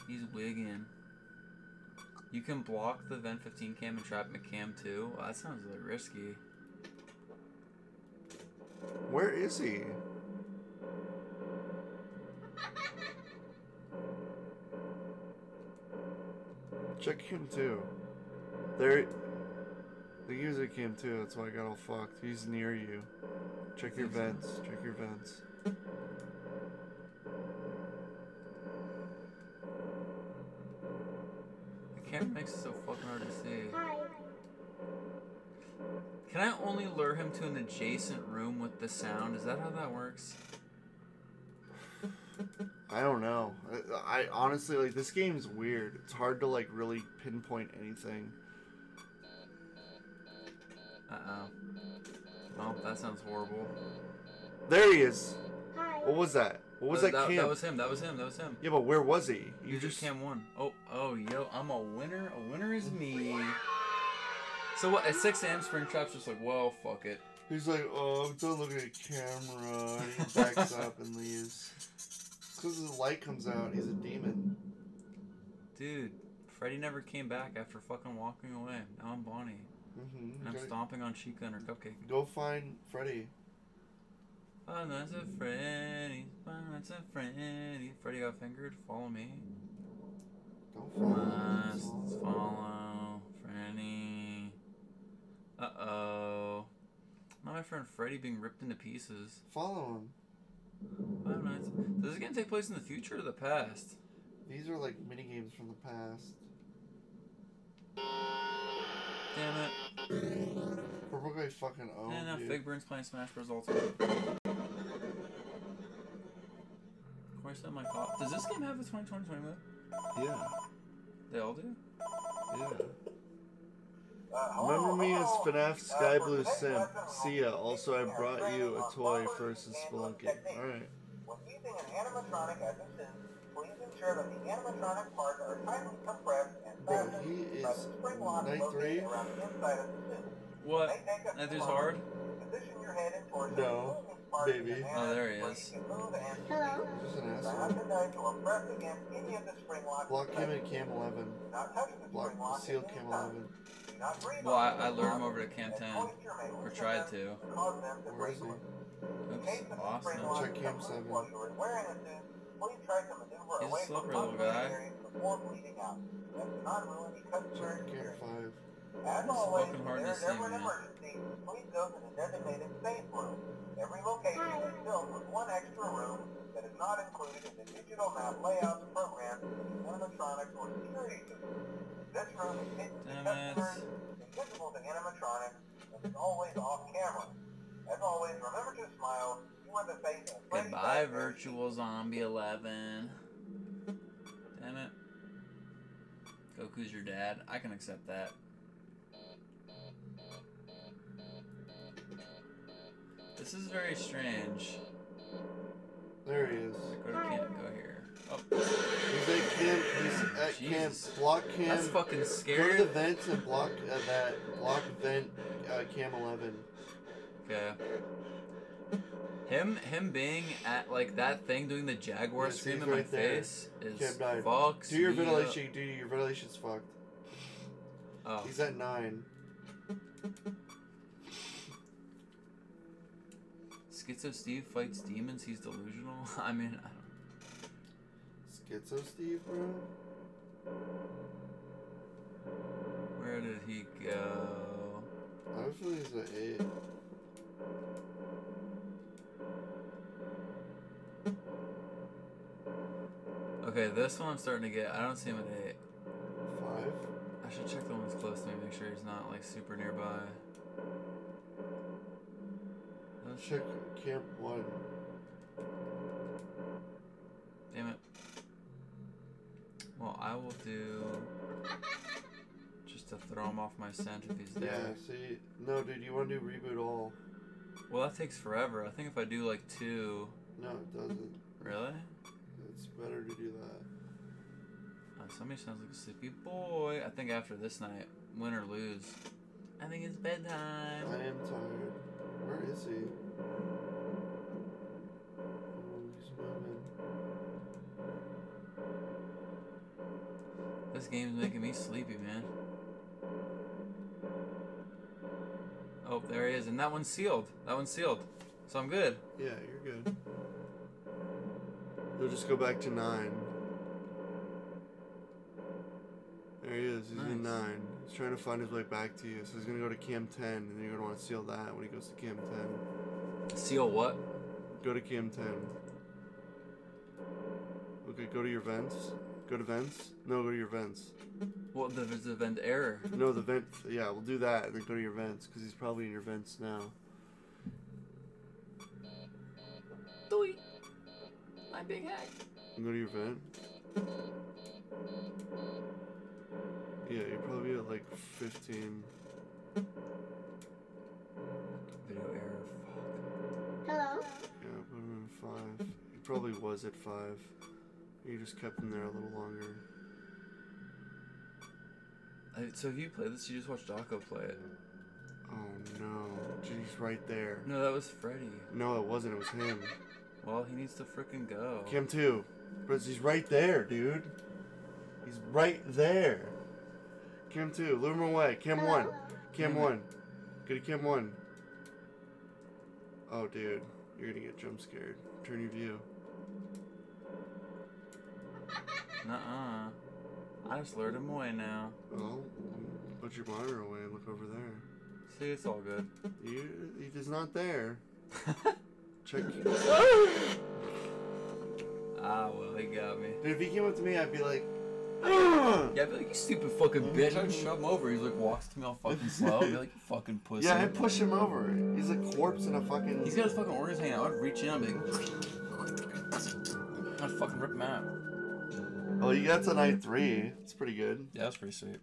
He's wigging. You can block the Vent 15 cam and trap McCam too. Well, that sounds really risky. Where is he? Check him too. There. The user cam too. That's why I got all fucked. He's near you. Check your vents. Check your vents. The camera makes it so fucking hard to see. Hi. Can I only lure him to an adjacent room with the sound? Is that how that works? I don't know. I, I honestly like this game's weird. It's hard to like really pinpoint anything. Uh oh. Oh, that sounds horrible. There he is. Hi. What was that? What was that, that, that, cam? that was him. That was him. That was him. yeah, but where was he? You just cam one. Oh, oh, yo, I'm a winner. A winner is me. So what? At 6 a.m., Springtrap's just like, well, fuck it. He's like, oh, I'm done looking at camera. And he backs (laughs) up and leaves. Because his light comes out. He's a demon. Dude, Freddy never came back after fucking walking away. Now I'm Bonnie. Mm-hmm. And I'm stomping on Chica and her cupcake. Go find Freddy. Oh, that's a Freddy. Oh, that's a Freddy. Freddy got fingered. Follow me. Don't follow Must follow Freddy. Uh oh. Not my friend Freddy being ripped into pieces. Follow him. Five Nights. Does this game take place in the future or the past? These are like mini games from the past. Damn it. Purple guy fucking oh. and now dude. Fig Burn's playing Smash Bros. Ultimate. Cory said my call. Does this game have a 2020 mode? Yeah. They all do? Yeah. Uh, Remember me as FNAF Sky Blue Simp. See ya. Also, I brought you a toy versus Spelunky. Alright. When using an animatronic as a sim, please ensure that the animatronic parts are tightly compressed and fastened he by is the spring lock night located three. around the inside of the suit. What? May take a That few dude's moments hard? Position your head in towards No, the moving baby. Oh, there he is. where you can move and Hello. Just an asshole. to nudge or press against any of the spring locks. Block him at Cam 11. Not touch the Block spring lock seal at any Cam time. 11. Do not breathe Well, I, I spring lured him over to Cam as 10. Or tried to. and cause them to Where is he? Oops, In case lost spring him. Check cam becomes seven. loose while you are wearing a suit, please try to maneuver He's a slippery little guy. areas before bleeding out. That do not ruin the customer Check Cam experience. 5. As It's always, fucking hard to see, man. emergency, please go to the designated safe room. Every location is filled with one extra room that is not included in the digital map layouts programmed in the animatronics or security system. This room is hidden to Damn it. invisible to animatronics, and is always off camera. As always, remember to smile. You are the face of Goodbye, Virtual Zombie 11. Damn it. Goku's your dad. I can accept that. This is very strange. There he is. Go to camp. Go here. Oh, He's at camp. He's at Jesus. camp. Block cam. that's fucking Go to the vents and block uh, that block vent uh, cam 11. Okay. Him, him being at like that thing doing the Jaguar Yes, scream in my there. face is fucks Do your me up. ventilation. Do your ventilation's fucked. Oh, He's at nine. Schizo Steve fights demons. He's delusional. (laughs) I mean, I don't. Schizo Steve, bro. Where did he go? I feeling he's at eight. Okay, this one I'm starting to get. I don't see him at eight. Five. I should check the ones close to me, make sure he's not like super nearby. Let's Check camp one. Damn it. Well, I will do (laughs) just to throw him off my scent if he's Yeah. there. See, no, dude. You want to do reboot all? Well, that takes forever. I think if I do like two, No, it doesn't. really? It's better to do that. Uh, somebody sounds like a sleepy boy. I think after this night, win or lose, I think it's bedtime. I am tired. Where is he? This game's making me sleepy, man. Oh, there he is, and that one's sealed. That one's sealed, so I'm good. Yeah, you're good. He'll just go back to nine. There he is. He's in nine. He's trying to find his way back to you. So he's gonna go to cam ten, and then you're gonna want to seal that when he goes to cam ten. Seal what? Go to cam ten. Okay, go to your vents. Go to vents. No, go to your vents. Well, the- there's a vent error. No, the vent. Yeah, we'll do that, and then go to your vents because he's probably in your vents now. Doei. My big hack. And go to your vent. Yeah, you're probably at like 15. Video error. Fuck. Hello. Yeah, put him in five. He probably was at five. You just kept him there a little longer. I, so if you play this, you just watch Dawko play it. Oh no. He's right there. No, that was Freddy. No, it wasn't. It was him. Well, he needs to frickin' go. Cam 2. But he's right there, dude. He's right there. Cam 2. Lure him away. Cam 1. Cam Damn it. 1. Go to Cam 1. Oh, dude. You're gonna get jump scared. Turn your view. Nuh-uh. I just lured him away now. Well, put your monitor away and look over there. See, it's all good. (laughs) You, he's not there. (laughs) Check. ah, well, he got me. Dude, if he came up to me, I'd be like, (gasps) Yeah, I'd be like, you stupid fucking bitch. I'd shove him over. He's like, walks to me all fucking (laughs) slow. I'd be like, you fucking pussy. yeah, I'd push him over. He's a corpse in a fucking. He's got his fucking organs hanging out. I'd reach in and be like, I'd fucking rip him out. Oh, you got to night three. It's pretty good. Yeah, that's pretty sweet.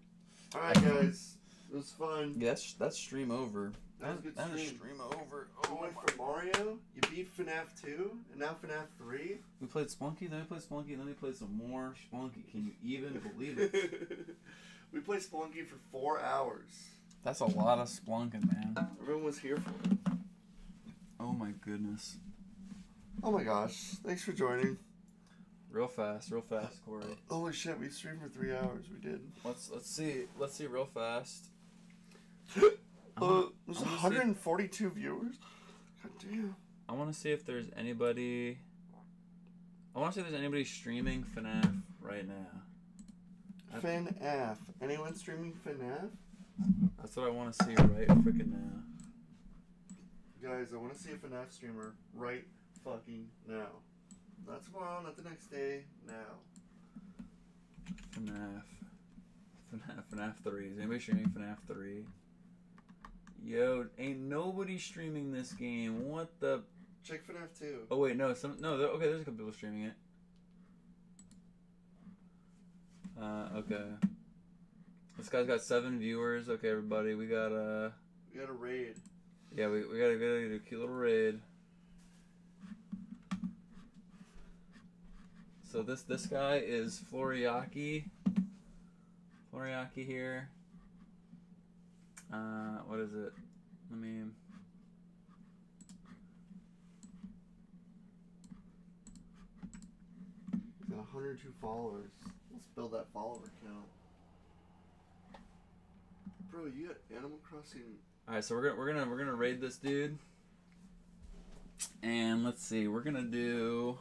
All right, guys. It was fun. Yeah, that's, that's stream over. That was a good That is stream. stream over. You Oh went from Mario, you beat FNAF 2, and now FNAF 3. We played Spelunky, then we played Spelunky, and then we played some more Spelunky. Can you even believe it? (laughs) we played Spelunky for four hours. That's a lot of Splunking, man. Everyone was here for it. Oh my goodness. Oh my gosh. Thanks for joining. Real fast, real fast, Cory. Holy shit, we streamed for three hours. We did. Let's let's see let's see real fast. (gasps) Uh, there's I wanna see- 142 viewers. God damn. I want to see if there's anybody. I want to see if there's anybody streaming FNAF right now. FNAF. Anyone streaming FNAF? That's what I want to see right freaking now. Guys, I want to see a FNAF streamer right fucking now. Not tomorrow, not the next day, now. FNAF. FNAF, FNAF 3. Is anybody streaming FNAF 3? Yo, ain't nobody streaming this game. What the? Check FNAF 2. Oh wait, no, some no. There, okay, there's a couple people streaming it. Uh, okay. This guy's got seven viewers. Okay, everybody, we got uh, We got a raid. yeah, we we gotta get a cute little raid. So this this guy is Floriaki. Floriaki here. Uh, what is it? Let me. He's got 102 followers. Let's build that follower count. Bro, you got Animal Crossing. All right, so we're gonna we're gonna we're gonna raid this dude, and let's see, we're gonna do.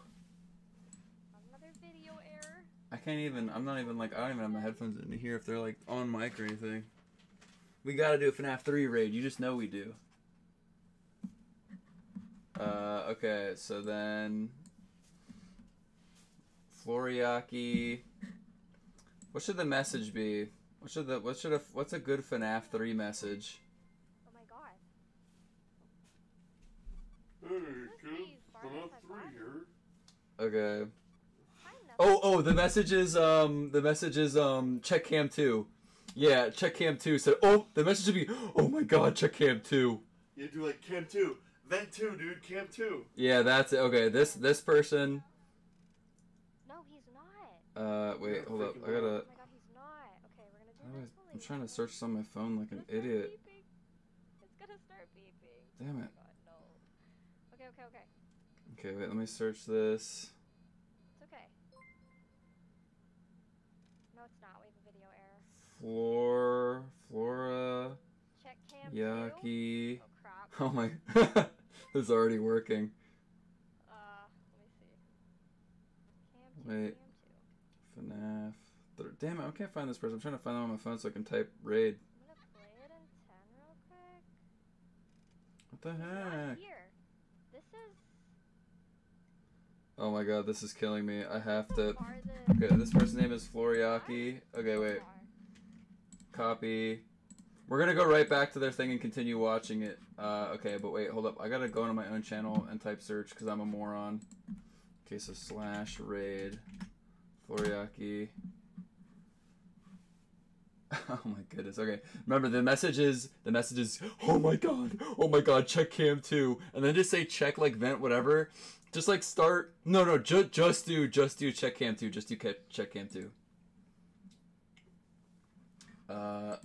Another video error. I can't even. I'm not even like. I don't even have my headphones in here if they're like on mic or anything. We gotta do a FNAF 3 raid. You just know we do. Uh, okay, so then. Floriaki. What should the message be? What should the what should a what's a good FNAF 3 message? Oh my god. Hey, kids, FNAF 3 here. Okay. Hi, Nuff. Oh, oh, the message is um the message is um check cam 2. Yeah, check cam 2 said, "Oh, the message would be, "Oh my god, check cam 2." You do like Cam 2. Vent 2, dude. Cam 2. Yeah, that's it. Okay, this this person No, he's not. uh wait, hold up. I gotta Oh my god, he's not. Okay, we're gonna do I, this. I'm trying to search this on my phone like an It's gonna start idiot. beeping. It's gonna start beeping. Damn Oh my it. god, no. Okay, okay, okay. Okay, wait, let me search this. It's okay. No, it's not. We have a video error. Flor Flora Check cam two. Yaki. Oh. Oh my (laughs) This is already working. Uh, let me see. Cam two. Wait. FNAF. Damn it, I can't find this person. I'm trying to find them on my phone so I can type raid. I'm gonna play it in ten real quick. What the heck? here. This is Oh my god, this is killing me. I have to. Okay, this person's name is Floriaki. Okay, wait. Copy. We're gonna go right back to their thing and continue watching it. Uh, okay, but wait, hold up. I gotta go into my own channel and type search because I'm a moron. Okay, so slash raid. Floriaki. (laughs) Oh my goodness. Okay. Remember the message is the message is oh my god. Oh my god, check cam 2 and then just say check like vent whatever. Just like start No, no, just just do just do check cam 2. Just do check cam 2. Uh